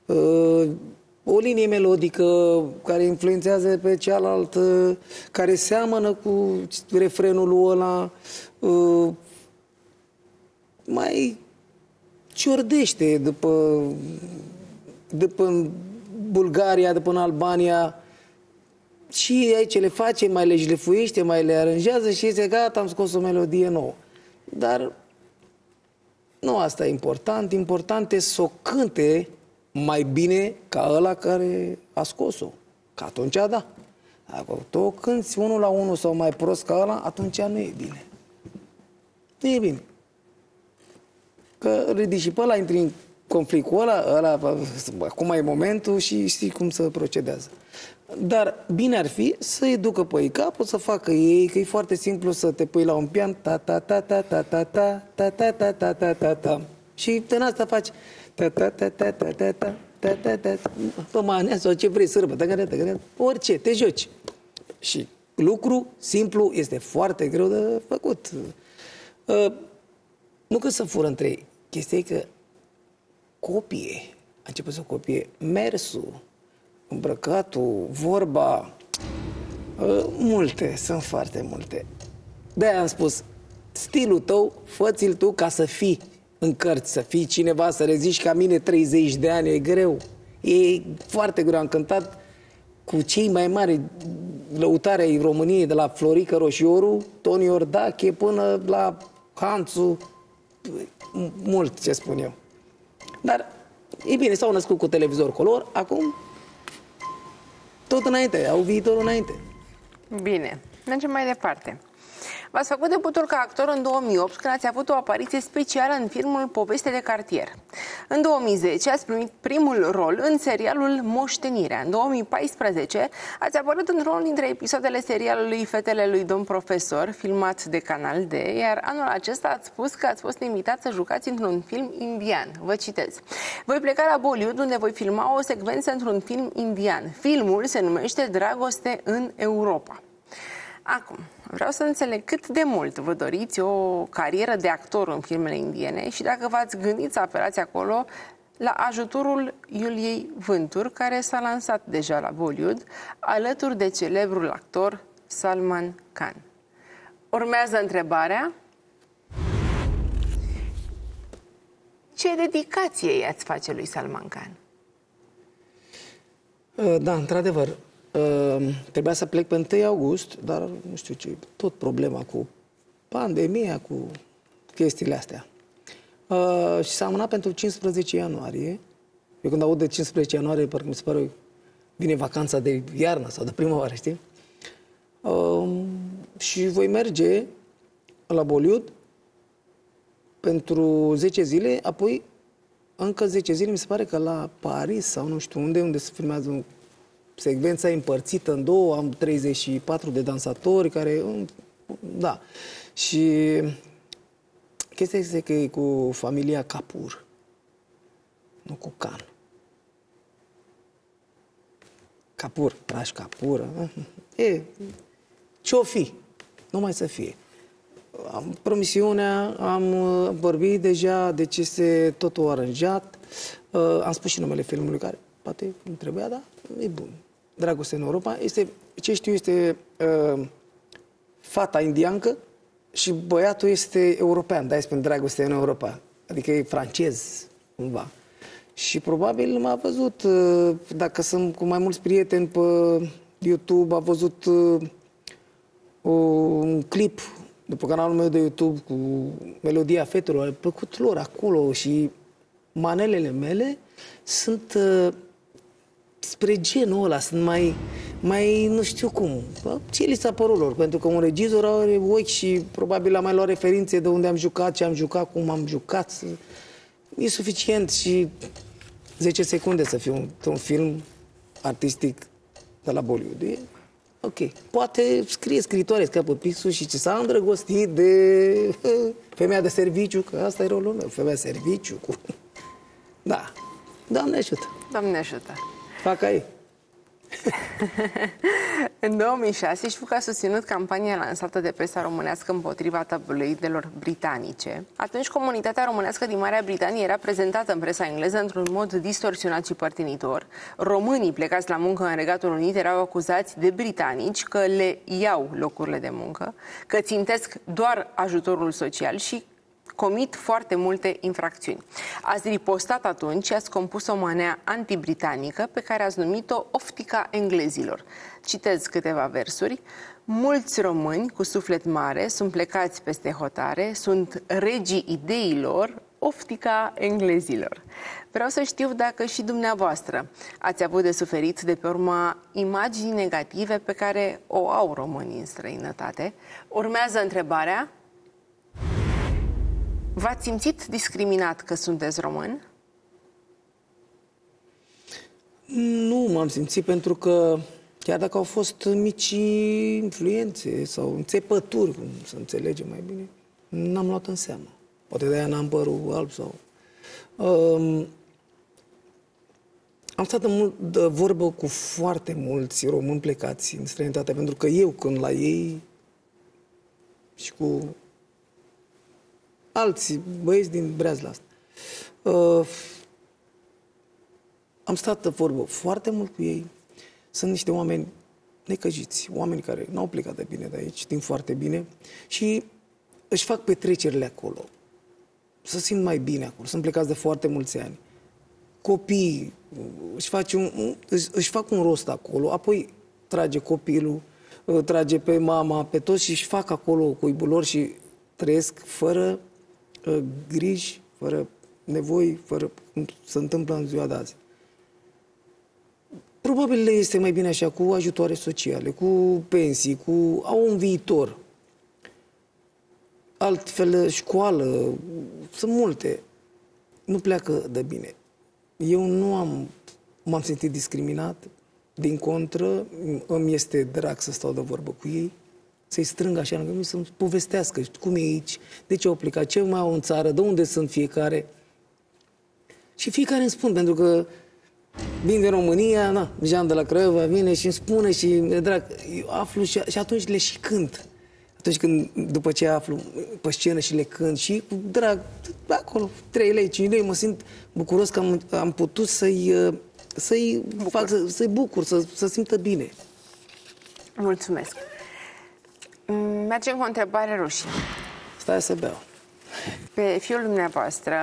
[SPEAKER 2] uh, o linie melodică care influențează pe cealaltă, care seamănă cu refrenul ăla, uh, mai ciordește după, după Bulgaria, după în Albania, și aici le face, mai le jlefuiește, mai le aranjează și este gata, am scos o melodie nouă. Dar nu asta e important, important e să o cânte mai bine ca ăla care a scos-o. Că atunci da. Dacă tu o cânti unul la unul sau mai prost ca ăla, atunci nu e bine. Nu e bine. Că ridici și pe ăla, intri în conflictul ăla, ăla, acum e momentul și știi cum să procedează. Dar bine ar fi să-i ducă pe ei capul, să facă ei, că e foarte simplu să te pui la un pian, ta ta ta ta ta ta ta ta ta ta ta ta ta ta și în asta faci ta ta ta ta ta ta ta ta ta ta pe manea sau ce vrei, sârbă, tăgărea, tăgărea, orice, te joci. Și lucru simplu este foarte greu de făcut. Nu că să fură între ei, Chestia e că copie, a început să copie mersul, îmbrăcatul, vorba, ă, multe, sunt foarte multe. De-aia am spus, stilul tău, fă tu ca să fii în cărți, să fii cineva, să reziști ca mine 30 de ani, e greu. E foarte greu. Am cântat cu cei mai mari lăutare ai României, de la Florica Roșioru, Toni Ordache, până la Hanțu, mult ce spun eu. Dar, e bine, s-au născut cu televizor color, acum tot înainte, au viitorul înainte.
[SPEAKER 1] Bine, mergem mai departe. V-ați făcut debutul ca actor în 2008 când ați avut o apariție specială în filmul Poveste de cartier. În 2010 ați primit primul rol în serialul Moștenirea. În 2014 ați apărut într-unul dintre episoadele serialului Fetele lui Domn Profesor, filmat de Canal D, iar anul acesta ați spus că ați fost invitat să jucați într-un film indian. Vă citez. Voi pleca la Bollywood unde voi filma o secvență într-un film indian. Filmul se numește Dragoste în Europa. Acum, vreau să înțeleg cât de mult vă doriți o carieră de actor în filmele indiene și dacă v-ați gândit să apelați acolo la ajutorul Iuliei Vântur, care s-a lansat deja la Bollywood, alături de celebrul actor Salman Khan. Urmează întrebarea. Ce dedicație i-ați face lui Salman Khan?
[SPEAKER 2] Da, într-adevăr, Uh, trebuia să plec pe 1 august, dar nu știu ce, tot problema cu pandemia, cu chestiile astea. Uh, și s-a amânat pentru 15 ianuarie. Eu când aud de 15 ianuarie, parcă mi se pare vine vacanța de iarnă sau de primăvară, știi? Uh, și voi merge la Bollywood pentru 10 zile, apoi încă 10 zile, mi se pare că la Paris sau nu știu unde, unde se filmează un secvența e împărțită în două, am 34 de dansatori care... Da. Și chestia este că e cu familia Capur, nu cu Can. Capur, Raș Capur. E, ce-o fi? Numai să fie. Am promisiunea, am uh, vorbit deja de ce este totul aranjat. Uh, am spus și numele filmului care poate nu trebuia, dar e bun. Dragoste în Europa. Este, ce știu este uh, fata indiancă și băiatul este european, de-aia spun dragoste în Europa. Adică e francez, cumva. Și probabil m-a văzut, uh, dacă sunt cu mai mulți prieteni pe YouTube, a văzut uh, un clip după canalul meu de YouTube cu melodia fetelor, a plăcut lor acolo și manelele mele sunt uh, spre genul ăla, sunt mai, mai nu știu cum. Ce li s-a părut lor? Pentru că un regizor are ochi și probabil a mai luat referințe de unde am jucat, ce am jucat, cum am jucat. E suficient și 10 secunde să fie un, un film artistic de la Bollywood. E ok. Poate scrie scritoare, scapă pixul și ce s-a îndrăgostit de femeia de serviciu, că asta e rolul meu, femeia de serviciu. Cu... Da. Doamne ajută.
[SPEAKER 1] Doamne ajută.
[SPEAKER 2] Fac ei.
[SPEAKER 1] în 2006, Șfuc a susținut campania lansată de presa românească împotriva tabloidelor britanice. Atunci, comunitatea românească din Marea Britanie era prezentată în presa engleză într-un mod distorsionat și părtinitor. Românii plecați la muncă în Regatul Unit erau acuzați de britanici că le iau locurile de muncă, că țintesc doar ajutorul social și comit foarte multe infracțiuni. Ați ripostat atunci și ați compus o manea antibritanică pe care ați numit-o Oftica englezilor. Citez câteva versuri. Mulți români cu suflet mare sunt plecați peste hotare, sunt regii ideilor, oftica englezilor. Vreau să știu dacă și dumneavoastră ați avut de suferit de pe urma imaginii negative pe care o au românii în străinătate. Urmează întrebarea, V-ați simțit discriminat că sunteți român?
[SPEAKER 2] Nu m-am simțit pentru că chiar dacă au fost mici influențe sau înțepături, cum să înțelegem mai bine, n-am luat în seamă. Poate de-aia n-am părul alb sau... Um, am stat mult de vorbă cu foarte mulți români plecați în străinătate, pentru că eu când la ei și cu alții băieți din breazla asta. Uh, am stat de vorbă foarte mult cu ei. Sunt niște oameni necăjiți, oameni care n-au plecat de bine de aici, știm foarte bine, și își fac petrecerile acolo. Să simt mai bine acolo. Sunt plecați de foarte mulți ani. Copiii își, face un, își, își fac un rost acolo, apoi trage copilul, trage pe mama, pe toți și își fac acolo cuibul lor și trăiesc fără uh, griji, fără nevoi, fără cum se întâmplă în ziua de azi. Probabil le este mai bine așa, cu ajutoare sociale, cu pensii, cu... au un viitor. Altfel, școală, sunt multe. Nu pleacă de bine. Eu nu am, m-am simțit discriminat, din contră, îmi este drag să stau de vorbă cu ei să-i strâng așa lângă mine, să-mi povestească cum e aici, de ce au plecat, ce mai au în țară, de unde sunt fiecare. Și fiecare îmi spun, pentru că vin din România, na, Jean de la Craiova vine și îmi spune și, drag, eu aflu și, și atunci le și cânt. Atunci când, după ce aflu pe scenă și le cânt și cu drag, acolo, 3 lei, 5 lei, mă simt bucuros că am, am putut să-i, să-i fac, să, să-i bucur, să, să simtă bine.
[SPEAKER 1] Mulțumesc. Mergem cu o întrebare rușie.
[SPEAKER 2] Stai să beau.
[SPEAKER 1] Pe fiul dumneavoastră,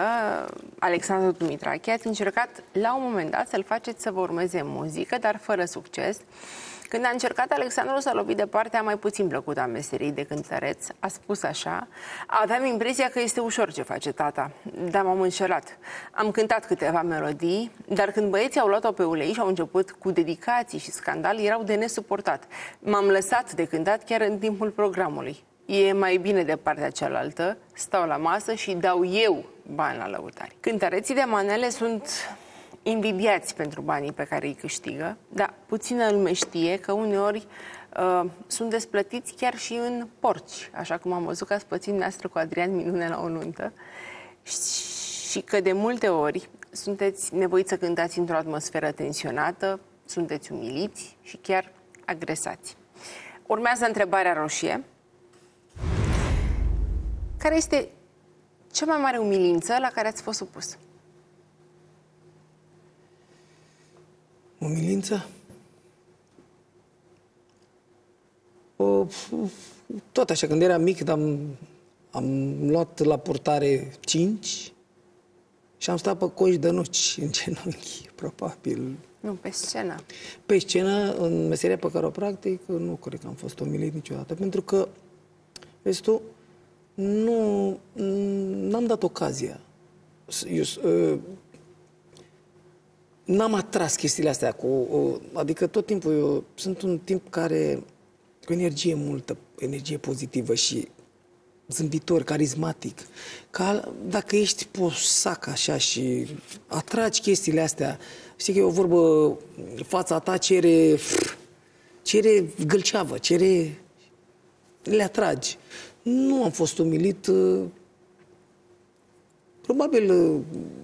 [SPEAKER 1] Alexandru Dumitrache, ați încercat la un moment dat să-l faceți să vă urmeze muzică, dar fără succes. Când a încercat Alexandru să lovi de partea mai puțin plăcută a meserii de cântăreț, a spus așa, aveam impresia că este ușor ce face tata, dar m-am înșelat. Am cântat câteva melodii, dar când băieții au luat-o pe ulei și au început cu dedicații și scandal, erau de nesuportat. M-am lăsat de cântat chiar în timpul programului. E mai bine de partea cealaltă, stau la masă și dau eu bani la lăutari. Cântăreții de manele sunt invidiați pentru banii pe care îi câștigă, dar puțină lume știe că uneori uh, sunt desplătiți chiar și în porci, așa cum am văzut că ați pățit noastră cu Adrian Minune la o nuntă, și că de multe ori sunteți nevoiți să cântați într-o atmosferă tensionată, sunteți umiliți și chiar agresați. Urmează întrebarea roșie. Care este cea mai mare umilință la care ați fost supus?
[SPEAKER 2] Umilință? O, tot așa, când eram mic, am, am luat la portare 5 și am stat pe coși de nuci în genunchi, probabil.
[SPEAKER 1] Nu, pe scenă.
[SPEAKER 2] Pe scenă, în meseria pe care o practic, nu cred că am fost umilit niciodată, pentru că, vezi tu, nu, n-am dat ocazia. Eu, uh, n-am atras chestiile astea cu, uh, adică tot timpul eu sunt un timp care cu energie multă, energie pozitivă și zâmbitor, carismatic. Ca dacă ești posac așa și atragi chestiile astea, știi că e o vorbă, fața ta cere, cere gâlceavă, cere, le atragi. Nu am fost umilit, uh, probabil uh,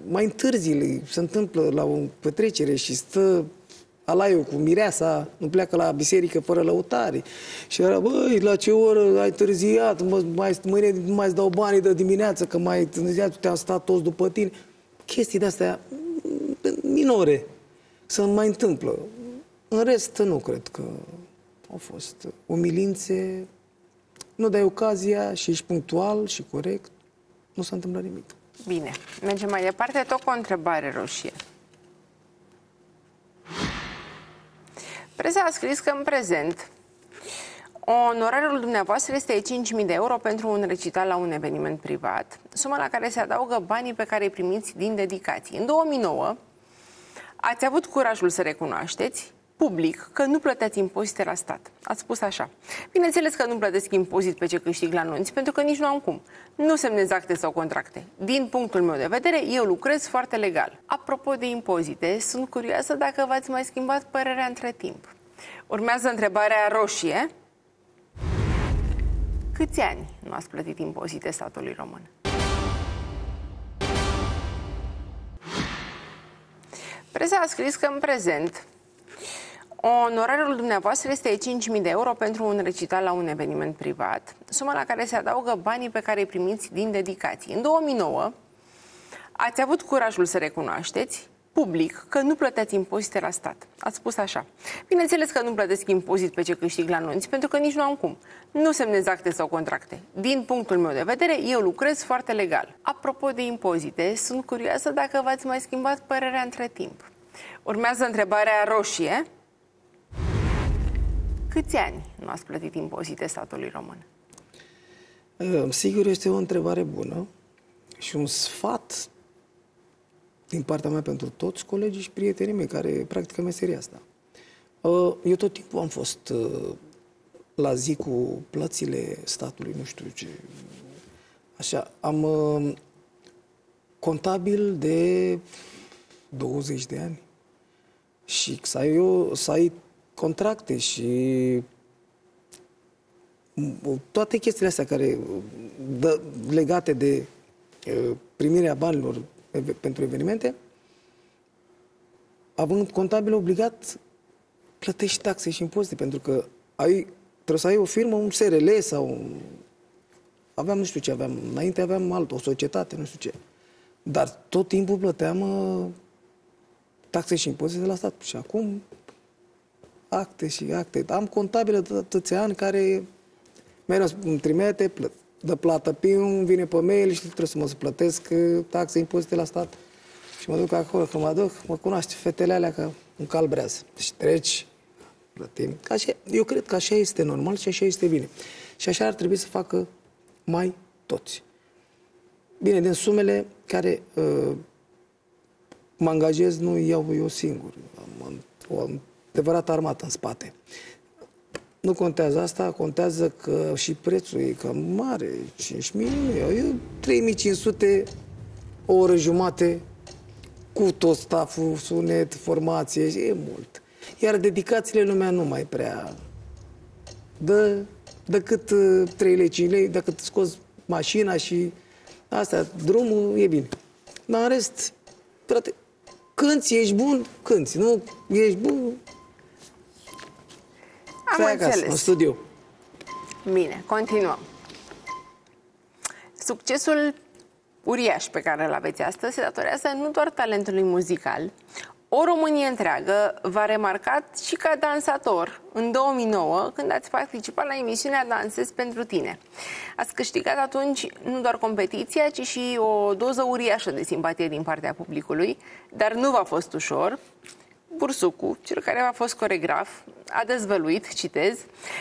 [SPEAKER 2] mai întârzi se întâmplă la o petrecere și stă alaiul cu mireasa, nu pleacă la biserică fără lăutare. Și era, băi, la ce oră ai târziat, mă, mai, mâine nu mai îți dau banii de dimineață, că mai târziat, te-am stat toți după tine. Chestii de-astea mm, minore să mai întâmplă. În rest, nu cred că au fost umilințe. Nu dai ocazia și ești punctual și corect, nu s-a întâmplat nimic.
[SPEAKER 1] Bine, mergem mai departe, tot cu o întrebare roșie. Presa a scris că în prezent onorarul dumneavoastră este 5.000 de euro pentru un recital la un eveniment privat, suma la care se adaugă banii pe care îi primiți din dedicații. În 2009 ați avut curajul să recunoașteți public că nu plăteți impozite la stat. Ați spus așa. Bineînțeles că nu plătesc impozit pe ce câștig la nunți, pentru că nici nu am cum. Nu semnez acte sau contracte. Din punctul meu de vedere, eu lucrez foarte legal. Apropo de impozite, sunt curioasă dacă v-ați mai schimbat părerea între timp. Urmează întrebarea roșie. Câți ani nu ați plătit impozite statului român? Presa a scris că în prezent Onorarul dumneavoastră este 5.000 de euro pentru un recital la un eveniment privat, suma la care se adaugă banii pe care îi primiți din dedicații. În 2009 ați avut curajul să recunoașteți public că nu plăteți impozite la stat. Ați spus așa. Bineînțeles că nu plătesc impozit pe ce câștig la nunți, pentru că nici nu am cum. Nu semnez acte sau contracte. Din punctul meu de vedere, eu lucrez foarte legal. Apropo de impozite, sunt curioasă dacă v-ați mai schimbat părerea între timp. Urmează întrebarea roșie. Câți ani nu ați plătit impozite statului român?
[SPEAKER 2] Sigur, este o întrebare bună și un sfat din partea mea pentru toți colegii și prietenii mei care practică meseria asta. Eu tot timpul am fost la zi cu plățile statului, nu știu ce. Așa, am contabil de 20 de ani. Și să ai, eu, să ai contracte și toate chestiile astea care dă, legate de primirea banilor pentru evenimente, având contabil obligat, plătești taxe și impozite, pentru că ai, trebuie să ai o firmă, un SRL sau un... Aveam nu știu ce aveam, înainte aveam alt, o societate, nu știu ce. Dar tot timpul plăteam uh, taxe și impozite de la stat. Și acum acte și acte. Am contabile de atâția ani care mereu îmi trimite, plă, de plată PIM, vine pe mail și trebuie să mă să plătesc uh, taxe, impozite la stat. Și mă duc acolo, că mă duc, mă cunoaște fetele alea că un calbrează. Deci treci, plătim. Așa, eu cred că așa este normal și așa este bine. Și așa ar trebui să facă mai toți. Bine, din sumele care uh, mă angajez, nu iau eu singur. Am o adevărată armată în spate. Nu contează asta, contează că și prețul e cam mare, 5.000, eu 3.500 o oră jumate cu tot staful, sunet, formație, e mult. Iar dedicațiile lumea nu mai prea dă decât 3 lei, 5 lei, decât scos mașina și asta, drumul e bine. Dar în rest, frate, cânti, ești bun, cânti, nu ești bun,
[SPEAKER 1] Am
[SPEAKER 2] Stai acasă,
[SPEAKER 1] înțeles.
[SPEAKER 2] în studio.
[SPEAKER 1] Bine, continuăm. Succesul uriaș pe care îl aveți astăzi se datorează nu doar talentului muzical. O Românie întreagă v-a remarcat și ca dansator în 2009, când ați participat la emisiunea Dansez pentru tine. Ați câștigat atunci nu doar competiția, ci și o doză uriașă de simpatie din partea publicului, dar nu v-a fost ușor. Bursucu, cel care a fost coregraf, a dezvăluit, citez,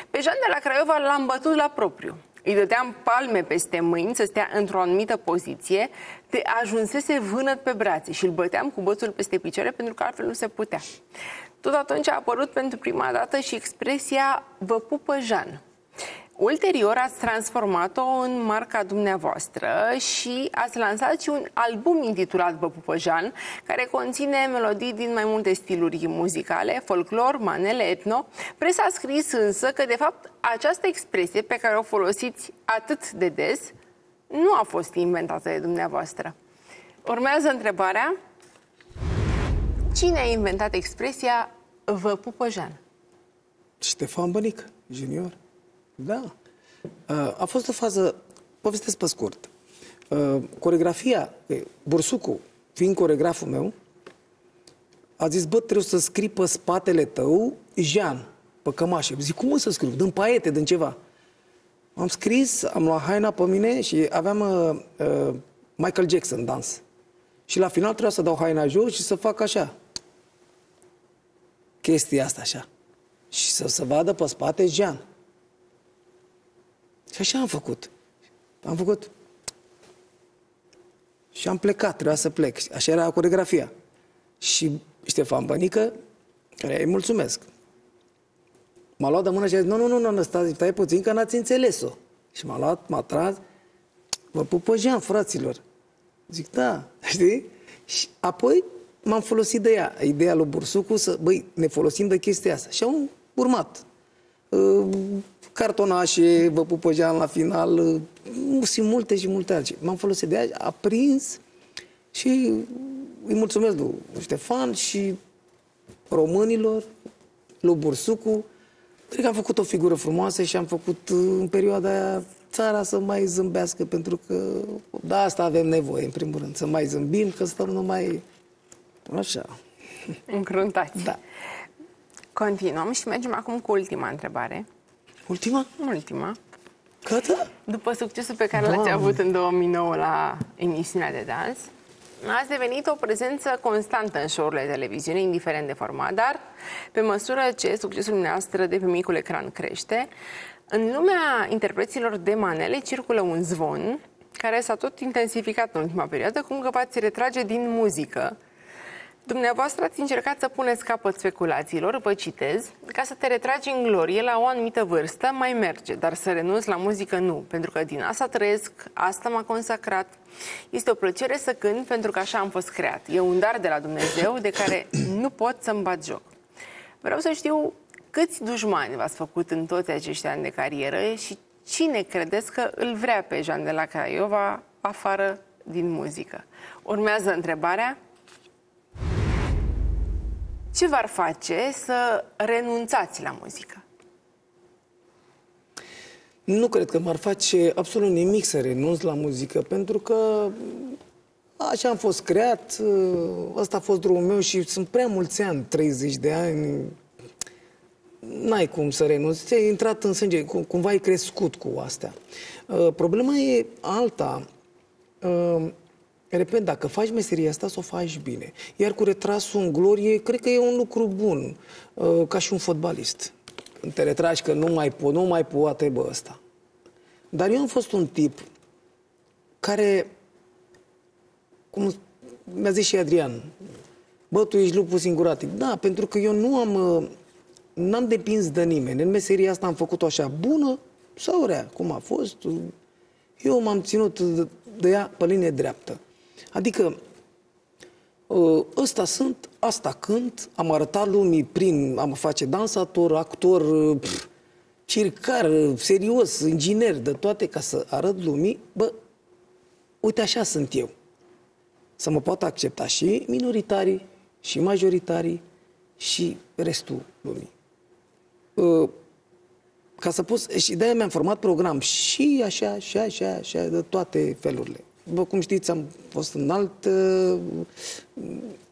[SPEAKER 1] pe Jean de la Craiova l-am bătut la propriu. Îi dădeam palme peste mâini să stea într-o anumită poziție, de ajunsese vânăt pe brațe și îl băteam cu bățul peste picioare pentru că altfel nu se putea. Tot atunci a apărut pentru prima dată și expresia vă pupă Jean. Ulterior ați transformat-o în marca dumneavoastră și ați lansat și un album intitulat Vă pupă Jean, care conține melodii din mai multe stiluri muzicale, folclor, manele, etno. Presa a scris însă că, de fapt, această expresie pe care o folosiți atât de des nu a fost inventată de dumneavoastră. Urmează întrebarea. Cine a inventat expresia Vă pupă Jean?
[SPEAKER 2] Ștefan Bănic, junior. Da. Uh, A fost o fază, povestesc pe scurt. Uh, Coregrafia, e, Bursucu, fiind coregraful meu, a zis, bă, trebuie să scrii pe spatele tău Jean, pe cămașă. Zic, cum o să scriu? Din paiete, din ceva. Am scris, am luat haina pe mine și aveam uh, uh, Michael Jackson dans. Și la final trebuia să dau haina jos și să fac așa. Chestia asta așa. Și să se vadă pe spate Jean. Și așa am făcut. Am făcut. Și am plecat, trebuia să plec. Așa era coregrafia. Și Ștefan Bănică, care îi mulțumesc, m-a luat de mână și a zis, nu, nu, nu, nu, stați, stai puțin că n-ați înțeles-o. Și m-a luat, m-a tras, vă pupă Jean, fraților. Zic, da, știi? Și apoi m-am folosit de ea, ideea lui Bursucu, să, băi, ne folosim de chestia asta. Și am urmat. Uh, cartonașe, vă pupă Jean la final, uh, și multe și multe altele. M-am folosit de ea, a prins și îi mulțumesc lui Ștefan și românilor, lui Bursucu. Cred că am făcut o figură frumoasă și am făcut uh, în perioada aia țara să mai zâmbească, pentru că de asta avem nevoie, în primul rând, să mai zâmbim, că stăm numai așa.
[SPEAKER 1] Încruntați.
[SPEAKER 2] Da.
[SPEAKER 1] Continuăm și mergem acum cu ultima întrebare.
[SPEAKER 2] Ultima?
[SPEAKER 1] Ultima.
[SPEAKER 2] Gata?
[SPEAKER 1] După succesul pe care l-ați
[SPEAKER 2] Doamne.
[SPEAKER 1] avut în 2009 la emisiunea de dans, ați devenit o prezență constantă în show-urile de televiziune, indiferent de format, dar pe măsură ce succesul dumneavoastră de pe micul ecran crește, în lumea interpreților de manele circulă un zvon care s-a tot intensificat în ultima perioadă, cum că v-ați retrage din muzică. Dumneavoastră ați încercat să puneți capăt speculațiilor, vă citez, ca să te retragi în glorie la o anumită vârstă mai merge, dar să renunți la muzică nu, pentru că din asta trăiesc, asta m-a consacrat. Este o plăcere să cânt pentru că așa am fost creat. E un dar de la Dumnezeu de care nu pot să-mi bat joc. Vreau să știu câți dușmani v-ați făcut în toți acești ani de carieră și cine credeți că îl vrea pe Jean de la Craiova afară din muzică? Urmează întrebarea. Ce v-ar face să renunțați la muzică?
[SPEAKER 2] Nu cred că m-ar face absolut nimic să renunț la muzică, pentru că așa am fost creat, ăsta a fost drumul meu și sunt prea mulți ani, 30 de ani, n-ai cum să renunți, ți-ai intrat în sânge, cum- cumva ai crescut cu astea. Uh, Problema e alta. Uh, Repet, dacă faci meseria asta, să o faci bine. Iar cu retrasul în glorie, cred că e un lucru bun, uh, ca și un fotbalist. Când te retragi că nu mai pot, nu mai poate, bă, ăsta. Dar eu am fost un tip care, cum mi-a zis și Adrian, bă, tu ești lupul singuratic. Da, pentru că eu nu am, uh, n-am depins de nimeni. În meseria asta am făcut-o așa bună sau rea, cum a fost. Eu m-am ținut de- de ea pe linie dreaptă. Adică, uh, ăsta sunt, asta cânt, am arătat lumii prin a mă face dansator, actor, uh, pf, circar, uh, serios, inginer, de toate, ca să arăt lumii, bă, uite așa sunt eu. Să mă poată accepta și minoritarii, și majoritarii, și restul lumii. Uh, ca să pus, și de-aia mi-am format program și așa, și așa, și așa, de toate felurile. După cum știți, am fost în alt, uh,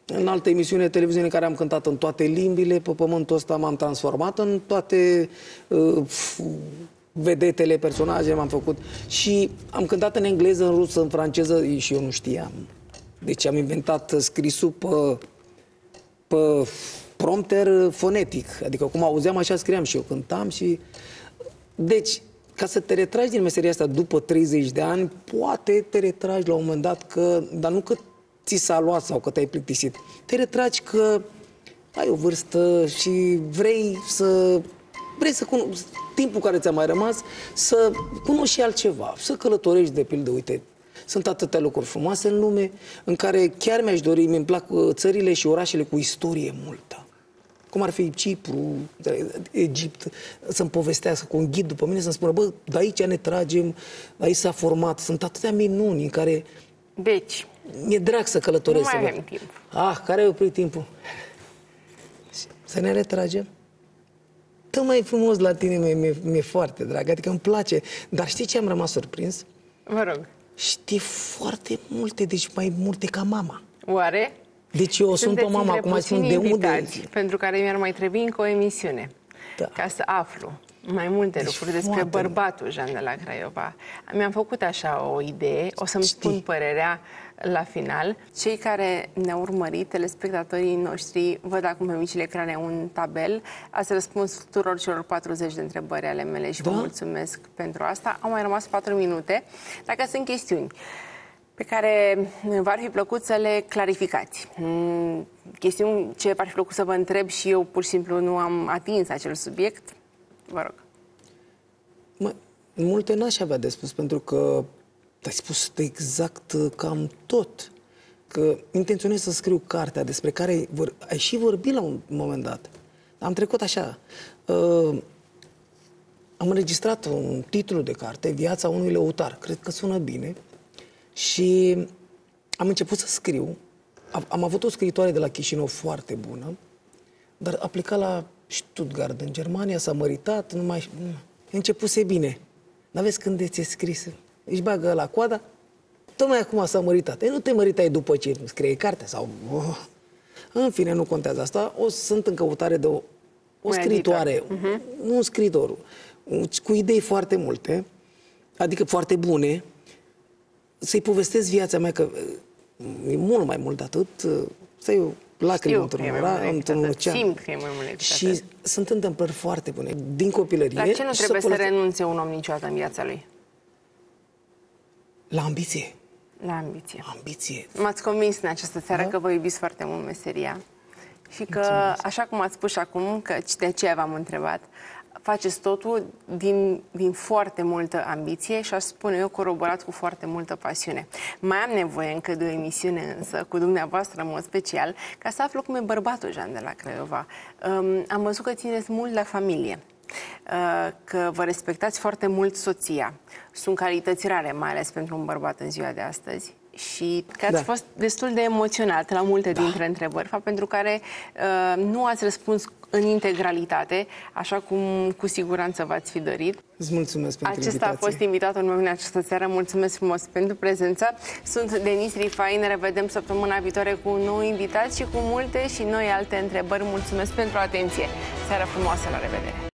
[SPEAKER 2] în altă emisiune de televiziune care am cântat în toate limbile, pe pământul ăsta m-am transformat în toate uh, vedetele, personaje m-am făcut. Și am cântat în engleză, în rusă, în franceză și eu nu știam. Deci am inventat scrisul pe, pe prompter fonetic. Adică cum auzeam, așa scriam și eu cântam și... Deci, ca să te retragi din meseria asta după 30 de ani, poate te retragi la un moment dat, că, dar nu că ți s-a luat sau că te-ai plictisit. Te retragi că ai o vârstă și vrei să vrei să cunoști timpul care ți-a mai rămas, să cunoști și altceva, să călătorești, de pildă, uite, sunt atâtea locuri frumoase în lume în care chiar mi-aș dori, mi-mi plac uh, țările și orașele cu istorie multă. Cum ar fi Cipru, Egipt, să-mi povestească cu un ghid după mine, să-mi spună, bă, de aici ne tragem, aici s-a format. Sunt atâtea minuni în care...
[SPEAKER 1] Deci...
[SPEAKER 2] Mi-e drag să călătoresc.
[SPEAKER 1] Nu mai avem timp.
[SPEAKER 2] Ah, care ai oprit timpul? Să ne retragem? Tot mai frumos la tine mi-e, mi-e, mi-e foarte drag, adică îmi place. Dar știi ce am rămas surprins?
[SPEAKER 1] Vă rog.
[SPEAKER 2] Știi foarte multe, deci mai multe ca mama.
[SPEAKER 1] Oare?
[SPEAKER 2] Deci eu sunt o mama, acum spun de unde...
[SPEAKER 1] pentru care mi-ar mai trebui încă o emisiune. Da. Ca să aflu mai multe deci lucruri despre foarte... bărbatul Jean de la Craiova. Mi-am făcut așa o idee, o să-mi spun părerea la final. Cei care ne-au urmărit, telespectatorii noștri, văd acum pe micile ecrane un tabel. Ați răspuns tuturor celor 40 de întrebări ale mele și da? vă mulțumesc pentru asta. Au mai rămas 4 minute. Dacă sunt chestiuni pe care v-ar fi plăcut să le clarificați. Mm, chestiuni ce v-ar fi plăcut să vă întreb și eu pur și simplu nu am atins acel subiect, vă rog.
[SPEAKER 2] Mă, multe n-aș avea de spus, pentru că ai spus exact uh, cam tot. Că intenționez să scriu cartea despre care vor, ai și vorbit la un moment dat. Am trecut așa. Uh, am înregistrat un titlu de carte, Viața unui lăutar. Cred că sună bine. Și am început să scriu. Am, am avut o scriitoare de la Chișinău foarte bună, dar a plecat la Stuttgart, în Germania, s-a măritat, nu mai... Începuse bine. Dar vezi când ți-e scris își bagă la coada, tocmai acum s-a măritat. Ei, nu te măritai după ce scrie cartea sau... Oh. În fine, nu contează asta. O sunt în căutare de o, o scritoare, uh-huh. un scritor cu idei foarte multe, adică foarte bune, să-i povestesc viața mea, că e mult mai mult de atât, să eu lacrimi într-un oraș, într-un ocean.
[SPEAKER 1] Simt că e mai mult
[SPEAKER 2] Și sunt întâmplări foarte bune, din copilărie.
[SPEAKER 1] Dar ce nu trebuie să, să renunțe un om niciodată în viața lui?
[SPEAKER 2] La ambiție.
[SPEAKER 1] La ambiție.
[SPEAKER 2] Ambiție.
[SPEAKER 1] M-ați convins în această seară da? că vă iubiți foarte mult meseria și că, Mulțumesc. așa cum ați spus și acum, că de aceea v-am întrebat, faceți totul din, din foarte multă ambiție și aș spune eu coroborat cu foarte multă pasiune. Mai am nevoie încă de o emisiune însă, cu dumneavoastră în mod special, ca să aflu cum e bărbatul Jean de la Craiova. Um, am văzut că țineți mult la familie. Uh, că vă respectați foarte mult soția. Sunt calități rare, mai ales pentru un bărbat în ziua de astăzi și că ați da. fost destul de emoționat la multe da. dintre întrebări, fapt pentru care uh, nu ați răspuns în integralitate, așa cum cu siguranță v-ați fi dorit.
[SPEAKER 2] Îți mulțumesc pentru
[SPEAKER 1] Acesta
[SPEAKER 2] invitație.
[SPEAKER 1] a fost invitatul meu în această seară. Mulțumesc frumos pentru prezență. Sunt Denis Rifai. Ne revedem săptămâna viitoare cu un nou invitat și cu multe și noi alte întrebări. Mulțumesc pentru atenție. Seara frumoasă, la revedere!